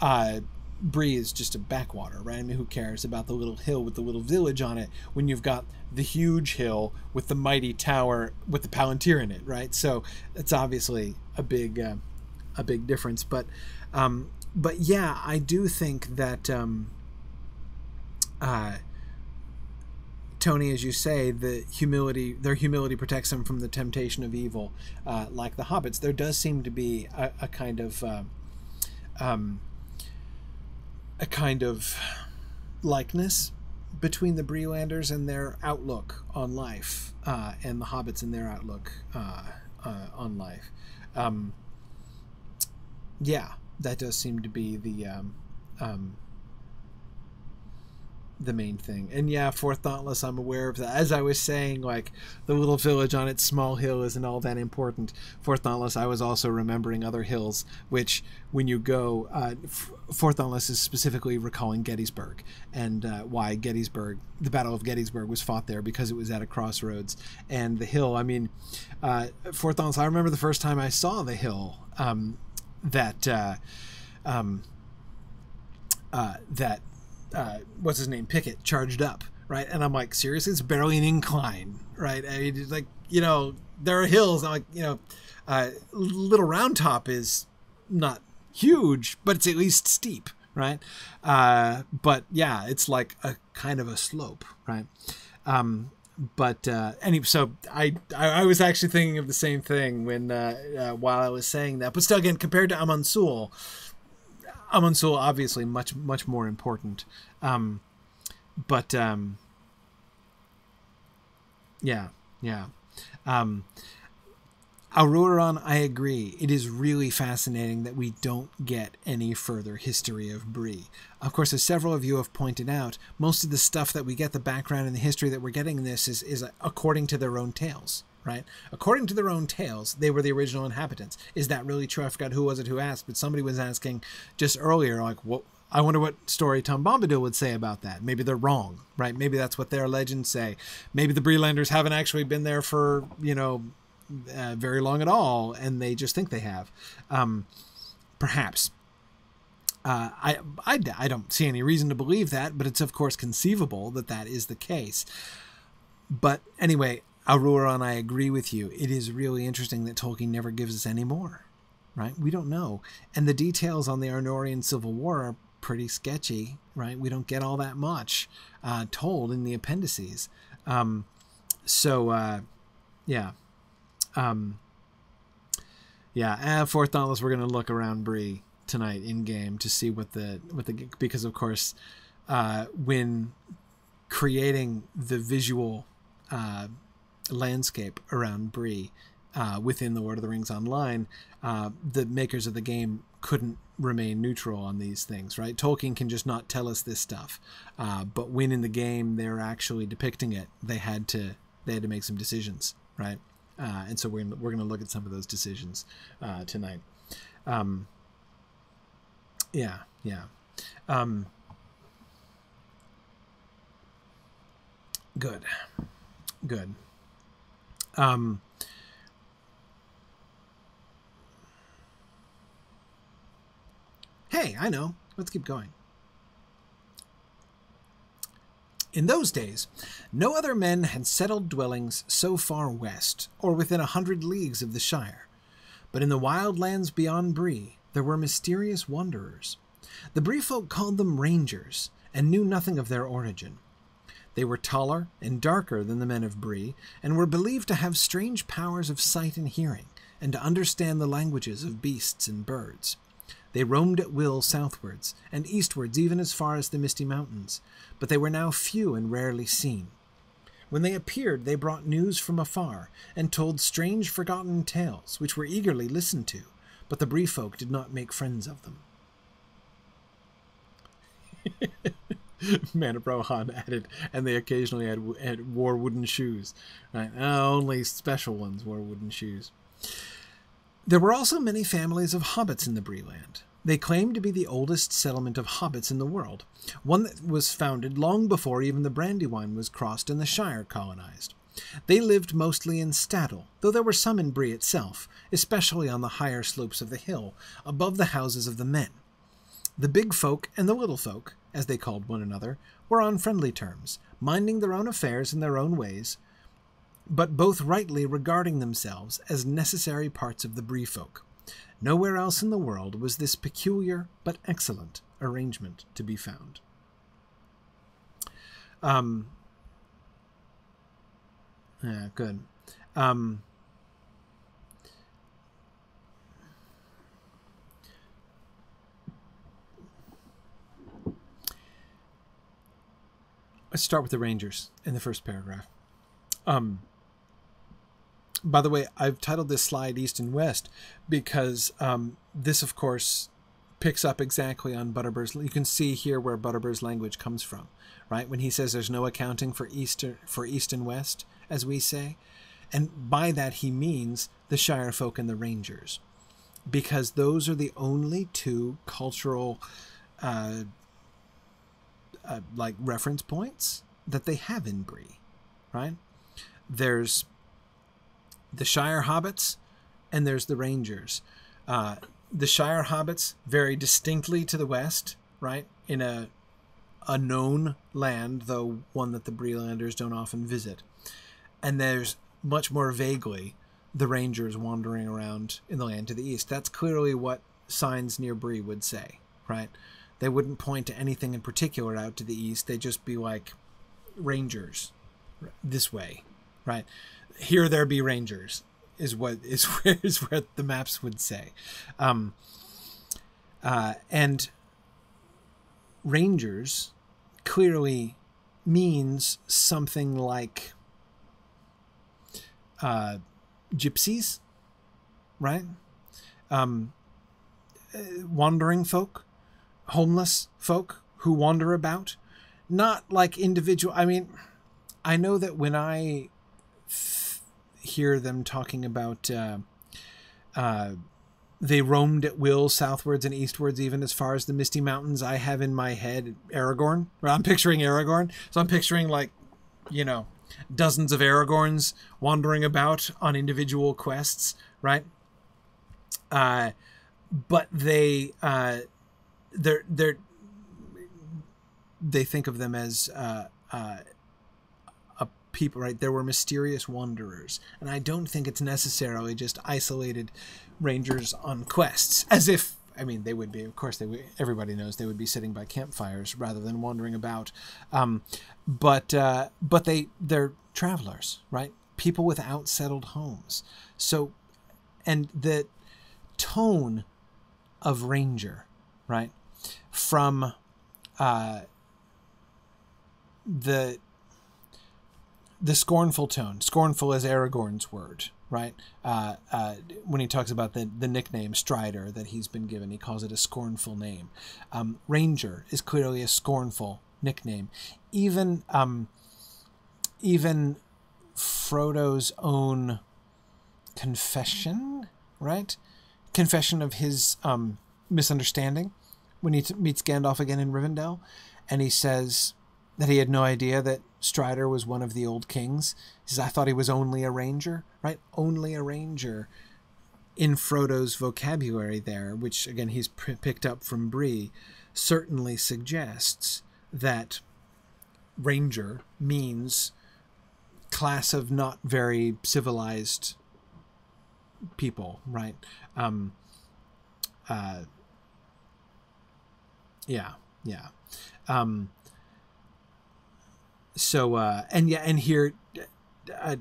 S1: uh, Bree is just a backwater, right? I mean, who cares about the little hill with the little village on it when you've got the huge hill with the mighty tower with the Palantir in it, right? So it's obviously a big, uh, a big difference. But, um, but yeah, I do think that, um, uh, Tony, as you say, the humility, their humility protects them from the temptation of evil, uh, like the hobbits. There does seem to be a, a kind of, uh, um, a kind of likeness between the Breelanders and their outlook on life, uh, and the hobbits and their outlook uh, uh, on life. Um, yeah, that does seem to be the um, um, the main thing. And yeah, Fourth Dauntless, I'm aware of that. As I was saying, like the little village on its small hill isn't all that important. Fourth Dauntless, I was also remembering other hills, which when you go, uh, Fourth Dauntless is specifically recalling Gettysburg and uh, why Gettysburg, the Battle of Gettysburg, was fought there because it was at a crossroads. And the hill, I mean, uh, Fourth Dauntless, I remember the first time I saw the hill um, that. Uh, um, uh, that uh, what's his name Pickett charged up, right? And I'm like, seriously, it's barely an incline, right? I mean, like you know, there are hills. I'm like, you know, uh, Little Round Top is not huge, but it's at least steep, right? Uh, but yeah, it's like a kind of a slope, right? Um, but uh, anyway, so I, I, was actually thinking of the same thing when uh, uh, while I was saying that. But still, again, compared to Amon Sul, Amon Sul obviously much much more important. Um, but um, yeah, yeah. Um, Aruaran, I agree. It is really fascinating that we don't get any further history of Bree. Of course, as several of you have pointed out, most of the stuff that we get, the background and the history that we're getting in this, is, is according to their own tales right? According to their own tales, they were the original inhabitants. Is that really true? I forgot who was it who asked, but somebody was asking just earlier, like, what? I wonder what story Tom Bombadil would say about that. Maybe they're wrong, right? Maybe that's what their legends say. Maybe the Breelanders haven't actually been there for, you know, uh, very long at all, and they just think they have. Um, perhaps. Uh, I, I, I don't see any reason to believe that, but it's of course conceivable that that is the case. But anyway, Aruaran, I agree with you. It is really interesting that Tolkien never gives us any more, right? We don't know. And the details on the Arnorian Civil War are pretty sketchy, right? We don't get all that much uh, told in the appendices. Um, so, uh, yeah. Um, yeah, uh, Fourth Dauntless, we're going to look around Bree. tonight in game to see what the what the because of course uh, when creating the visual uh, landscape around Bree uh, within the Lord of the Rings Online, uh, the makers of the game couldn't remain neutral on these things, right? Tolkien can just not tell us this stuff, uh, but when in the game they're actually depicting it, they had to they had to make some decisions, right? Uh, and so we're gonna, we're going to look at some of those decisions uh, tonight. Um, yeah, yeah. Um, good, good. Um, hey, I know. Let's keep going. In those days, no other men had settled dwellings so far west, or within a hundred leagues of the Shire. But in the wild lands beyond Bree, there were mysterious wanderers. The Bree folk called them rangers, and knew nothing of their origin. They were taller and darker than the men of Bree, and were believed to have strange powers of sight and hearing, and to understand the languages of beasts and birds. They roamed at will southwards, and eastwards even as far as the Misty Mountains, but they were now few and rarely seen. When they appeared, they brought news from afar, and told strange forgotten tales, which were eagerly listened to, but the Bree folk did not make friends of them. Manabrohan added, and they occasionally had, had wore wooden shoes. Right? Uh, only special ones wore wooden shoes. There were also many families of hobbits in the Breeland. They claimed to be the oldest settlement of hobbits in the world, one that was founded long before even the Brandywine was crossed and the Shire colonized. They lived mostly in Staddle, though there were some in Bree itself, especially on the higher slopes of the hill, above the houses of the men. The big folk and the little folk, as they called one another, were on friendly terms, minding their own affairs in their own ways, but both rightly regarding themselves as necessary parts of the Bree folk. Nowhere else in the world was this peculiar but excellent arrangement to be found. Um, yeah, good. Um, let's start with the Rangers in the first paragraph. Um, by the way, I've titled this slide East and West because um, this, of course, picks up exactly on Butterbur's. You can see here where Butterbur's language comes from, right? When he says there's no accounting for East for East and West, as we say, and by that he means the Shire folk and the Rangers, because those are the only two cultural, uh, uh, like reference points that they have in Bree, right? There's the Shire Hobbits, and there's the Rangers. Uh, the Shire Hobbits very distinctly to the west, right, in a a known land, though one that the Breelanders don't often visit. And there's much more vaguely the Rangers wandering around in the land to the east. That's clearly what signs near Bree would say, right? They wouldn't point to anything in particular out to the east. They'd just be like Rangers this way, right? here there be rangers is what is where is where the maps would say um, uh, and rangers clearly means something like uh, gypsies right um, uh, wandering folk homeless folk who wander about not like individual i mean i know that when i hear them talking about uh, uh, they roamed at will southwards and eastwards, even as far as the Misty Mountains. I have in my head Aragorn. I'm picturing Aragorn, so I'm picturing like, you know, dozens of Aragorns wandering about on individual quests, right? Uh, but they uh, they're they're they think of them as uh, uh, people, right? There were mysterious wanderers. And I don't think it's necessarily just isolated rangers on quests, as if I mean, they would be. Of course, they would, everybody knows they would be sitting by campfires rather than wandering about. Um, but uh, but they they're travelers, right? People without settled homes. So, and the tone of ranger, right? From uh, the the scornful tone. Scornful is Aragorn's word, right? Uh, uh, when he talks about the, the nickname Strider that he's been given, he calls it a scornful name. Um, Ranger is clearly a scornful nickname. Even um, even Frodo's own confession, right? Confession of his um, misunderstanding when he meets Gandalf again in Rivendell, and he says that he had no idea that Strider was one of the old kings. He says, I thought he was only a ranger, right? Only a ranger in Frodo's vocabulary there, which again he's p- picked up from Bree, certainly suggests that ranger means class of not very civilized people, right? Um, uh, yeah, yeah. Um, so uh, and yeah, and here, uh,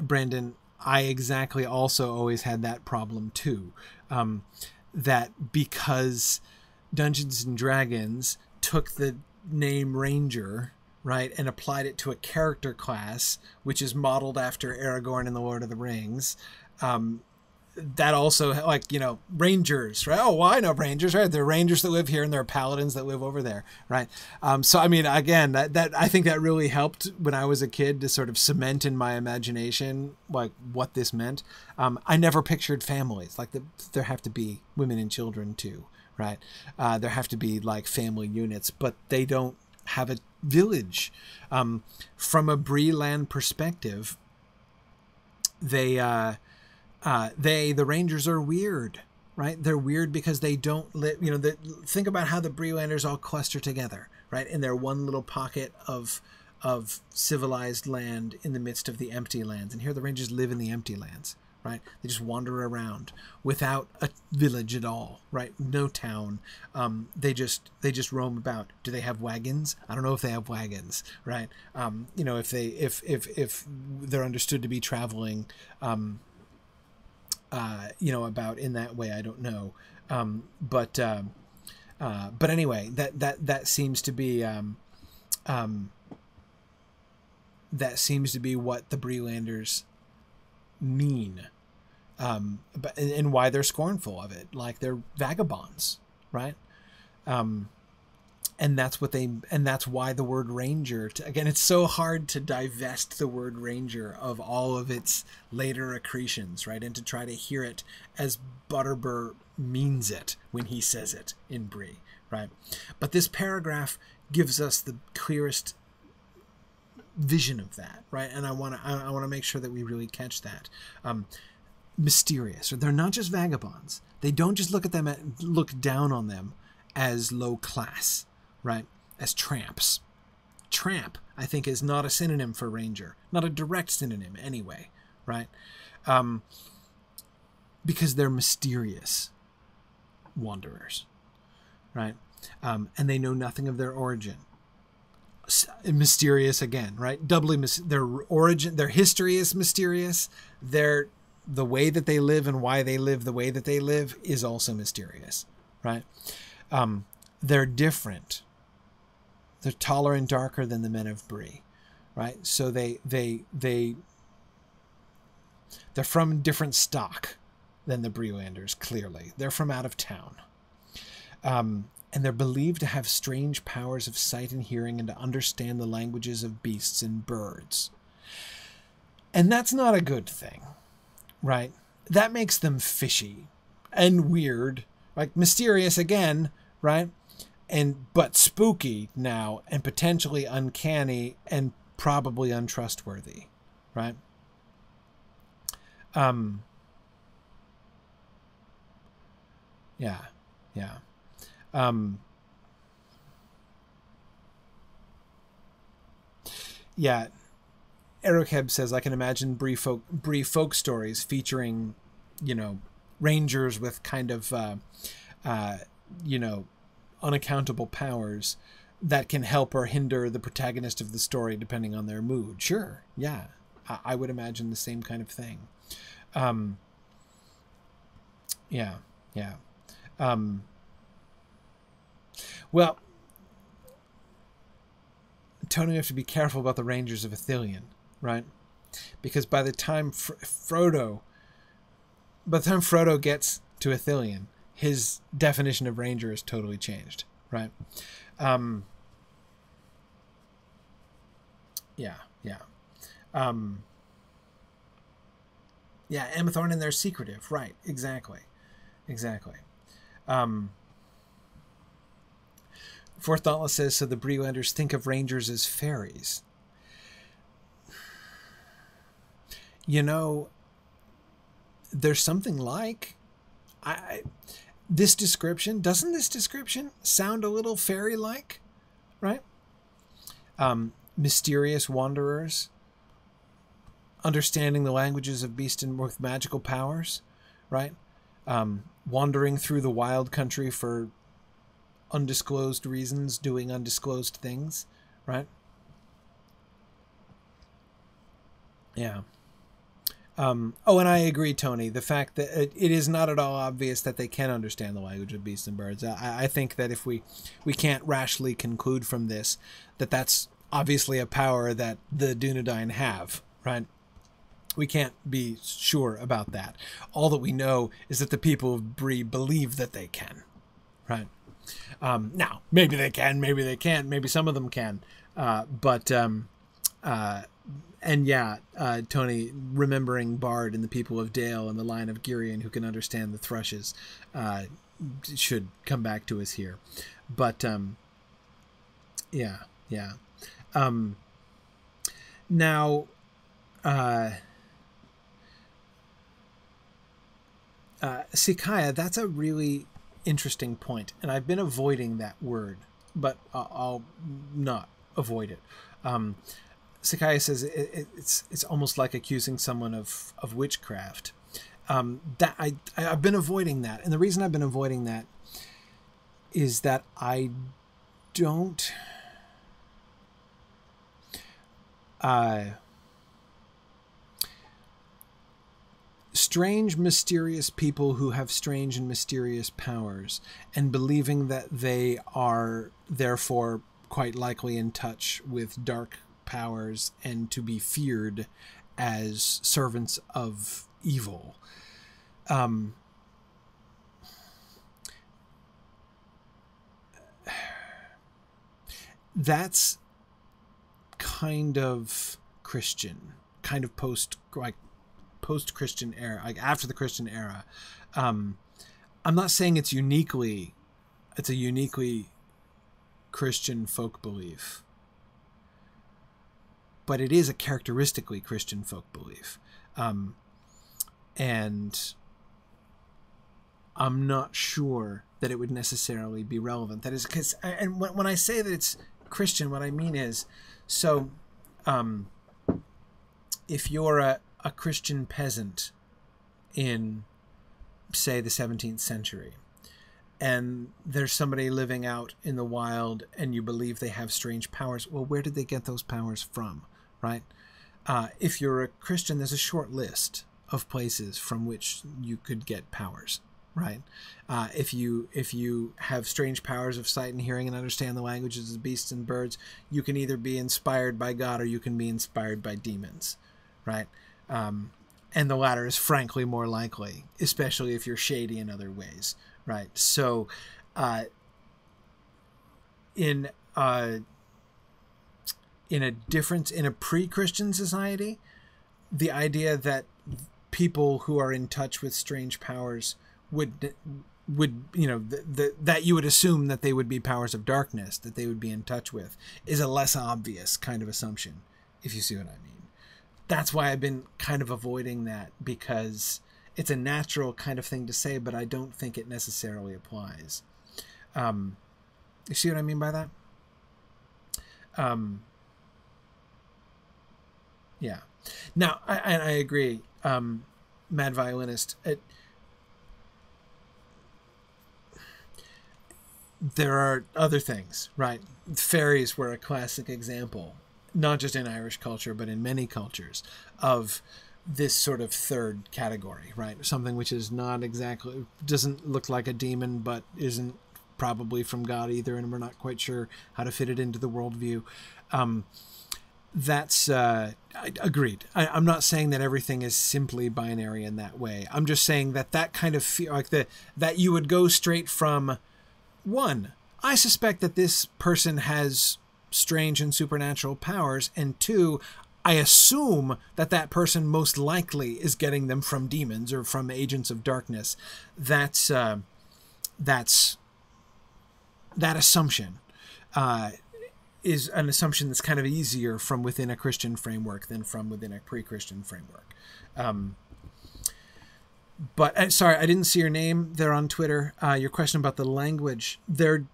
S1: Brandon, I exactly also always had that problem too. Um, that because Dungeons and Dragons took the name Ranger right, and applied it to a character class, which is modeled after Aragorn in the Lord of the Rings. Um, that also like you know rangers right? Oh well i know rangers right? There are rangers that live here and there are paladins that live over there right? Um, so i mean again that, that i think that really helped when i was a kid to sort of cement in my imagination like what this meant. Um, i never pictured families like the, there have to be women and children too right? Uh, there have to be like family units but they don't have a village. Um, from a Bree land perspective they uh, uh, they the Rangers are weird, right? They're weird because they don't live. You know, the, think about how the Breelanders all cluster together, right, in their one little pocket of of civilized land in the midst of the empty lands. And here the Rangers live in the empty lands, right? They just wander around without a village at all, right? No town. Um, they just they just roam about. Do they have wagons? I don't know if they have wagons, right? Um, you know, if they if if if they're understood to be traveling. Um, uh, you know, about in that way. I don't know, um, but uh, uh, but anyway, that that that seems to be um, um, that seems to be what the Breelanders mean, um, but and why they're scornful of it, like they're vagabonds, right? Um, and that's what they and that's why the word ranger to, again it's so hard to divest the word ranger of all of its later accretions right? And to try to hear it as butterbur means it when he says it in Bree right? But this paragraph gives us the clearest vision of that right? And i want to i, want to make sure that we really catch that um, mysterious or they're not just vagabonds. They don't just look at them at, look down on them as low class right, as tramps. Tramp, I think, is not a synonym for ranger, not a direct synonym anyway, right? Um, because they're mysterious wanderers, right? Um, and they know nothing of their origin. Mysterious again, right? Doubly mis- their origin, their history is mysterious. Their the way that they live and why they live the way that they live is also mysterious, right? Um, they're different they're taller and darker than the men of Bree, right? So they they they they're from different stock than the Breelanders. Clearly, they're from out of town, um, and they're believed to have strange powers of sight and hearing, and to understand the languages of beasts and birds. And that's not a good thing, right? That makes them fishy and weird, like mysterious again, right? And but spooky now and potentially uncanny and probably untrustworthy right? Um yeah yeah. Um yeah Erokeb says I can imagine brief folk Bree folk stories featuring you know rangers with kind of uh, uh, you know unaccountable powers that can help or hinder the protagonist of the story depending on their mood. Sure, yeah, I, I would imagine the same kind of thing. Um, yeah, yeah. Um, well, Tony, we have to be careful about the Rangers of Ithilien, right? Because by the time Fr- Frodo, by the time Frodo gets to Ithilien, his definition of ranger is totally changed, right? Um, yeah, yeah. Um, yeah, Amathorn and they're secretive, right? Exactly, exactly. Um, Fourth Dauntless says so. The Breelanders think of rangers as fairies. You know, there's something like I this description doesn't this description sound a little fairy like right? Um, mysterious wanderers understanding the languages of beast and with magical powers right? Um, wandering through the wild country for undisclosed reasons doing undisclosed things right? Yeah um, oh, and I agree, Tony. The fact that it, it is not at all obvious that they can understand the language of beasts and birds. I, I think that if we we can't rashly conclude from this that that's obviously a power that the Dunedain have, right? We can't be sure about that. All that we know is that the people of Bree believe that they can, right? Um, now, maybe they can, maybe they can't, maybe some of them can, uh, but um, uh, and yeah, uh, Tony, remembering Bard and the people of Dale and the line of Girion who can understand the thrushes, uh, should come back to us here. But um, yeah, yeah. Um, now, uh, uh, Sikaya, that's a really interesting point, and I've been avoiding that word, but I'll not avoid it. Um, Sakai says it, it, it's it's almost like accusing someone of of witchcraft. Um, that I, I have been avoiding that, and the reason I've been avoiding that is that I don't. Uh, strange, mysterious people who have strange and mysterious powers, and believing that they are therefore quite likely in touch with dark powers and to be feared as servants of evil. Um, that's kind of Christian, kind of post like post Christian era, like after the Christian era. Um, I'm not saying it's uniquely, it's a uniquely Christian folk belief but it is a characteristically Christian folk belief. Um, and I'm not sure that it would necessarily be relevant. That is because, and when, when I say that it's Christian, what I mean is, so um, if you're a, a Christian peasant in, say, the 17th century, and there's somebody living out in the wild and you believe they have strange powers, well, where did they get those powers from? Right? Uh, if you're a Christian, there's a short list of places from which you could get powers, right? Uh, if you if you have strange powers of sight and hearing and understand the languages of beasts and birds, you can either be inspired by God or you can be inspired by demons, right? Um, and the latter is frankly more likely, especially if you're shady in other ways, right? So, uh, in uh, in a different in a pre-christian society the idea that people who are in touch with strange powers would would you know the, the, that you would assume that they would be powers of darkness that they would be in touch with is a less obvious kind of assumption if you see what i mean. That's why i've been kind of avoiding that because it's a natural kind of thing to say but i don't think it necessarily applies. Um you see what i mean by that? Um yeah. Now, I, I agree. Um, Mad Violinist. It, there are other things, right? Fairies were a classic example, not just in Irish culture, but in many cultures, of this sort of third category, right? Something which is not exactly doesn't look like a demon, but isn't probably from God either, and we're not quite sure how to fit it into the worldview. Um, that's uh, agreed. I, am not saying that everything is simply binary in that way. I'm just saying that that kind of feel like the that you would go straight from one. I suspect that this person has strange and supernatural powers, and two, I assume that that person most likely is getting them from demons or from agents of darkness. That's uh, that's that assumption uh, is an assumption that's kind of easier from within a Christian framework than from within a pre-Christian framework. Um, but uh, sorry, I didn't see your name there on Twitch. Uh, your question about the language there.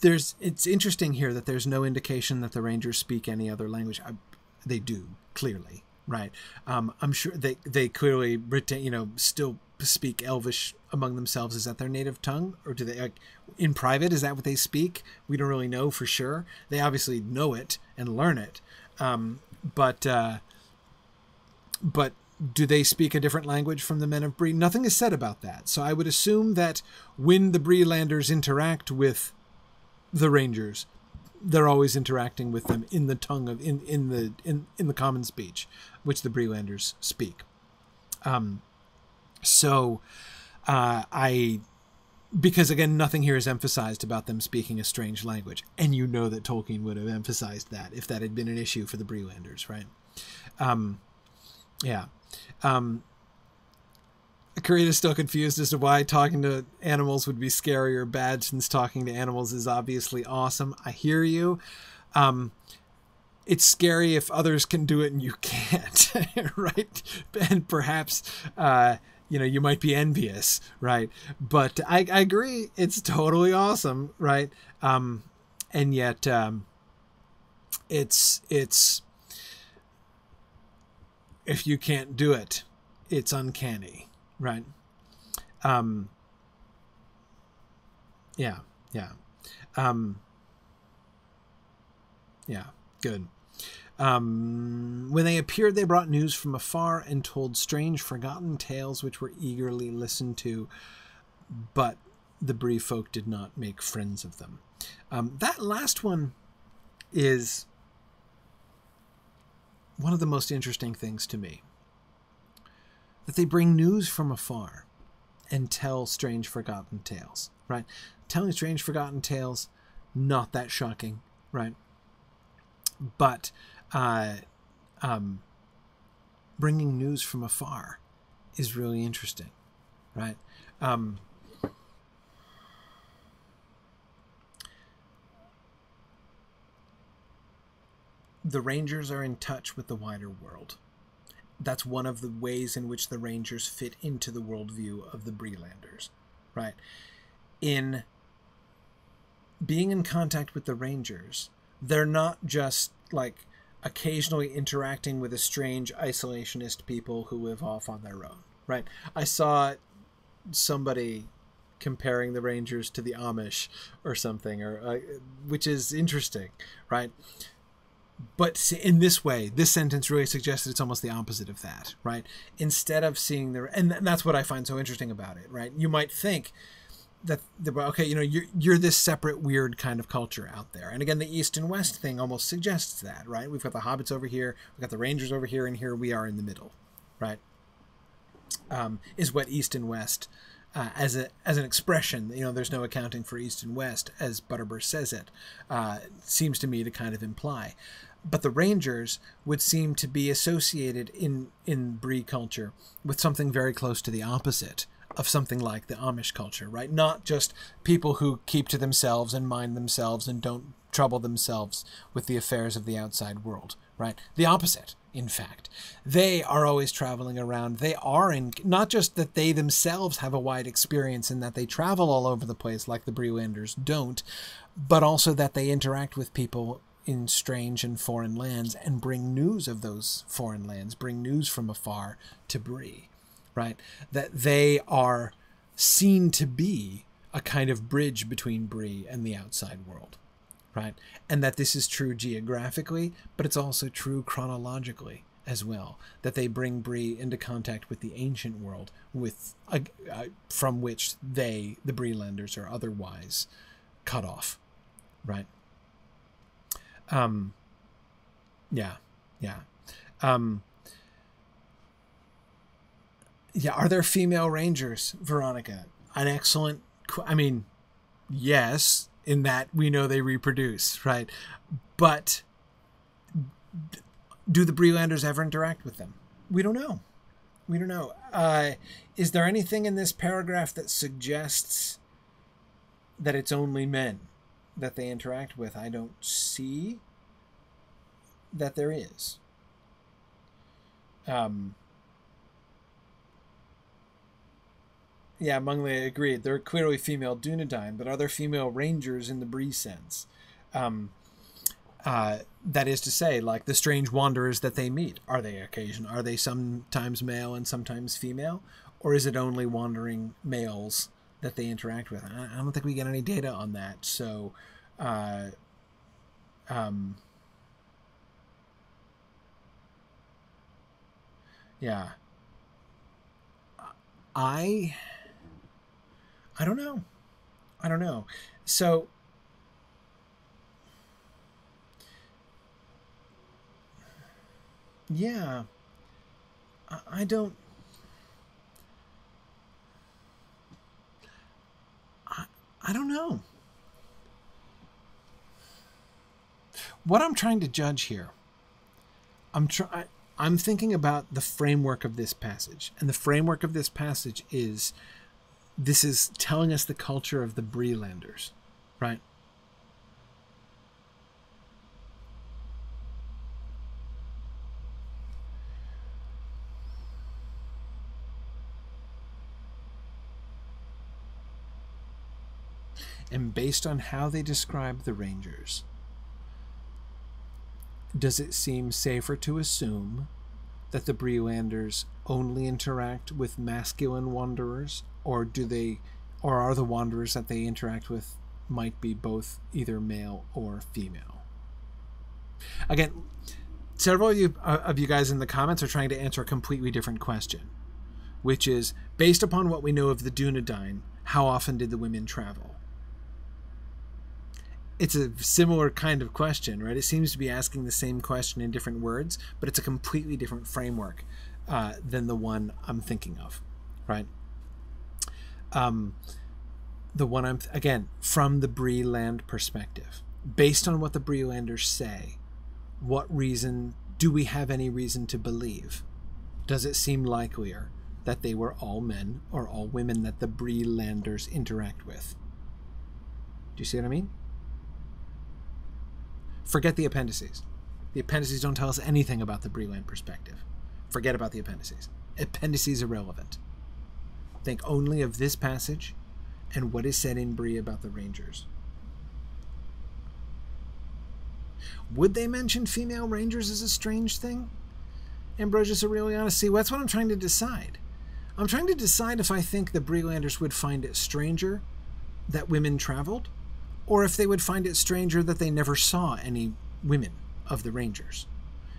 S1: There's it's interesting here that there's no indication that the Rangers speak any other language. I, they do clearly, right? Um, I'm sure they they clearly retain, you know, still speak Elvish among themselves. Is that their native tongue, or do they like in private? Is that what they speak? We don't really know for sure. They obviously know it and learn it, um, but uh, but do they speak a different language from the men of Bree? Nothing is said about that. So I would assume that when the Breelanders interact with the Rangers, they're always interacting with them in the tongue of in in the in in the common speech, which the Breelanders speak. Um, so, uh, I because again nothing here is emphasized about them speaking a strange language, and you know that Tolkien would have emphasized that if that had been an issue for the Breelanders, right? Um, yeah. Um, Karita is still confused as to why talking to animals would be scary or bad, since talking to animals is obviously awesome. I hear you. Um, it's scary if others can do it and you can't, right? And perhaps, uh, you know, you might be envious, right? But I, I agree, it's totally awesome, right? Um, and yet, um, it's it's if you can't do it, it's uncanny Right. Um, yeah. Yeah. Um, yeah. Good. Um, when they appeared, they brought news from afar and told strange, forgotten tales which were eagerly listened to, but the Bree folk did not make friends of them. Um, that last one is one of the most interesting things to me that they bring news from afar and tell strange forgotten tales, right? Telling strange forgotten tales, not that shocking, right? But uh, um, bringing news from afar is really interesting, right? Um, the Rangers are in touch with the wider world that's one of the ways in which the Rangers fit into the worldview of the Breelanders, right? In being in contact with the Rangers, they're not just like occasionally interacting with a strange isolationist people who live off on their own, right? I saw somebody comparing the Rangers to the Amish or something, or uh, which is interesting, right? but in this way, this sentence really suggests it's almost the opposite of that, right? Instead of seeing the, and that's what I find so interesting about it, right? You might think that the okay, you know, you're you're this separate, weird kind of culture out there, and again, the East and West thing almost suggests that, right? We've got the hobbits over here, we've got the Rangers over here, and here we are in the middle, right? Um, is what East and West uh, as a as an expression. You know, there's no accounting for East and West, as Butterbur says it. Uh, seems to me to kind of imply but the Rangers would seem to be associated in in Bree culture with something very close to the opposite of something like the Amish culture, right? Not just people who keep to themselves and mind themselves and don't trouble themselves with the affairs of the outside world, right? The opposite, in fact. They are always traveling around. They are in not just that they themselves have a wide experience and that they travel all over the place like the Breelanders don't, but also that they interact with people in strange and foreign lands and bring news of those foreign lands, bring news from afar to Bree, right? That they are seen to be a kind of bridge between Bree and the outside world, right? And that this is true geographically, but it's also true chronologically as well. That they bring Bree into contact with the ancient world, with uh, uh, from which they, the Breelanders, are otherwise cut off, right? Um. Yeah, yeah. Um. Yeah, are there female rangers, Veronica? An excellent. I mean, yes, in that we know they reproduce, right? But do the Breelanders ever interact with them? We don't know. We don't know. Uh, is there anything in this paragraph that suggests that it's only men that they interact with? I don't see that there is. Um, yeah, Mungley agreed. They're clearly female Dunedain, but are there female rangers in the Bree sense? Um, uh, that is to say, like the strange wanderers that they meet, are they occasion? Are they sometimes male and sometimes female, or is it only wandering males that they interact with? I, don't think we get any data on that. So, uh, um, yeah, I, I don't know, I don't know. So yeah. I, I don't I, I don't know. What i'm trying to judge here i'm trying i'm thinking about the framework of this passage and the framework of this passage is this is telling us the culture of the breelanders right? And based on how they describe the Rangers, does it seem safer to assume that the Breelanders only interact with masculine wanderers, or do they, or are the wanderers that they interact with might be both either male or female? Again, several of you, uh, of you guys in the comments are trying to answer a completely different question, which is based upon what we know of the Dunedain, how often did the women travel? It's a similar kind of question, right? It seems to be asking the same question in different words, but it's a completely different framework uh, than the one I'm thinking of, right? Um, the one I'm again from the Breeland perspective, based on what the Breelanders say, what reason do we have any reason to believe? Does it seem likelier that they were all men or all women that the Breelanders interact with? Do you see what I mean? Forget the appendices. The appendices don't tell us anything about the Breeland perspective. Forget about the appendices. Appendices irrelevant. Think only of this passage and what is said in Bree about the Rangers. Would they mention female Rangers as a strange thing? Ambrosius Aurelianus, see, that's what I'm trying to decide. I'm trying to decide if I think the Breelanders would find it stranger that women traveled or if they would find it stranger that they never saw any women of the Rangers.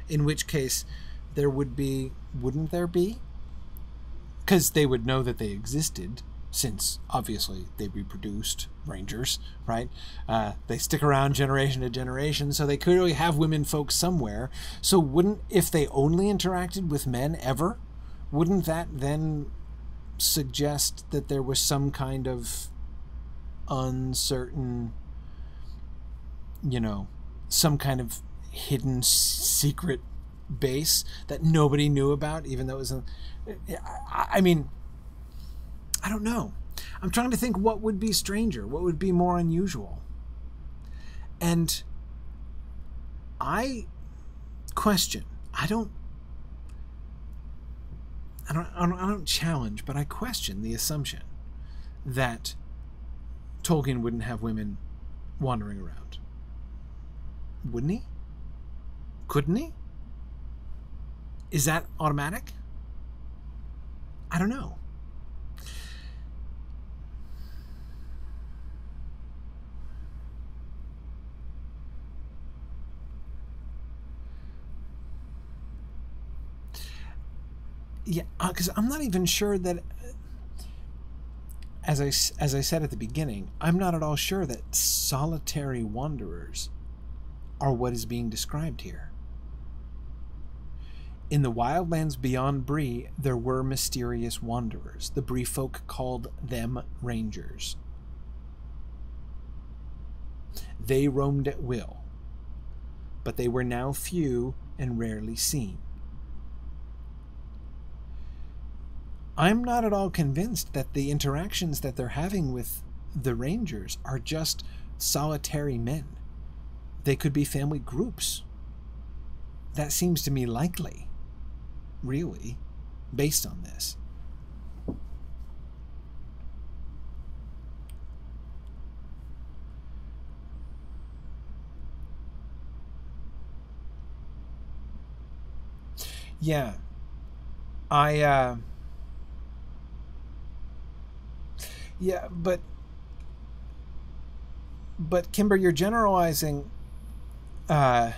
S1: In which case, there would be, wouldn't there be? Because they would know that they existed, since obviously they reproduced Rangers, right? Uh, they stick around generation to generation, so they clearly have women folks somewhere. So, wouldn't, if they only interacted with men ever, wouldn't that then suggest that there was some kind of uncertain, you know, some kind of hidden secret base that nobody knew about, even though it was. I mean, I don't know. I'm trying to think what would be stranger, what would be more unusual. And I question. I don't. I don't, I don't, I don't challenge, but I question the assumption that Tolkien wouldn't have women wandering around. Wouldn't he? Couldn't he? Is that automatic? I don't know. yeah, uh, because I'm not even sure that. As I as I said at the beginning, I'm not at all sure that solitary wanderers are what is being described here. In the wildlands beyond Bree, there were mysterious wanderers. The Bree folk called them rangers. They roamed at will, but they were now few and rarely seen. I'm not at all convinced that the interactions that they're having with the Rangers are just solitary men. They could be family groups. That seems to me likely, really, based on this. Yeah. I uh Yeah, but but Kimber, you're generalizing uh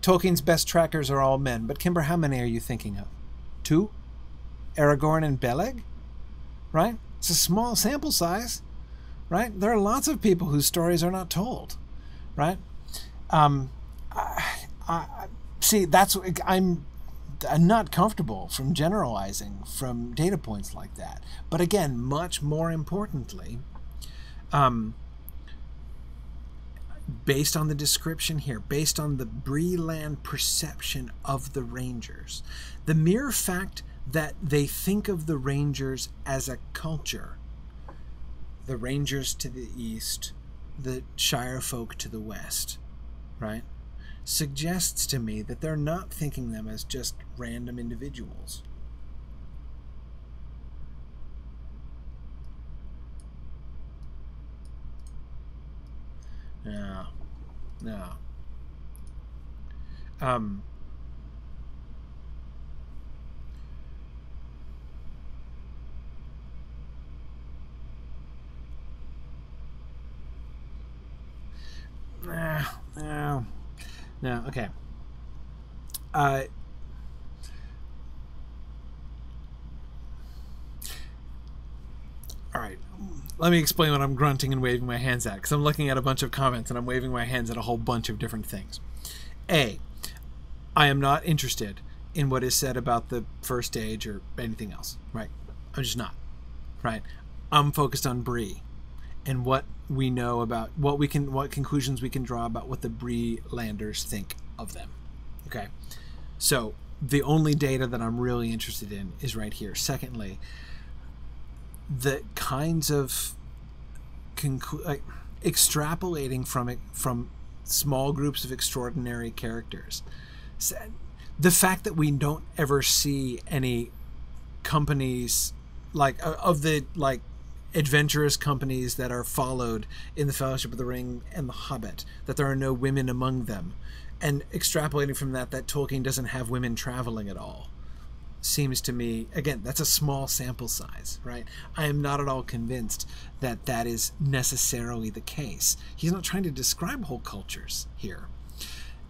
S1: Tolkien's best trackers are all men, but Kimber, how many are you thinking of? Two? Aragorn and Beleg? Right? It's a small sample size, right? There are lots of people whose stories are not told, right? Um, I, I, see that's i'm i'm not comfortable from generalizing from data points like that. But again much more importantly um, based on the description here based on the breeland perception of the rangers the mere fact that they think of the rangers as a culture the rangers to the east the shire folk to the west right suggests to me that they're not thinking them as just random individuals. No, no. Um, nah, no. No, okay. Uh, all right. Let me explain what I'm grunting and waving my hands at, because I'm looking at a bunch of comments and I'm waving my hands at a whole bunch of different things. A, I am not interested in what is said about the First Age or anything else, right? I'm just not, right? I'm focused on Bree and what we know about what we can what conclusions we can draw about what the Bree landers think of them. Okay. So the only data that I'm really interested in is right here. Secondly, the kinds of conclu- like, extrapolating from it from small groups of extraordinary characters. The fact that we don't ever see any companies like of the like adventurous companies that are followed in the Fellowship of the Ring and the Hobbit, that there are no women among them. And extrapolating from that, that Tolkien doesn't have women traveling at all seems to me, again, that's a small sample size, right? I am not at all convinced that that is necessarily the case. He's not trying to describe whole cultures here.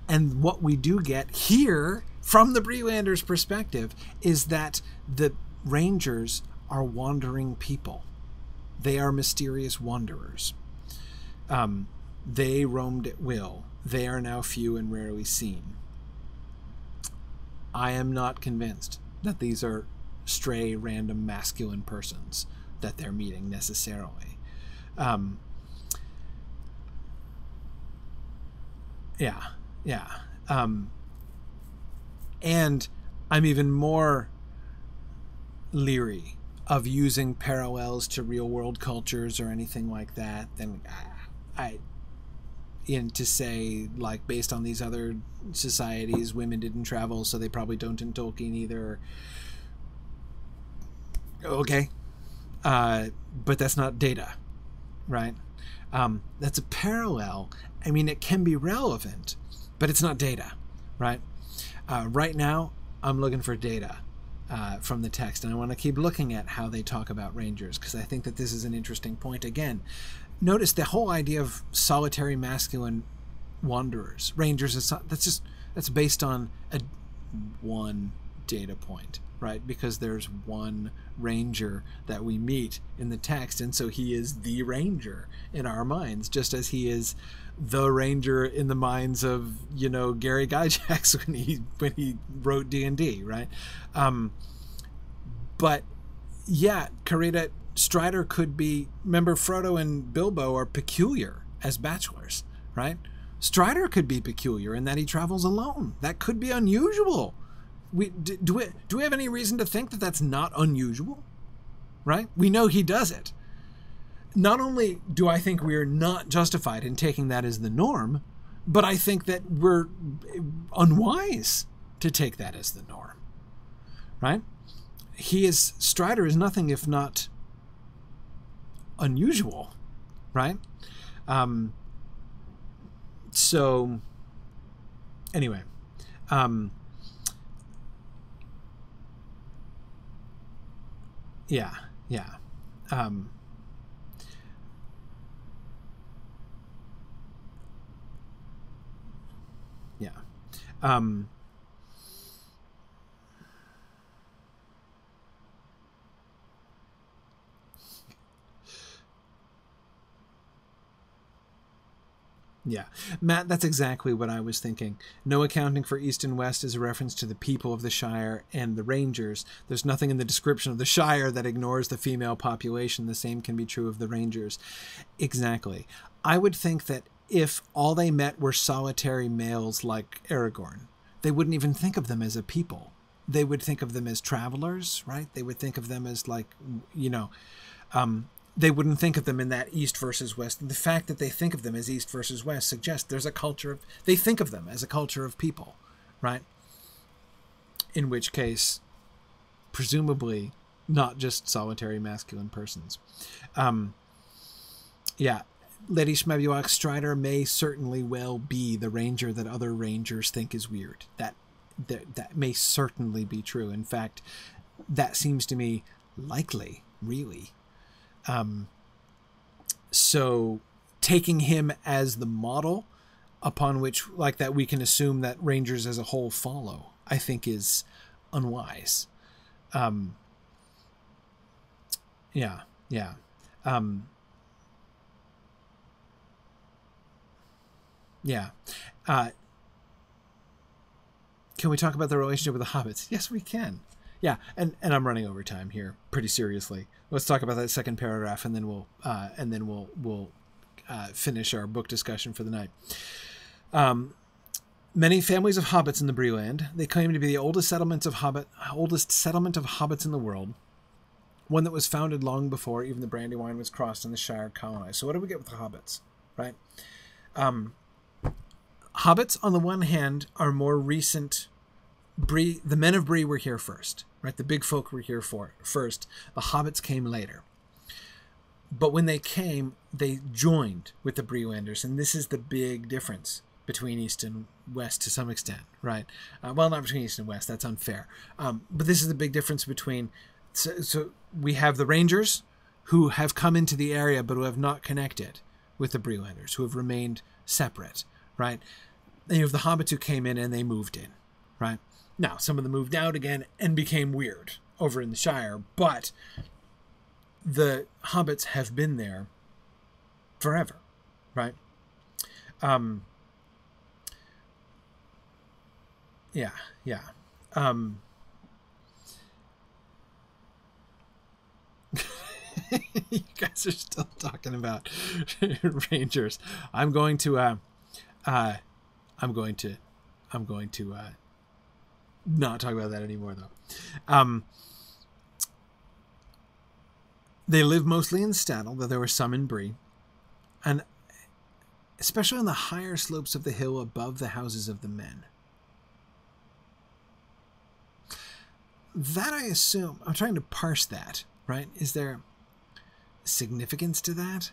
S1: And what we do get here from the Breelanders' perspective is that the Rangers are wandering people they are mysterious wanderers. Um, they roamed at will. They are now few and rarely seen. I am not convinced that these are stray, random masculine persons that they're meeting necessarily. Um, yeah, yeah. Um, and I'm even more leery of using parallels to real world cultures or anything like that, then I, I in to say like based on these other societies, women didn't travel, so they probably don't in Tolkien either. Okay, uh, but that's not data, right? Um, that's a parallel. I mean, it can be relevant, but it's not data, right? Uh, right now, I'm looking for data uh, from the text. And I want to keep looking at how they talk about rangers because I think that this is an interesting point. Again, notice the whole idea of solitary masculine wanderers. Rangers is that's just that's based on a one data point, right? Because there's one ranger that we meet in the text, and so he is the ranger in our minds, just as he is the ranger in the minds of you know Gary Gygax when he when he wrote D and D, right? Um, but yeah, Karita Strider could be. Remember, Frodo and Bilbo are peculiar as bachelors, right? Strider could be peculiar in that he travels alone. That could be unusual. We do we do we have any reason to think that that's not unusual? Right? We know he does it. Not only do I think we're not justified in taking that as the norm, but I think that we're unwise to take that as the norm. Right? He is Strider is nothing if not unusual, right? Um, so, anyway, um, yeah, yeah. Um, yeah. Um, Yeah, Matt, that's exactly what I was thinking. No accounting for East and West is a reference to the people of the Shire and the Rangers. There's nothing in the description of the Shire that ignores the female population. The same can be true of the Rangers. Exactly. I would think that if all they met were solitary males like Aragorn, they wouldn't even think of them as a people. They would think of them as travelers, right? They would think of them as like, you know, um, they wouldn't think of them in that east versus west. The fact that they think of them as east versus west suggests there's a culture of they think of them as a culture of people, right? In which case, presumably, not just solitary masculine persons. Um, yeah, Lady Schmebuak Strider may certainly well be the ranger that other rangers think is weird. That, that that may certainly be true. In fact, that seems to me likely, really. Um, so taking him as the model upon which like that we can assume that rangers as a whole follow i think is unwise um yeah yeah um yeah uh can we talk about the relationship with the hobbits yes we can yeah, and and I'm running over time here pretty seriously. Let's talk about that second paragraph, and then we'll uh, and then we'll we'll uh, finish our book discussion for the night. Um, many families of hobbits in the Bree-land. They claim to be the oldest settlements of hobbit, oldest settlement of hobbits in the world. One that was founded long before even the Brandywine was crossed and the Shire colonized. So what do we get with the hobbits, right? Um, hobbits, on the one hand, are more recent. Bree, the men of Bree were here first right? The big folk were here for first. The hobbits came later. But when they came, they joined with the Bree-landers, and this is the big difference between East and West to some extent, right? Uh, well, not between East and West, that's unfair. Um, but this is the big difference between. So, so we have the Rangers who have come into the area but who have not connected with the Bree-landers, who have remained separate, right? And you have the hobbits who came in and they moved in, right? Now, some of them moved out again and became weird over in the Shire, but the hobbits have been there forever, right? Um, yeah, yeah. Um, you guys are still talking about rangers. I'm going to, uh, uh, I'm going to, I'm going to, uh, not talk about that anymore, though. Um, they live mostly in Staddle, though there were some in Bree, and especially on the higher slopes of the hill above the houses of the men. That I assume, I'm trying to parse that, right? Is there significance to that?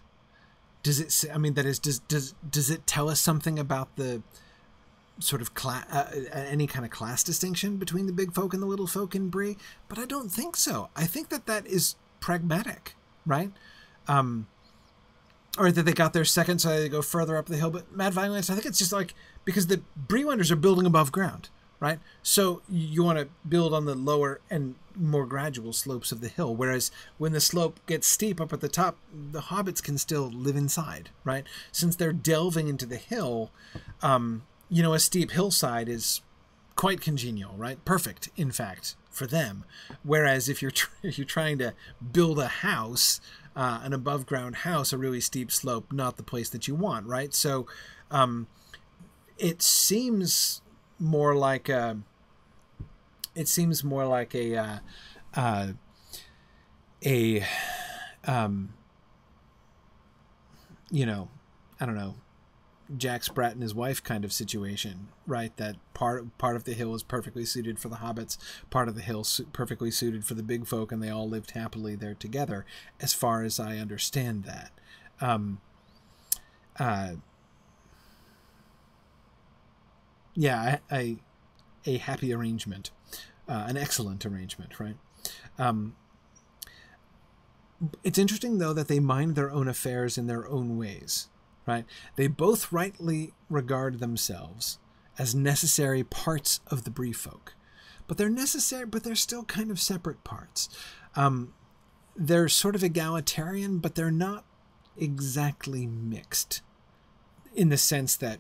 S1: Does it say, I mean, that is, does, does, does it tell us something about the, sort of class, uh, any kind of class distinction between the big folk and the little folk in Bree, but I don't think so. I think that that is pragmatic, right? Um, or that they got there second, so they go further up the hill. But Mad Violinist, I think it's just like because the Bree-landers are building above ground, right? So you want to build on the lower and more gradual slopes of the hill. Whereas when the slope gets steep up at the top, the hobbits can still live inside, right? Since they're delving into the hill, um, you know, a steep hillside is quite congenial, right? Perfect, in fact, for them. Whereas if you're tr- if you're trying to build a house, uh, an above ground house, a really steep slope, not the place that you want, right? So, um, it seems more like a it seems more like a uh, uh, a um, you know I don't know Jack Sprat and his wife kind of situation, right? That part part of the hill is perfectly suited for the hobbits, part of the hill su- perfectly suited for the big folk, and they all lived happily there together, as far as I understand that. Um, uh, yeah, a a happy arrangement, uh, an excellent arrangement, right? Um, it's interesting though that they mind their own affairs in their own ways, right? They both rightly regard themselves as necessary parts of the Bree folk, but they're necessary, but they're still kind of separate parts. Um, they're sort of egalitarian, but they're not exactly mixed in the sense that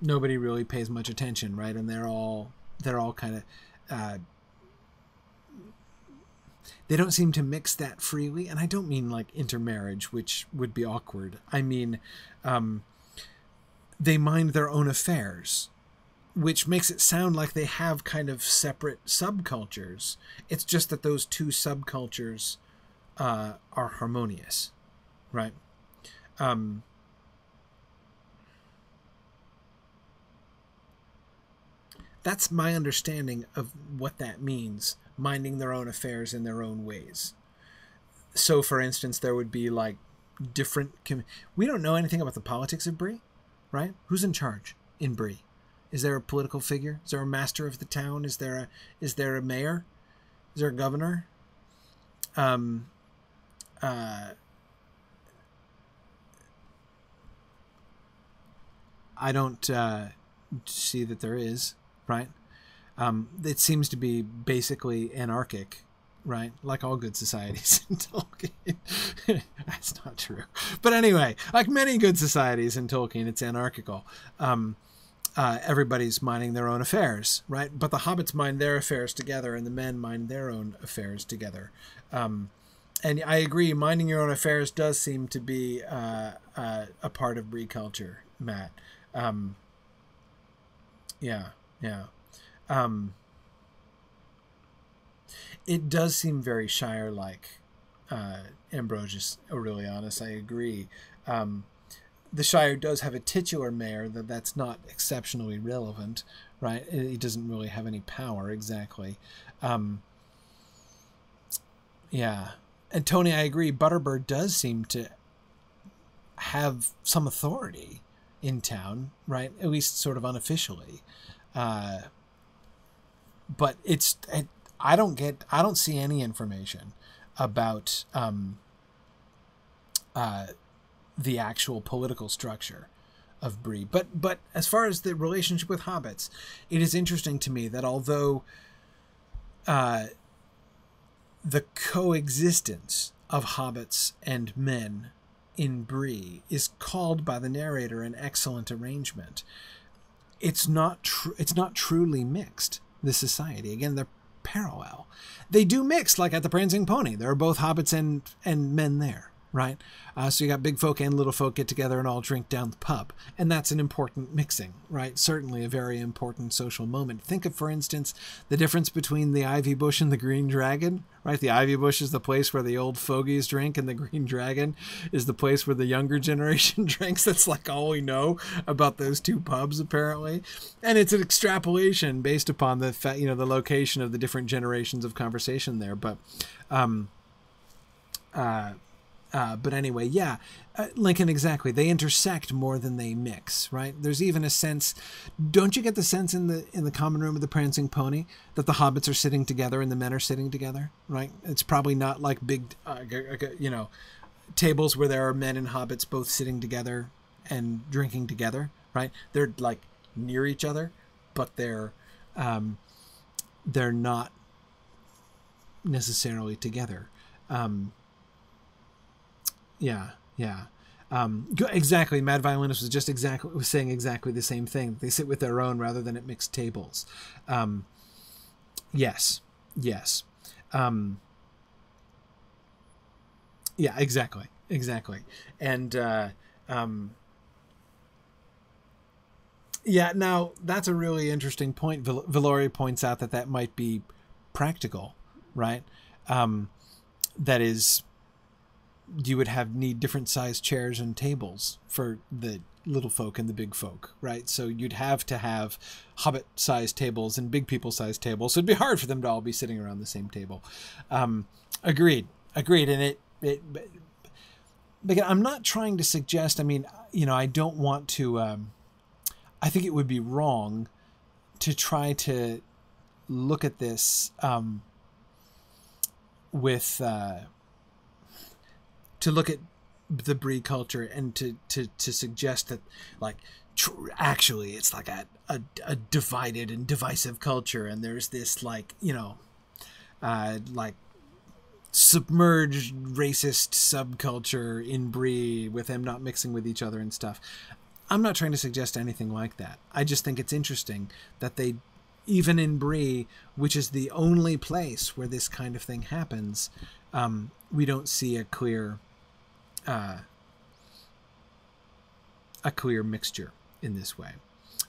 S1: nobody really pays much attention, right? And they're all they're all kind of uh, they don't seem to mix that freely, and I don't mean like intermarriage, which would be awkward. I mean, um, they mind their own affairs, which makes it sound like they have kind of separate subcultures. It's just that those two subcultures uh, are harmonious, right? Um, that's my understanding of what that means minding their own affairs in their own ways. So for instance there would be like different we don't know anything about the politics of Bree, right? Who's in charge in Bree? is there a political figure? Is there a master of the town? Is there a is there a mayor? Is there a governor? Um uh I don't uh, see that there is right? Um, it seems to be basically anarchic, right? Like all good societies in Tolkien. That's not true. But anyway, like many good societies in Tolkien, it's anarchical. Um, uh, everybody's minding their own affairs, right? But the hobbits mind their affairs together, and the men mind their own affairs together. Um, and I agree, minding your own affairs does seem to be uh, uh, a part of Bree culture, Matt. Um, yeah. Yeah. Um, it does seem very Shire like, uh, Ambrosius Aurelianus. I agree. Um, the Shire does have a titular mayor, that that's not exceptionally relevant, right? He doesn't really have any power exactly. Um, yeah. And Tony, I agree. Butterbur does seem to have some authority in town, right? At least sort of unofficially. Uh, but it's it, I don't get I don't see any information about um, uh, the actual political structure of Bree. But but as far as the relationship with hobbits, it is interesting to me that although uh, the coexistence of hobbits and men in Bree is called by the narrator an excellent arrangement it's not true it's not truly mixed the society. Again they're parallel. They do mix like at the prancing pony. There are both hobbits and and men there right? Uh, so you got big folk and little folk get together and all drink down the pub. And that's an important mixing, right? Certainly a very important social moment. Think of, for instance, the difference between the ivy bush and the green dragon, right? The ivy bush is the place where the old fogies drink, and the green dragon is the place where the younger generation drinks. That's like all we know about those two pubs, apparently. And it's an extrapolation based upon the, fa- you know, the location of the different generations of conversation there. But, um, uh, uh, but anyway, yeah, uh, Lincoln, exactly. They intersect more than they mix, right? There's even a sense. Don't you get the sense in the in the common room of the Prancing Pony that the hobbits are sitting together and the men are sitting together, right? It's probably not like big, uh, you know, tables where there are men and hobbits both sitting together and drinking together, right? They're like near each other, but they're um, they're not necessarily together. Um, yeah, yeah. Um, exactly. Mad Violinist was just exactly was saying exactly the same thing. They sit with their own rather than at mixed tables. Um, yes, yes. Um, yeah, exactly, exactly. And uh, um, yeah, now that's a really interesting point. Val- Valori points out that that might be practical, right? Um, that is, you would have need different size chairs and tables for the little folk and the big folk, right? So you'd have to have hobbit sized tables and big people sized tables. So it'd be hard for them to all be sitting around the same table. Um, agreed, agreed. And it, it, again, I'm not trying to suggest, I mean, you know, I don't want to, um, I think it would be wrong to try to look at this um, with uh, to look at the Bree culture and to to to suggest that like tr- actually it's like a, a, a divided and divisive culture and there's this like you know uh, like submerged racist subculture in Bree with them not mixing with each other and stuff. I'm not trying to suggest anything like that. I just think it's interesting that they, even in Bree, which is the only place where this kind of thing happens, um, we don't see a clear, uh, a clear mixture in this way.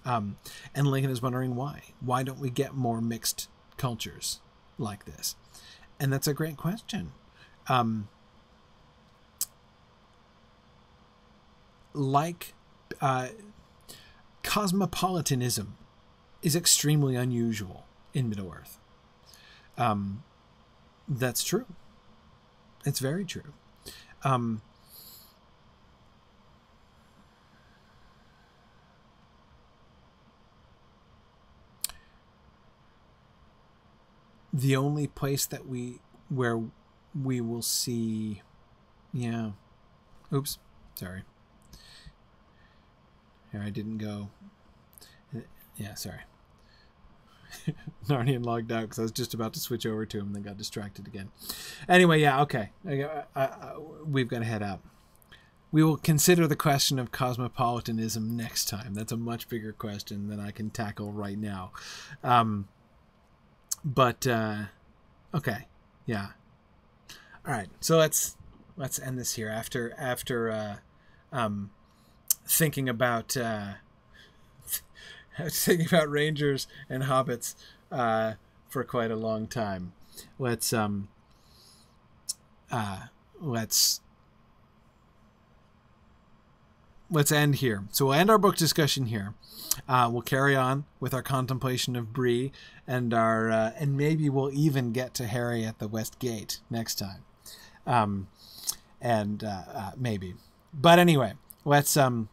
S1: Um, and Lincoln is wondering why. Why don't we get more mixed cultures like this? And that's a great question. Um, like uh, cosmopolitanism is extremely unusual in Middle Earth. Um, that's true. It's very true. Um, the only place that we where we will see yeah. Oops sorry. Here I didn't go. Yeah sorry. Narnian logged out because I was just about to switch over to him then got distracted again. Anyway yeah okay. I, I, I, we've got to head out. We will consider the question of cosmopolitanism next time. That's a much bigger question than I can tackle right now. Um, but uh, okay, yeah. All right, so let's let's end this here after after uh, um, thinking about uh, thinking about rangers and hobbits uh, for quite a long time. Let's um uh, let's let's end here. So we'll end our book discussion here. Uh, we'll carry on with our contemplation of Bree and our uh, and maybe we'll even get to Harry at the West Gate next time, um, and uh, uh maybe. But anyway, let's um,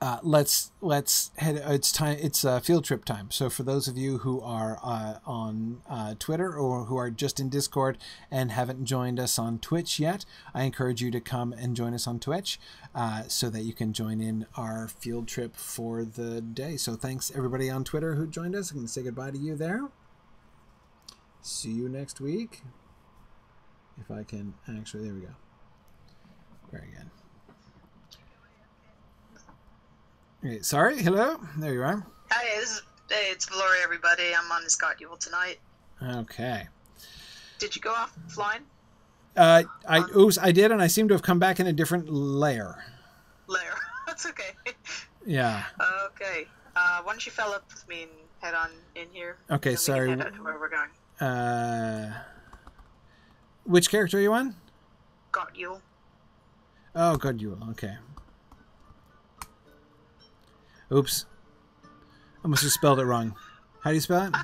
S1: uh, let's let's head. It's time. It's uh, field trip time. So for those of you who are uh, on uh, Twitter or who are just in Discord and haven't joined us on Twitch yet, I encourage you to come and join us on Twitch uh, so that you can join in our field trip for the day. So thanks everybody on Twitter who joined us. Going to say goodbye to you there. See you next week. If I can actually, there we go. Very good. Sorry, hello. There you are.
S2: Hi, this is hey, it's Valoria. Everybody, I'm on the Scott Yule tonight.
S1: Okay.
S2: Did you go off flying?
S1: Uh, I um, oops, I did, and I seem to have come back in a different layer.
S2: Layer. That's okay.
S1: Yeah.
S2: Okay. Uh, why don't you fill up with me and head on in here?
S1: Okay, sorry.
S2: head out where we're going.
S1: Uh, which character are you on?
S2: Got Yule.
S1: Oh, God, Yule. Okay. Oops. I must have spelled it wrong. How do you spell it?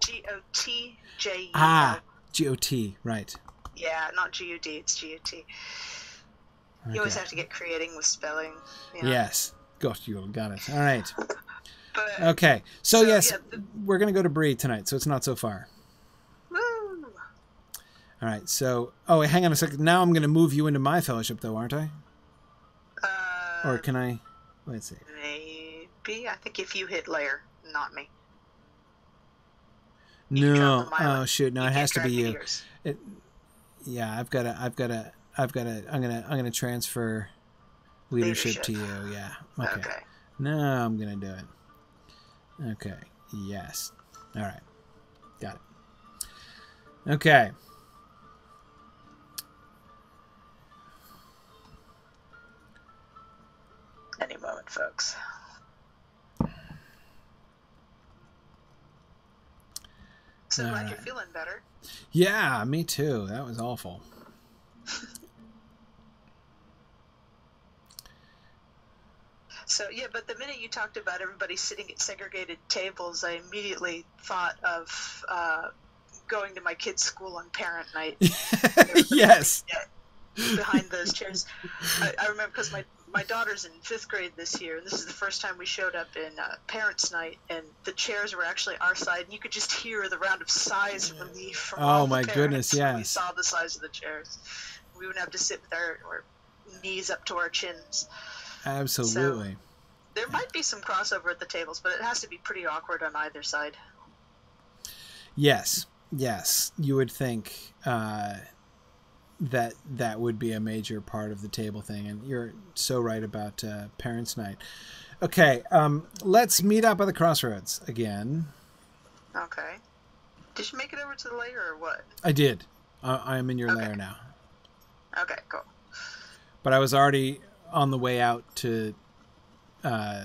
S2: G O T J E.
S1: Ah, G O T. Right.
S2: Yeah, not G U D. It's G O T. You always have to get creating with spelling.
S1: You know? Yes. Got you. Got it. All right.
S2: but,
S1: okay. So, so yes,
S2: yeah, the...
S1: we're gonna go to Bree tonight, so it's not so far.
S2: Woo.
S1: All right. So, oh, wait, hang on a second. Now I'm gonna move you into my fellowship, though, aren't I?
S2: Uh,
S1: or can I? Let's see.
S2: Maybe. I think if you hit layer, not me. You
S1: No.
S2: travel a mile.
S1: Oh shoot! No,
S2: You
S1: it has to be you. It, yeah, I've got to. I've got to. I've got to. I'm gonna. I'm gonna transfer leadership, to you. Yeah. Okay.
S2: Okay.
S1: No, I'm gonna do it. Okay. Yes. All right. Got it. Okay.
S2: Any moment, folks. So glad you're feeling better.
S1: Yeah, me too. That was awful.
S2: So yeah, but the minute you talked about everybody sitting at segregated tables, I immediately thought of uh, going to my kids' school on parent night
S1: yes.
S2: behind those chairs. I, I remember because my my daughter's in fifth grade this year, and this is the first time we showed up in uh, parents' night, and the chairs were actually our side, and you could just hear the round of sighs of relief from
S1: Oh,
S2: all the
S1: my goodness,
S2: when We saw the size of the chairs. We wouldn't have to sit with our, our knees up to our chins.
S1: Absolutely.
S2: There might be some crossover at the tables, but it has to be pretty awkward on either side.
S1: Yes, yes. You would think uh, that that would be a major part of the table thing, and you're so right about uh, Parents' Night. Okay, um, let's meet up at the crossroads again.
S2: Okay. Did you make it over to the layer or what?
S1: I did. I, I am in your
S2: Okay.
S1: lair now,
S2: Okay, cool.
S1: but I was already on the way out to uh,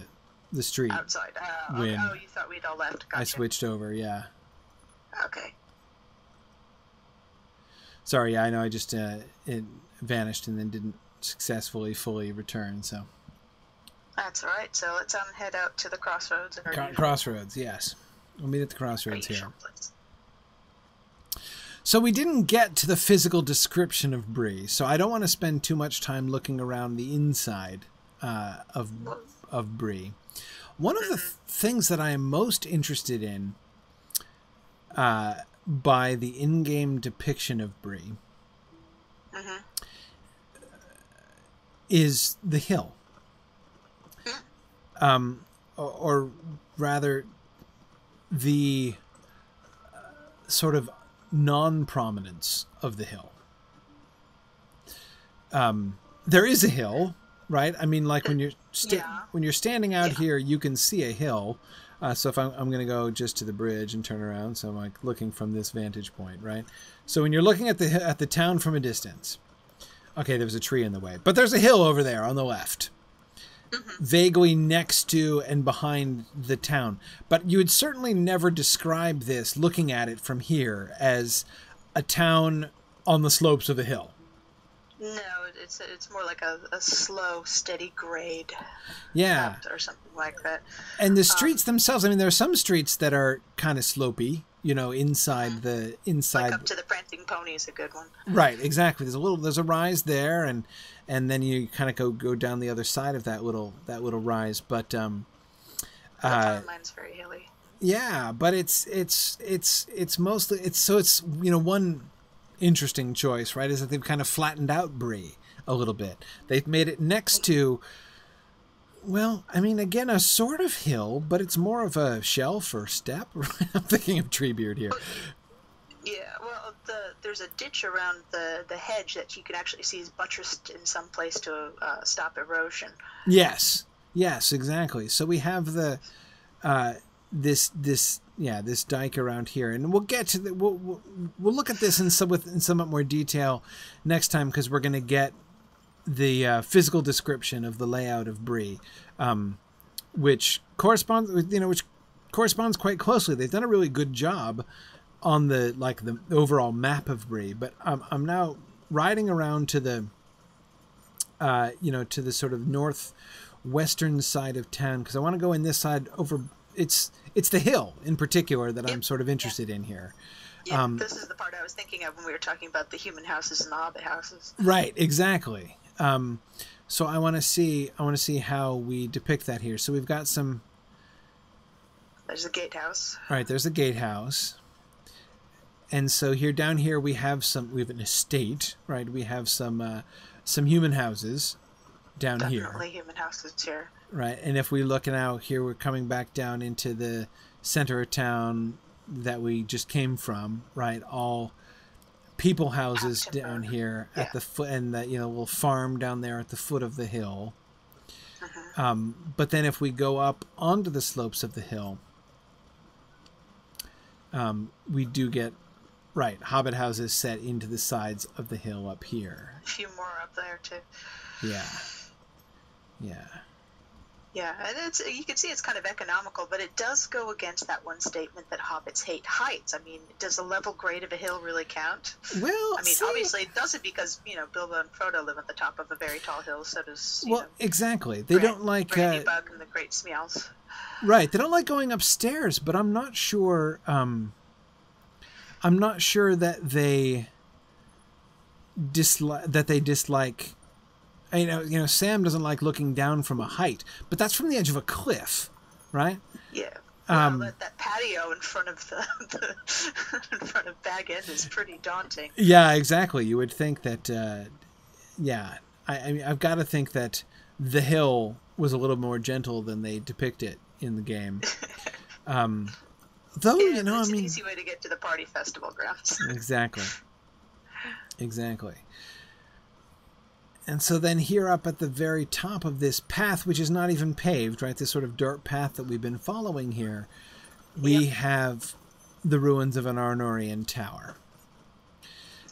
S1: the street.
S2: Outside. Uh.
S1: When
S2: Oh, you thought we'd all left. Gotcha.
S1: I switched over. Yeah.
S2: Okay.
S1: Sorry. Yeah, I know. I just uh, it vanished and then didn't successfully fully return. So
S2: That's all right. So let's um, head out to the crossroads.
S1: Cro- crossroads. Yes, we'll meet at the crossroads here.
S2: place.
S1: So we didn't get to the physical description of Bree, so I don't want to spend too much time looking around the inside uh, of of Bree. One of the th- things that I am most interested in uh, by the in-game depiction of Bree
S2: Mhm.
S1: is the hill, um, or, or rather, the uh, sort of non-prominence of the hill. Um, there is a hill, right? I mean, like when you're sta-
S2: Yeah.
S1: when you're standing out
S2: Yeah.
S1: here, you can see a hill. Uh, so if I'm, I'm going to go just to the bridge and turn around, so I'm like looking from this vantage point, right? So when you're looking at the at the town from a distance, okay, there's a tree in the way, but there's a hill over there on the left, vaguely next to and behind the town. But you would certainly never describe this looking at it from here as a town on the slopes of a hill.
S2: No, it's it's more like a, a slow, steady grade
S1: Yeah.
S2: or something like that.
S1: And the streets themselves, I mean, there are some streets that are kind of slopey, you know, inside the inside
S2: Like up to the prancing pony is a good one.
S1: Right, exactly. There's a little there's a rise there and and then you kind of go go down the other side of that little that little rise, but um
S2: The
S1: uh
S2: town very hilly.
S1: yeah, but it's it's it's it's mostly it's so it's you know one interesting choice, right, is that they've kind of flattened out Bree a little bit. They've made it next to well, I mean, again, a sort of hill, but it's more of a shelf or step. I'm thinking of Treebeard here.
S2: Yeah, well, the, there's a ditch around the, the hedge that you can actually see is buttressed in some place to uh, stop erosion.
S1: Yes, yes, exactly. So we have the uh, this this yeah this dike around here, and we'll get to the we'll we'll, we'll look at this in some with in somewhat more detail next time because we're going to get the uh, physical description of the layout of Bree, um, which corresponds with you know which corresponds quite closely. They've done a really good job on the like the overall map of Bree, but um, I'm now riding around to the uh, you know, to the sort of northwestern side of town because I want to go in this side over. It's it's the hill in particular that I'm sort of interested in here.
S2: Yeah,
S1: Um,
S2: this is the part I was thinking of when we were talking about the human houses and the hobbit houses.
S1: Right, exactly. Um, so I want to see I want to see how we depict that here. So we've got some.
S2: There's a gatehouse.
S1: All right, there's a gatehouse. And so here down here we have some we have an estate, right? We have some uh, some human houses down here.
S2: Definitely human houses here.
S1: Right, and if we look now here, we're coming back down into the center of town, that we just came from, right? All people houses down here
S2: Yeah.
S1: at the foot, and that you know little farm down there at the foot of the hill.
S2: Uh-huh.
S1: Um, but then if we go up onto the slopes of the hill, um, we do get right hobbit houses set into the sides of the hill up here.
S2: A few more up there too.
S1: Yeah, yeah.
S2: Yeah, and it's you can see it's kind of economical, but it does go against that one statement that hobbits hate heights. I mean, does a level grade of a hill really count?
S1: Well,
S2: I mean,
S1: see-
S2: obviously it doesn't because you know Bilbo and Frodo live at the top of a very tall hill. So does
S1: well,
S2: know,
S1: exactly. They
S2: Bran-
S1: don't like
S2: Brandy
S1: uh,
S2: Buck and the Great Smials.
S1: Right. They don't like going upstairs, but I'm not sure um I'm not sure that they dislike that they dislike you know, you know Sam doesn't like looking down from a height, but that's from the edge of a cliff, right?
S2: Yeah.
S1: Um,
S2: well, that, that patio in front of the, the in front of Bag End is pretty daunting.
S1: Yeah, exactly. You would think that uh yeah, I I mean I've got to think that the hill was a little more gentle than they depict it in the game. Um though,
S2: Yeah,
S1: you know, I
S2: it's
S1: mean
S2: an easy way to get to the party festival grounds.
S1: Exactly. Exactly. And so then here up at the very top of this path, which is not even paved, right? This sort of dirt path that we've been following here, we
S2: Yep.
S1: have the ruins of an Arnorian tower.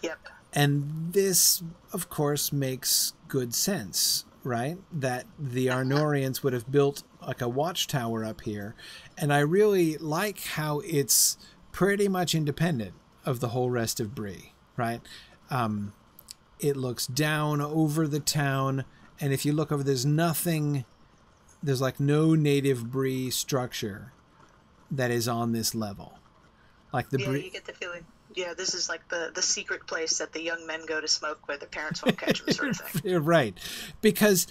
S2: yep.
S1: And this, of course, makes good sense, right? That the Arnorians would have built like a watchtower up here. And I really like how it's pretty much independent of the whole rest of Bree, right? Um, it looks down over the town. And if you look over, there's nothing, there's like no native Bree structure that is on this level. Like the
S2: Yeah,
S1: Bree.
S2: you get the feeling. Yeah, this is like the the secret place that the young men go to smoke where their parents won't catch them, sort of thing.
S1: You're right, because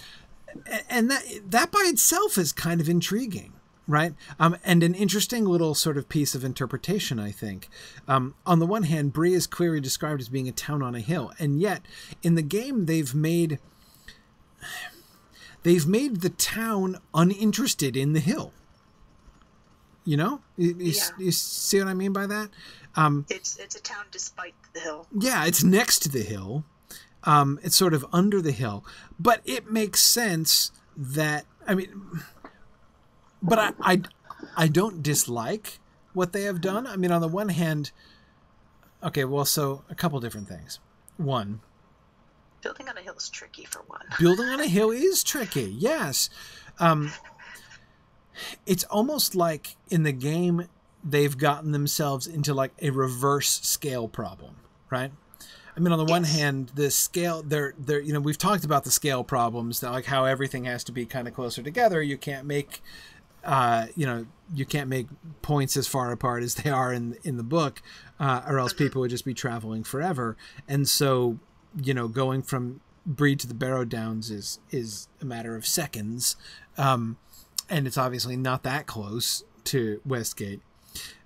S1: and that that by itself is kind of intriguing, right? Um, and an interesting little sort of piece of interpretation, I think. Um, on the one hand, Bree is clearly described as being a town on a hill, and yet in the game they've made they've made the town uninterested in the hill. You know, you, you,
S2: Yeah.
S1: you see what I mean by that? Um,
S2: It's it's a town despite the hill.
S1: yeah, it's next to the hill. Um, it's sort of under the hill, but it makes sense that I mean, but I, I, I don't dislike what they have done. I mean, on the one hand, okay, well, so a couple different things. One,
S2: Building on a hill is tricky for one.
S1: building on a hill is tricky. Yes, um, it's almost like in the game they've gotten themselves into like a reverse scale problem, right? I mean, on the one hand, the scale they're they're you know we've talked about the scale problems that like how everything has to be kind of closer together. You can't make uh, you know you can't make points as far apart as they are in in the book, uh, or else people would just be traveling forever. And so you know going from Breed to the Barrow Downs is is a matter of seconds, um, and it's obviously not that close to Westgate.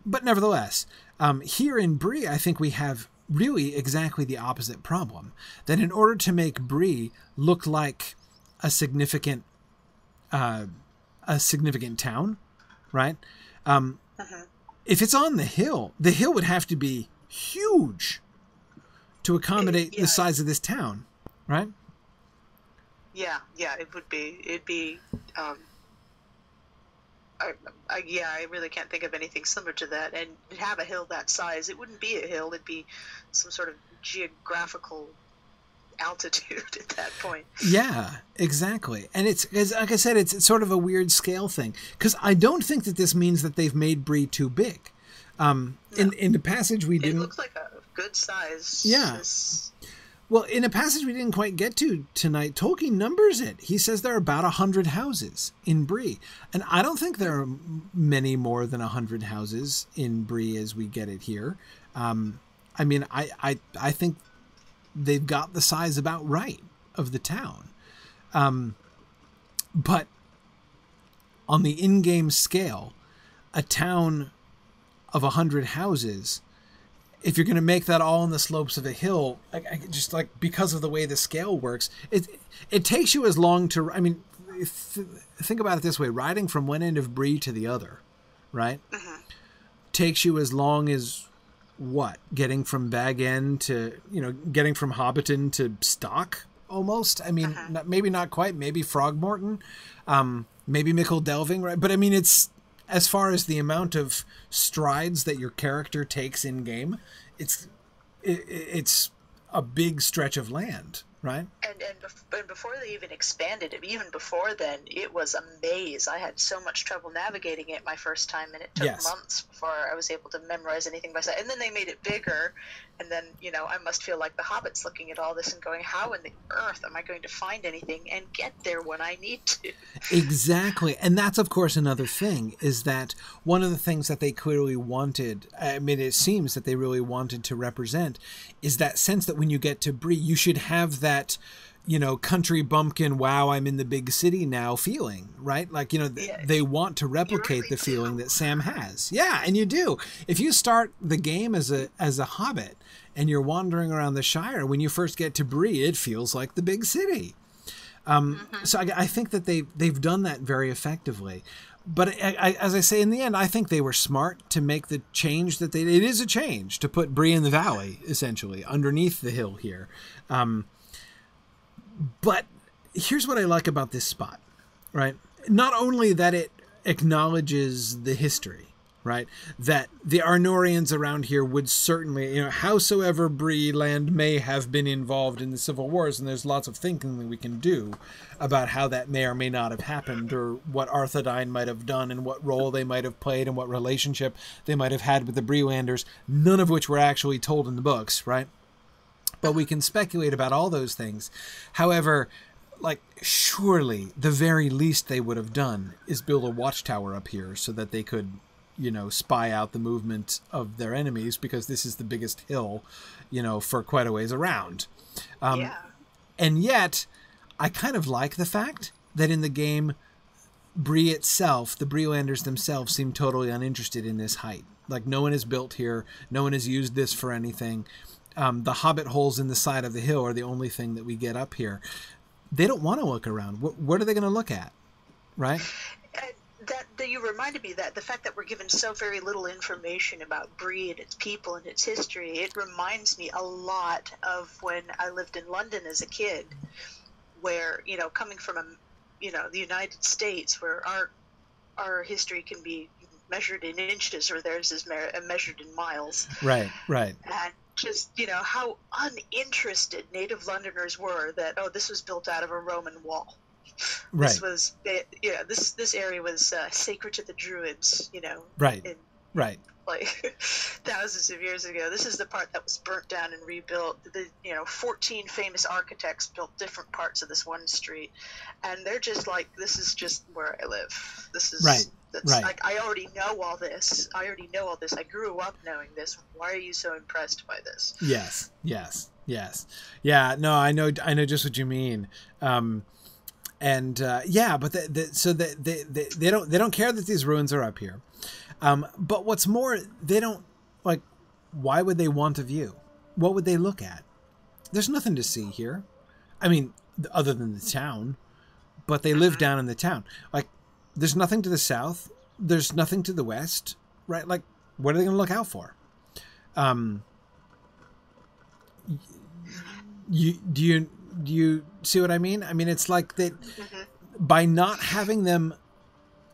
S1: But nevertheless, um, here in Bree, I think we have really exactly the opposite problem. That in order to make Bree look like a significant, uh, a significant town, right? Um, If it's on the hill, the hill would have to be huge to accommodate
S2: yeah.
S1: the size of this town, right?
S2: Yeah, yeah, it would be. It'd be. Um, I, I, yeah, I really can't think of anything similar to that. And have a hill that size, it wouldn't be a hill. It'd be some sort of geographical altitude at that point.
S1: Yeah, exactly. And it's, like I said, it's, it's sort of a weird scale thing because I don't think that this means that they've made Bree too big. Um, in in the passage we didn't It
S2: looks like a good size.
S1: Yeah.
S2: This-
S1: well in a passage we didn't quite get to tonight. Tolkien numbers it. He says there are about a hundred houses in Bree, and I don't think there are many more than a hundred houses in Bree as we get it here. Um, I mean, I, I I think they've got the size about right of the town. Um, but on the in-game scale, a town of a hundred houses, if you're going to make that all on the slopes of a hill, I, I, just like because of the way the scale works, it it takes you as long to. I mean, if, think about it this way: riding from one end of Bree to the other, right? takes you as long as what getting from Bag End to you know getting from Hobbiton to Stock almost. I mean,
S2: Uh-huh.
S1: not, maybe not quite. Maybe Frogmorton, um, maybe Michel Delving, right? But I mean, it's as far as the amount of strides that your character takes in game, it's it, it's a big stretch of land, right?
S2: And and, bef- and before they even expanded it, even before then, it was a maze. I had so much trouble navigating it my first time, and it took
S1: Yes.
S2: months before I was able to memorize anything by sight. And then they made it bigger, and then you know I must feel like the hobbits looking at all this and going, "How in the earth am I going to find anything and get there when I need to?"
S1: Exactly. And that's, of course, another thing is that one of the things that they clearly wanted, I mean, it seems that they really wanted to represent, is that sense that when you get to Bree, you should have that, you know, country bumpkin, wow, I'm in the big city now feeling, right? Like, you know, th-
S2: Yeah.
S1: they want to replicate
S2: really
S1: the
S2: do.
S1: feeling that Sam has. Yeah, and you do. If you start the game as a as a hobbit and you're wandering around the Shire, when you first get to Bree, it feels like the big city. So I, I think that they they've done that very effectively. But I, I, as I say, in the end, I think they were smart to make the change that they. It is a change to put Bree in the valley, essentially underneath the hill here. Um, but here's what I like about this spot, right? Not only that it acknowledges the history, right? That the Arnorians around here would certainly, you know, howsoever Bree land may have been involved in the civil wars, and there's lots of thinking that we can do about how that may or may not have happened, or what Arthedain might have done, and what role they might have played, and what relationship they might have had with the Breelanders, none of which were actually told in the books, right? But we can speculate about all those things. However, like surely the very least they would have done is build a watchtower up here so that they could, you know, spy out the movement of their enemies because this is the biggest hill, you know, for quite a ways around. Um,
S2: yeah.
S1: And yet, I kind of like the fact that in the game, Bree itself, the Breelanders themselves, seem totally uninterested in this height. Like no one has built here, no one has used this for anything. Um, the hobbit holes in the side of the hill are the only thing that we get up here. They don't want to look around. What, what are they going to look at, right?
S2: And that, that you reminded me that the fact that we're given so very little information about Bree and its people and its history, it reminds me a lot of when I lived in London as a kid, where you know, coming from a, you know, the United States, where our our history can be measured in inches, or theirs is me- measured in miles,
S1: Right, right.
S2: and just you know how uninterested native Londoners were that oh, this was built out of a Roman wall.
S1: Right,
S2: This was, it, yeah, this this area was uh, sacred to the Druids, you know,
S1: right, right.
S2: Like thousands of years ago. This is the part that was burnt down and rebuilt. The you know, 14 famous architects built different parts of this one street, and they're just like, this is just where I live. This is
S1: Right,
S2: That's,
S1: right.
S2: Like I already know all this. I already know all this. I grew up knowing this. Why are you so impressed by this?
S1: Yes, yes, yes. Yeah, no, I know, I know just what you mean. Um, and uh, yeah, but the, the, so they, they, they, they don't they don't care that these ruins are up here. Um, but what's more, they don't like. Why would they want a view? What would they look at? There's nothing to see here. I mean, other than the town. But they live down in the town. Like, there's nothing to the south. There's nothing to the west. Right? Like, what are they going to look out for? Um, you do you do you see what I mean? I mean, it's like that by not having them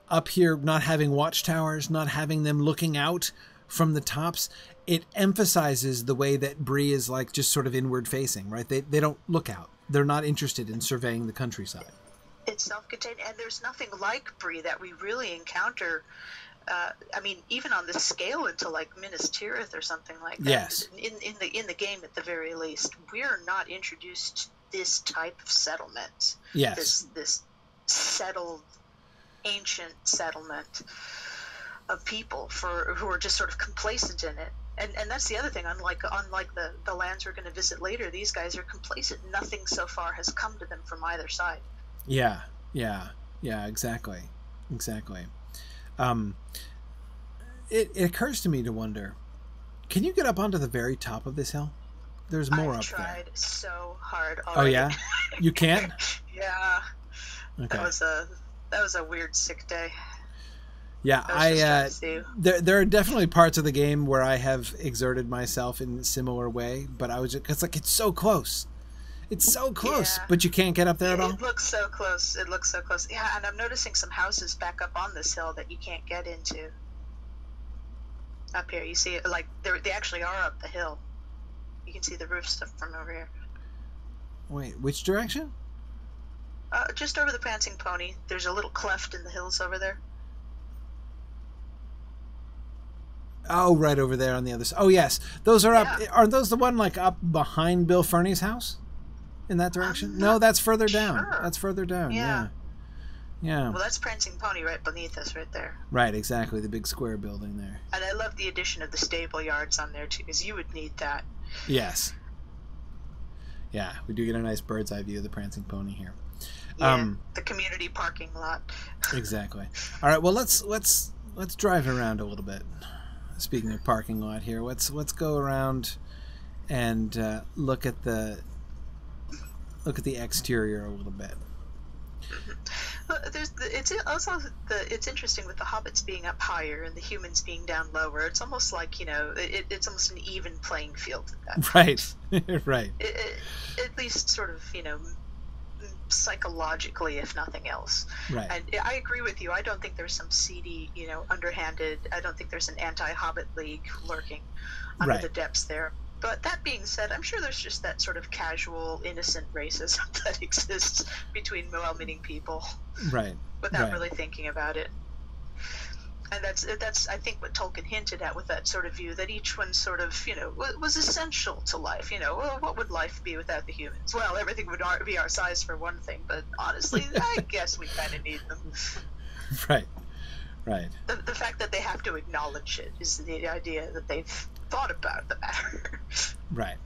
S1: up here, not having watchtowers, not having them looking out from the tops, it emphasizes the way that Bree is like just sort of inward facing, right? They they don't look out. They're not interested in surveying the countryside.
S2: it's self-contained and there's nothing like Bree that we really encounter uh, I mean, even on the scale into like Minas Tirith or something like that.
S1: Yes.
S2: In in the in the game, at the very least, we're not introduced to this type of settlement.
S1: Yes.
S2: This this settled, ancient settlement of people for who are just sort of complacent in it. And and that's the other thing. Unlike unlike the the lands we're going to visit later, these guys are complacent. Nothing so far has come to them from either side.
S1: Yeah, yeah, yeah, exactly, exactly. Um, it, it occurs to me to wonder, can you get up onto the very top of this hill? There's more
S2: I've
S1: up
S2: tried so hard.
S1: there. Oh yeah, you can't.
S2: yeah.
S1: Okay.
S2: That was a that was a weird sick day.
S1: Yeah,
S2: I
S1: uh,
S2: see.
S1: there there are definitely parts of the game where I have exerted myself in a similar way, but I was just cuz like it's so close. It's so close,
S2: Yeah.
S1: but you can't get up there at all.
S2: It looks so close. It looks so close. Yeah, and I'm noticing some houses back up on this hill that you can't get into. Up here, you see, it like they actually are up the hill. You can see the roofs from over here.
S1: Wait, which direction?
S2: Uh, just over the Prancing Pony, there's a little cleft in the hills over there.
S1: Oh, right over there on the other side. Oh, yes. Those are up.
S2: Yeah.
S1: Are those the one like up behind Bill Ferny's house? In that direction? No, that's further down.
S2: sure.
S1: That's further down. Yeah.
S2: Yeah.
S1: Yeah.
S2: Well, that's Prancing Pony right beneath us, right there.
S1: Right, exactly. The big square building there.
S2: And I love the addition of the stable yards on there too, because you would need that.
S1: Yes. Yeah, we do get a nice bird's eye view of the prancing pony here.
S2: Yeah,
S1: Um,
S2: the community parking lot.
S1: Exactly. All right. Well, let's let's let's drive around a little bit. Speaking of parking lot here, let's let's go around and uh, look at the look at the exterior a little bit.
S2: Well, There's the, it's also the it's interesting with the hobbits being up higher and the humans being down lower. It's almost like you know it, it's almost an even playing field. At that
S1: Right. right.
S2: it, it, at least sort of you know psychologically if nothing else
S1: Right.
S2: and i agree with you i don't think there's some seedy you know underhanded i don't think there's an anti-hobbit league lurking under
S1: Right.
S2: the depths there but that being said i'm sure there's just that sort of casual innocent racism that exists between well-meaning people
S1: Right.
S2: without
S1: Right.
S2: really thinking about it and that's that's I think what Tolkien hinted at with that sort of view that each one sort of you know was essential to life. You know, well, what would life be without the humans? Well, everything would be our size for one thing, but honestly, I guess we kind of need them.
S1: Right. Right.
S2: The, the fact that they have to acknowledge it is the idea that they've thought about the matter.
S1: Right.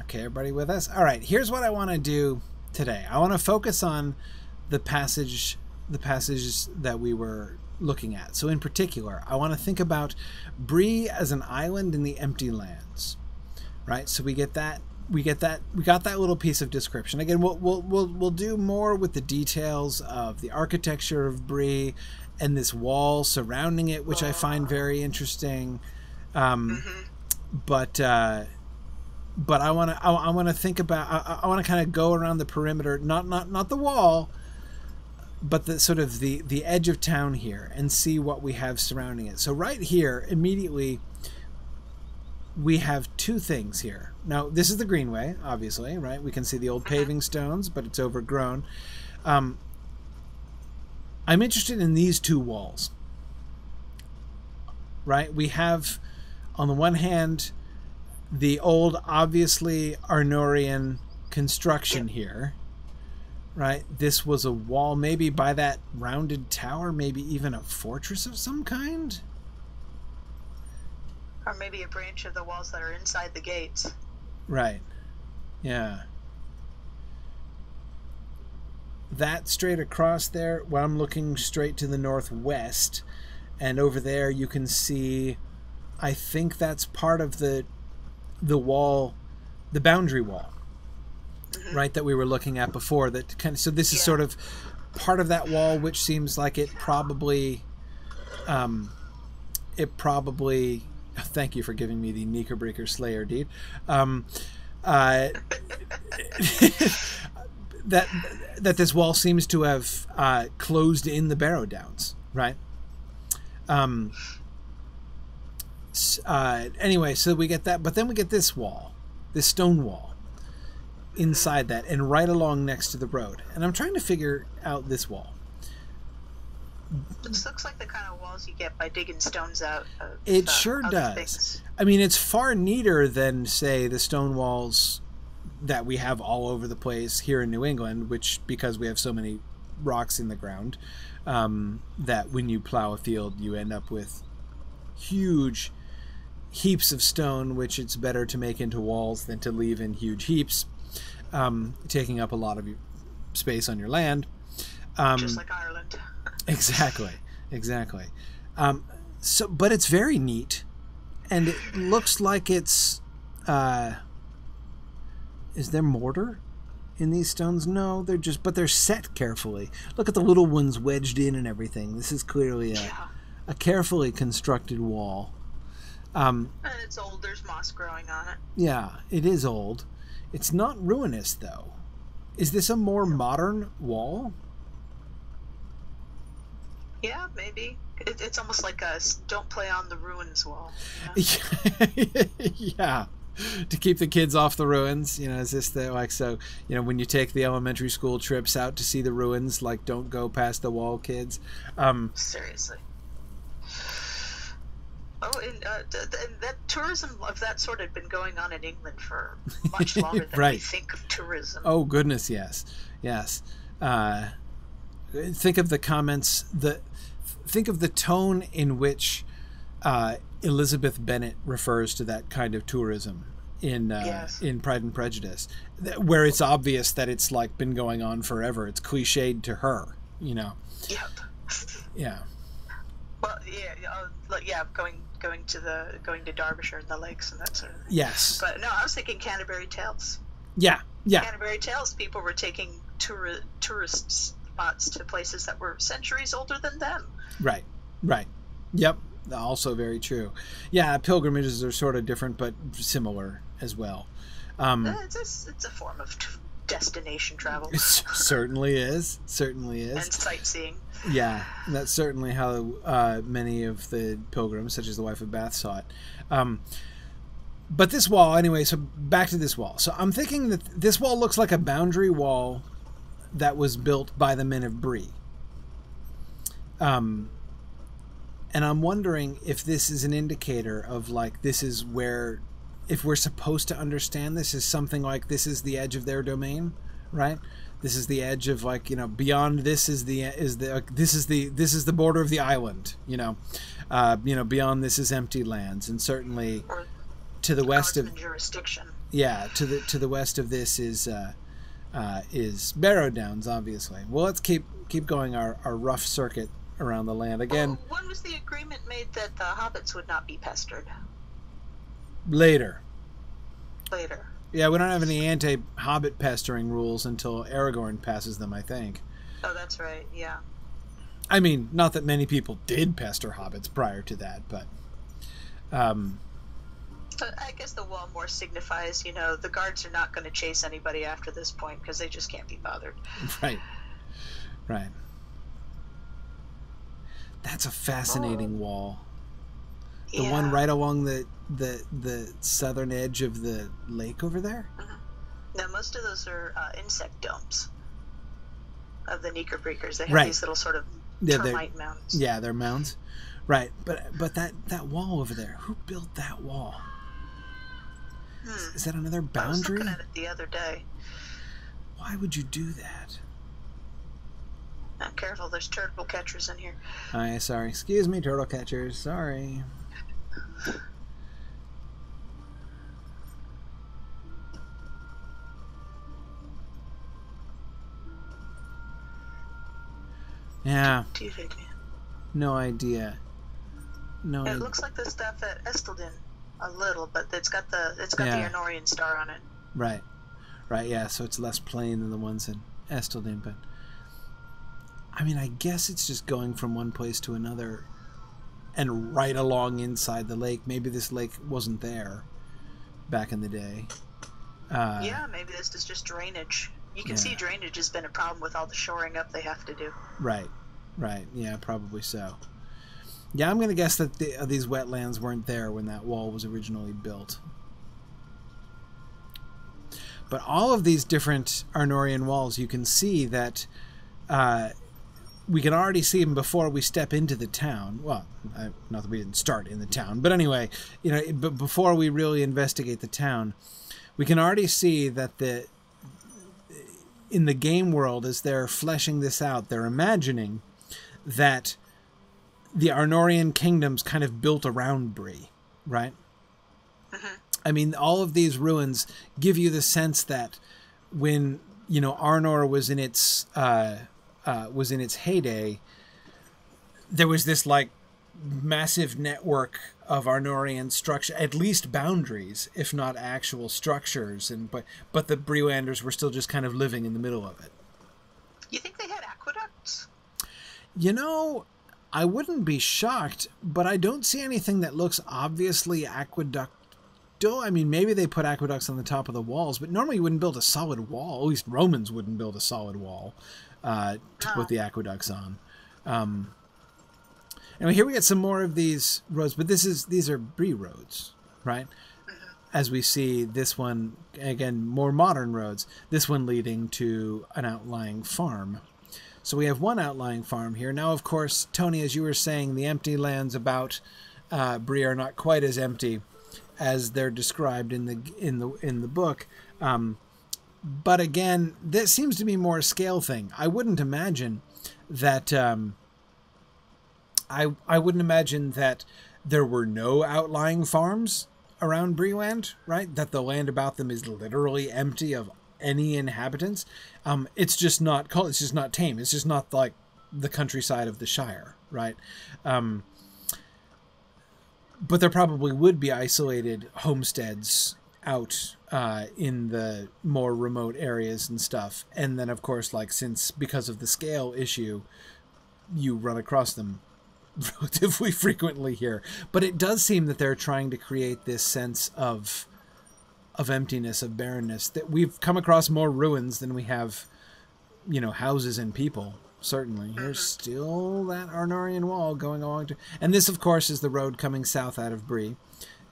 S1: Okay, everybody with us? All right, here's what I want to do today. I want to focus on the passage the passages that we were looking at. So in particular, I want to think about Bree as an island in the empty lands. Right? So we get that we get that we got that little piece of description. Again, we'll we'll we'll, we'll do more with the details of the architecture of Bree and this wall surrounding it, which I find very interesting. Um, but uh, but I want to I, I want to think about I, I want to kind of go around the perimeter, not not not the wall, but the sort of the the edge of town here and see what we have surrounding it. So right here, immediately, we have two things here. Now this is the greenway, obviously, right? We can see the old paving stones, but it's overgrown. Um, I'm interested in these two walls. Right, we have on the one hand the old, obviously Arnorian construction here. Right? This was a wall, maybe by that rounded tower, maybe even a fortress of some kind.
S2: or maybe a branch of the walls that are inside the gates.
S1: Right. Yeah. That straight across there, well, I'm looking straight to the northwest, and over there you can see I think that's part of the the wall, the boundary wall, right? That we were looking at before. That kind of so this is sort of part of that wall, which seems like it probably, um, it probably. Thank you for giving me the Neekerbreeker Slayer deed. Um, uh, that that this wall seems to have uh, closed in the Barrow Downs, right? Um, uh, anyway, so we get that, but then we get this wall, this stone wall inside that, and right along next to the road. And I'm trying to figure out this wall.
S2: This looks like the kind of walls you get by digging stones out. Of,
S1: It
S2: uh,
S1: sure does.
S2: things.
S1: I mean, it's far neater than, say, the stone walls that we have all over the place here in New England, which, because we have so many rocks in the ground, um, that when you plow a field, you end up with huge heaps of stone, which it's better to make into walls than to leave in huge heaps, um, taking up a lot of your space on your land. Um,
S2: Just like Ireland.
S1: Exactly, exactly. Um, so, but it's very neat, and it looks like it's. Uh, is there mortar in these stones? No, they're just, but they're set carefully. Look at the little ones wedged in and everything. This is clearly a,
S2: Yeah.
S1: a carefully constructed wall. Um,
S2: And it's old. There's moss growing on it.
S1: yeah, it is old. It's not ruinous though. Is this a more modern wall?
S2: Yeah, maybe. It, it's almost like a "don't play on the ruins" wall. you know?
S1: yeah. To keep the kids off the ruins, you know, is this the like so? You know, when you take the elementary school trips out to see the ruins, like don't go past the wall, kids. Um,
S2: Seriously. Oh, and, uh, th- and that tourism of that sort had been going on in England for much longer than we
S1: Right.
S2: think of tourism.
S1: Oh goodness, yes, yes. Uh, think of the comments. The think of the tone in which uh, Elizabeth Bennet refers to that kind of tourism in uh,
S2: Yes.
S1: in Pride and Prejudice, where it's obvious that it's like been going on forever. It's cliched to her, you know.
S2: Yep.
S1: Yeah,
S2: Well, yeah, yeah, uh, yeah, going going to the going to Derbyshire and the lakes and that sort of thing.
S1: yes,
S2: But no, I was thinking Canterbury Tales.
S1: yeah, yeah,
S2: Canterbury Tales, people were taking tour- tourist spots to places that were centuries older than them.
S1: right, right. Yep, also very true. Yeah, pilgrimages are sort of different but similar as well. Um,
S2: Uh, It's a, it's a form of t- destination travel
S1: It certainly is. Certainly is.
S2: and sightseeing.
S1: Yeah, that's certainly how uh, many of the pilgrims, such as the wife of Bath, saw it. Um, but this wall, anyway. So back to this wall. So I'm thinking that this wall looks like a boundary wall that was built by the men of Bree. Um, and I'm wondering if this is an indicator of like this is where, if we're supposed to understand this as something like this is the edge of their domain, right? This is the edge of like you know beyond this is the is the uh, this is the this is the border of the island, you know, uh, you know beyond this is empty lands, and certainly
S2: Or
S1: to the west of
S2: jurisdiction.
S1: yeah to the to the west of this is uh, uh, is Barrow Downs, obviously. Well, let's keep keep going our, our rough circuit around the land again
S2: Oh, when was the agreement made that the hobbits would not be pestered
S1: later.
S2: later?
S1: Yeah, we don't have any anti-hobbit pestering rules until Aragorn passes them, I think.
S2: Oh, that's right. Yeah.
S1: I mean, not that many people did pester hobbits prior to that, but um,
S2: But I guess the wall more signifies, you know, the guards are not going to chase anybody after this point because they just can't be bothered.
S1: right, right. That's a fascinating wall. The one right along the the the southern edge of the lake over there.
S2: Now, most of those are uh, insect domes of the Neekerbreekers. They have
S1: Right.
S2: these little sort of
S1: Yeah, they're-
S2: termite mounds.
S1: Yeah, they're mounds. Right, but but that that wall over there. Who built that wall?
S2: Hmm.
S1: Is that another boundary?
S2: I was looking at it the other day.
S1: Why would you do that?
S2: Now, careful, there's turtle catchers in here.
S1: Hi, sorry. Excuse me, turtle catchers. Sorry. Yeah,
S2: Doo-doo-doo.
S1: no idea. No
S2: It
S1: idea.
S2: looks like the stuff at Esteldín a little, but it's got the it's got
S1: Yeah.
S2: the Arnorian star on it.
S1: Right. Right, yeah, so it's less plain than the ones in Esteldín, but I mean, I guess it's just going from one place to another and right along inside the lake. Maybe this lake wasn't there back in the day. Uh,
S2: yeah, maybe this is just drainage. You can
S1: yeah.
S2: see drainage has been a problem with all the shoring up they have to do.
S1: Right, right. Yeah, probably so. Yeah, I'm going to guess that the, uh, these wetlands weren't there when that wall was originally built. But all of these different Arnorian walls, you can see that uh, we can already see them before we step into the town. Well, I, not that we didn't start in the town, but anyway, you know, but before we really investigate the town, we can already see that the in the game world as they're fleshing this out, they're imagining that the Arnorian kingdoms kind of built around Bree, right? I mean, all of these ruins give you the sense that when you know Arnor was in its uh, uh, was in its heyday, there was this like massive network of Arnorian structure, at least boundaries, if not actual structures, and but but the Brelanders were still just kind of living in the middle of it.
S2: You think they had aqueducts?
S1: You know, I wouldn't be shocked, but I don't see anything that looks obviously aqueduct. I mean, maybe they put aqueducts on the top of the walls, but normally you wouldn't build a solid wall. At least Romans wouldn't build a solid wall uh, to put the aqueducts on. Um, and here we get some more of these roads, but this is these are Bree roads, right? As we see this one again, more modern roads. This one leading to an outlying farm. So we have one outlying farm here. Now, of course, Tony, as you were saying, the empty lands about uh, Bree are not quite as empty as they're described in the in the in the book. Um, but again, this seems to be more a scale thing. I wouldn't imagine that. Um, I I wouldn't imagine that there were no outlying farms around Breeland, right? That the land about them is literally empty of any inhabitants. Um, it's just not called. It's just not tame. It's just not like the countryside of the Shire, right? Um, but there probably would be isolated homesteads out uh, in the more remote areas and stuff. And then, of course, like since because of the scale issue, you run across them relatively frequently here. But it does seem that they're trying to create this sense of of emptiness, of barrenness. That we've come across more ruins than we have, you know, houses and people. Certainly, there's still that Arnorian wall going along to, and this, of course, is the road coming south out of Bree,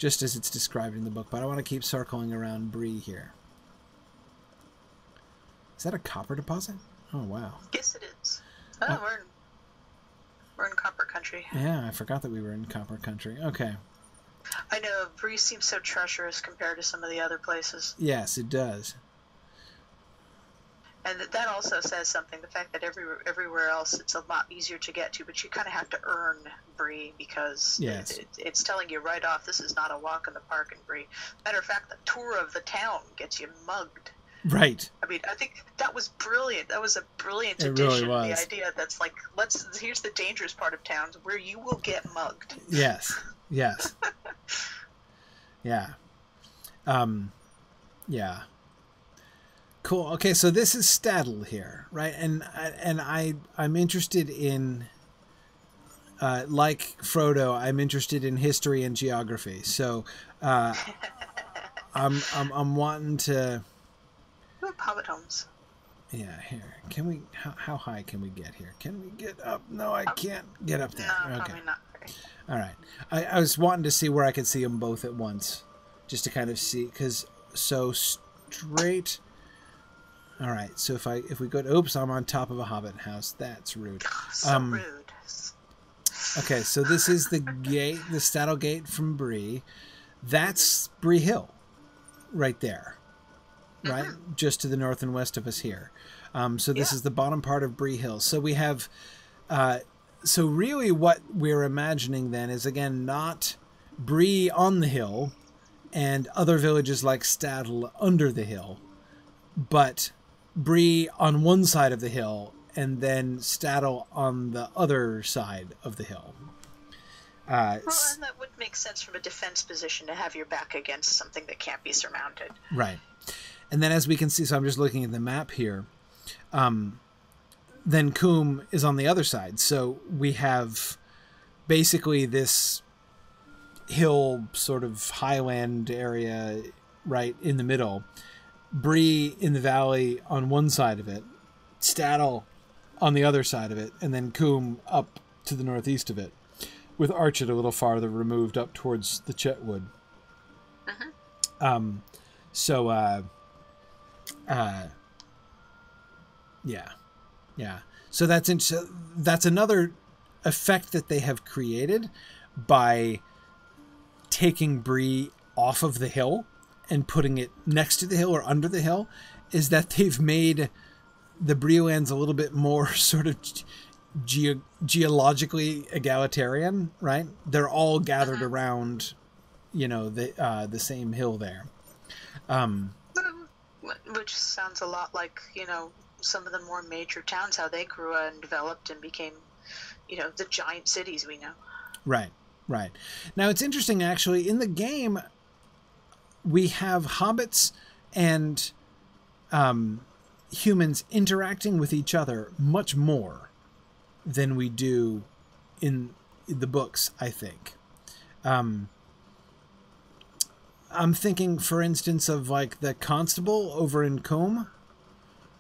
S1: just as it's described in the book. But I want to keep circling around Bree here. Is that a copper deposit? Oh wow!
S2: Yes, it is. Oh, uh, we're in, we're in copper country.
S1: Yeah, I forgot that we were in copper country. Okay.
S2: I know Bree seems so treacherous compared to some of the other places.
S1: Yes, it does
S2: and that also says something. The fact that every everywhere else it's a lot easier to get to, but you kind of have to earn Bree because
S1: yes.
S2: it, it, it's telling you right off this is not a walk in the park in Bree. Matter of fact, the tour of the town gets you mugged.
S1: Right.
S2: I mean, I think that was brilliant. That was a brilliant
S1: it
S2: addition.
S1: Really
S2: the idea that's like, let's here's the dangerous part of towns where you will get mugged.
S1: Yes. Yes. yeah. Um. Yeah. Cool. Okay, so this is Staddle here, right? And and I I'm interested in uh, like Frodo, I'm interested in history and geography. So uh, I'm, I'm I'm wanting to.
S2: Hobbit homes.
S1: Yeah, here. Can we? How, how high can we get here? Can we get up? No, I can't get up there.
S2: No,
S1: okay.
S2: not.
S1: All right. I, I was wanting to see where I could see them both at once, just to kind of see, because so straight all right. So if I if we go to oops, I'm on top of a hobbit house. That's rude.
S2: So um, rude.
S1: Okay, so this is the gate, the Staddle Gate from Bree. That's Bree Hill, right there, right, mm-hmm. just to the north and west of us here. Um, so this yeah. is the bottom part of Bree Hill. So we have, uh, so really what we're imagining then is again not Bree on the hill, and other villages like Staddle under the hill, but Bree on one side of the hill and then Staddle on the other side of the hill.
S2: Uh, well, and that would make sense from a defense position to have your back against something that can't be surmounted.
S1: Right. And then, as we can see, so I'm just looking at the map here. Um, then Combe is on the other side. So we have basically this hill sort of highland area right in the middle Bree in the valley on one side of it, Staddle on the other side of it, and then Combe up to the northeast of it, with Archet a little farther removed up towards the Chetwood. Uh-huh. Um, so, uh, uh, yeah, yeah. So that's in, so that's another effect that they have created by taking Bree off of the hill and putting it next to the hill or under the hill is that they've made the Breelands a little bit more sort of ge- geologically egalitarian, right? They're all gathered uh-huh. around, you know, the uh, the same hill there. Um,
S2: Which sounds a lot like you know some of the more major towns how they grew and developed and became, you know, the giant cities we know.
S1: Right, right. Now it's interesting actually. In the game, we have hobbits and um, humans interacting with each other much more than we do in the books. I think. Um, I'm thinking, for instance, of like the constable over in Combe,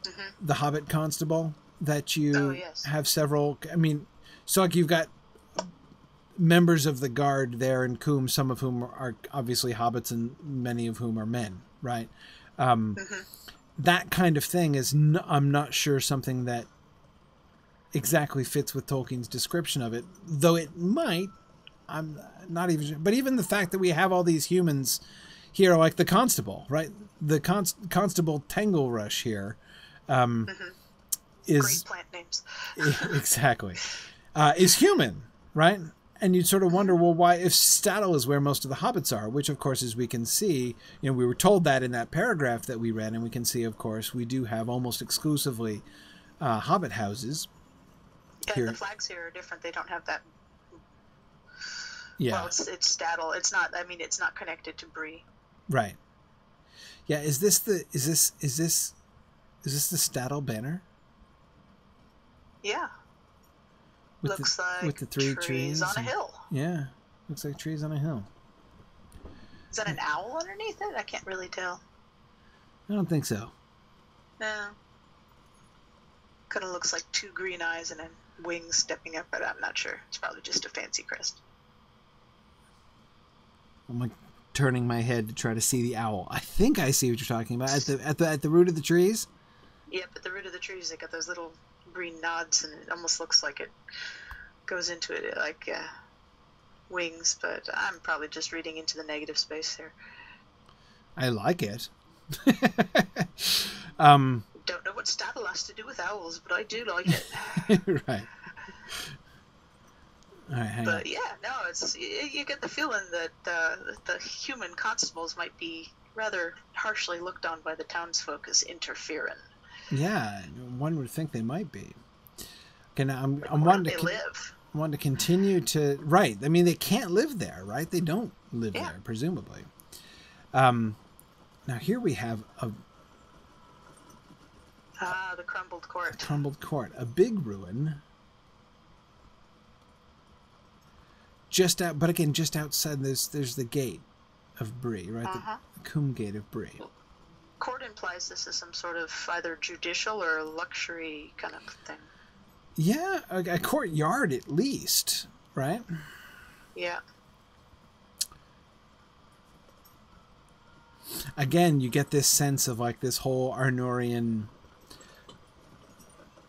S2: Mm-hmm.
S1: the Hobbit constable that you
S2: Oh, yes.
S1: have several. I mean, so like you've got members of the guard there in Combe, some of whom are obviously hobbits and many of whom are men, right? Um,
S2: Mhm.
S1: That kind of thing is, n- I'm not sure something that exactly fits with Tolkien's description of it, though it might. I'm not even sure. But even the fact that we have all these humans here, like the constable, right? The const- constable Tangle Rush here um, is
S2: Great plant names.
S1: exactly uh, is human, right? And you'd sort of wonder, well, why if Staddle is where most of the hobbits are, which of course, as we can see, you know, we were told that in that paragraph that we read, and we can see, of course, we do have almost exclusively uh, hobbit houses.
S2: And
S1: Here.
S2: the flags here are different. They don't have that.
S1: Yeah,
S2: Well, it's it's Staddle. It's not. I mean, it's not connected to Bree.
S1: right. Yeah, is this the is this is this is this the Staddle banner
S2: Yeah.
S1: With
S2: Looks
S1: the
S2: like
S1: with the three trees,
S2: trees on a hill.
S1: Yeah, looks like trees on a hill.
S2: Is that an owl underneath it? I can't really tell.
S1: I don't think so.
S2: No. Kind of looks like two green eyes and then wings stepping up, but I'm not sure. It's probably just a fancy crest.
S1: I'm like turning my head to try to see the owl. I think I see what you're talking about at the at the at the root of the trees.
S2: Yep, at the root of the trees, they got those little green nods, and it almost looks like it goes into it like uh, wings. But I'm probably just reading into the negative space there.
S1: I like it. um,
S2: Don't know what Staddle has to do with owls, but I do like it.
S1: right. Right, hang on.
S2: but yeah, no, it's you, you get the feeling that uh, the human constables might be rather harshly looked on by the townsfolk as interfering.
S1: Yeah, one would think they might be. Okay, now I'm I'm wanting to con-
S2: live?
S1: to continue to right. I mean, they can't live there, right? They don't live
S2: Yeah.
S1: there, presumably. Um, now here we have a
S2: Ah, the crumbled court.
S1: crumbled court, a big ruin. Just out, but again, just outside there's there's the gate of Bree, right?
S2: Uh-huh.
S1: The Combe Gate of Bree.
S2: Court implies this is some sort of either judicial or luxury kind of thing.
S1: Yeah, a, a courtyard at least, right?
S2: Yeah.
S1: Again, you get this sense of like this whole Arnorian,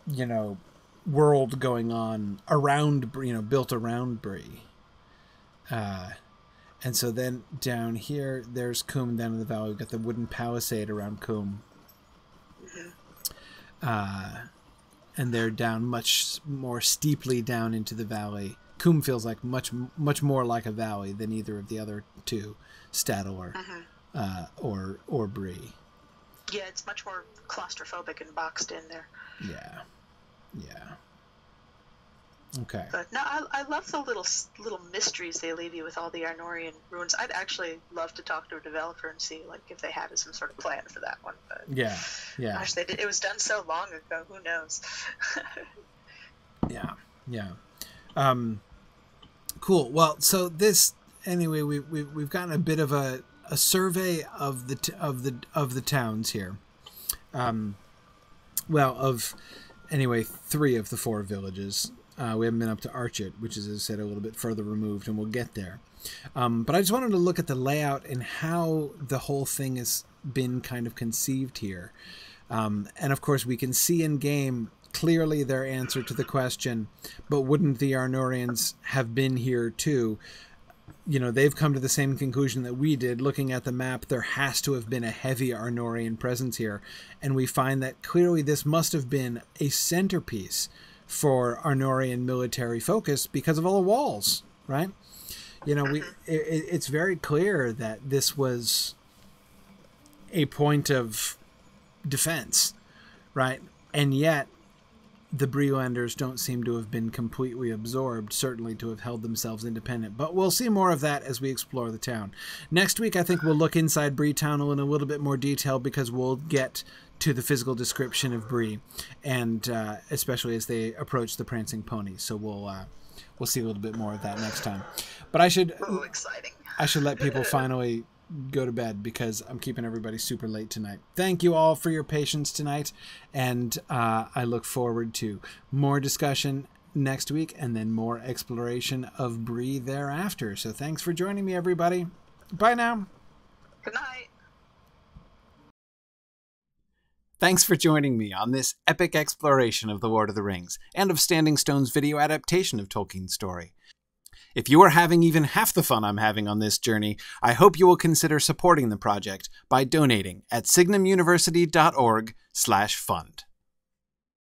S1: you know, world going on around, you know, built around Bree. Uh, and so then down here, there's Combe down in the valley. We've got the wooden palisade around Combe. Uh, and they're down much more steeply down into the valley. Combe feels like much much more like a valley than either of the other two, Staddle or uh, or or Bree.
S2: Yeah, it's much more claustrophobic and boxed in there.
S1: Yeah, yeah. Okay.
S2: But no, I, I love the little little mysteries they leave you with all the Arnorian ruins. I'd actually love to talk to a developer and see like if they had some sort of plan for that one. But
S1: Yeah, yeah,
S2: gosh, they did, it was done so long ago. Who knows?
S1: yeah, yeah. Um, cool. Well, so this anyway, we we we've gotten a bit of a a survey of the t- of the of the towns here. Um, well, of anyway, three of the four villages. Uh, we haven't been up to Archet, which is, as I said, a little bit further removed, and we'll get there. Um, but I just wanted to look at the layout and how the whole thing has been kind of conceived here. Um, and of course, we can see in game clearly their answer to the question, but wouldn't the Arnorians have been here too? You know, they've come to the same conclusion that we did. Looking at the map, there has to have been a heavy Arnorian presence here. And we find that clearly this must have been a centerpiece for Arnorian military focus because of all the walls, right? You know, we mm-hmm. it, it's very clear that this was a point of defense, right? And yet, the Bree-landers don't seem to have been completely absorbed, certainly to have held themselves independent. But we'll see more of that as we explore the town. Next week, I think we'll look inside Breetown in a little bit more detail because we'll get to the physical description of Bree, and uh, especially as they approach the prancing pony. So we'll uh, we'll see a little bit more of that next time. But I should
S2: Oh, exciting.
S1: I should let people finally go to bed because I'm keeping everybody super late tonight. Thank you all for your patience tonight, and uh, I look forward to more discussion next week and then more exploration of Bree thereafter. So thanks for joining me, everybody. Bye now.
S2: Good night.
S1: Thanks for joining me on this epic exploration of The Lord of the Rings and of Standing Stone's video adaptation of Tolkien's story. If you are having even half the fun I'm having on this journey, I hope you will consider supporting the project by donating at signumuniversity.org/fund.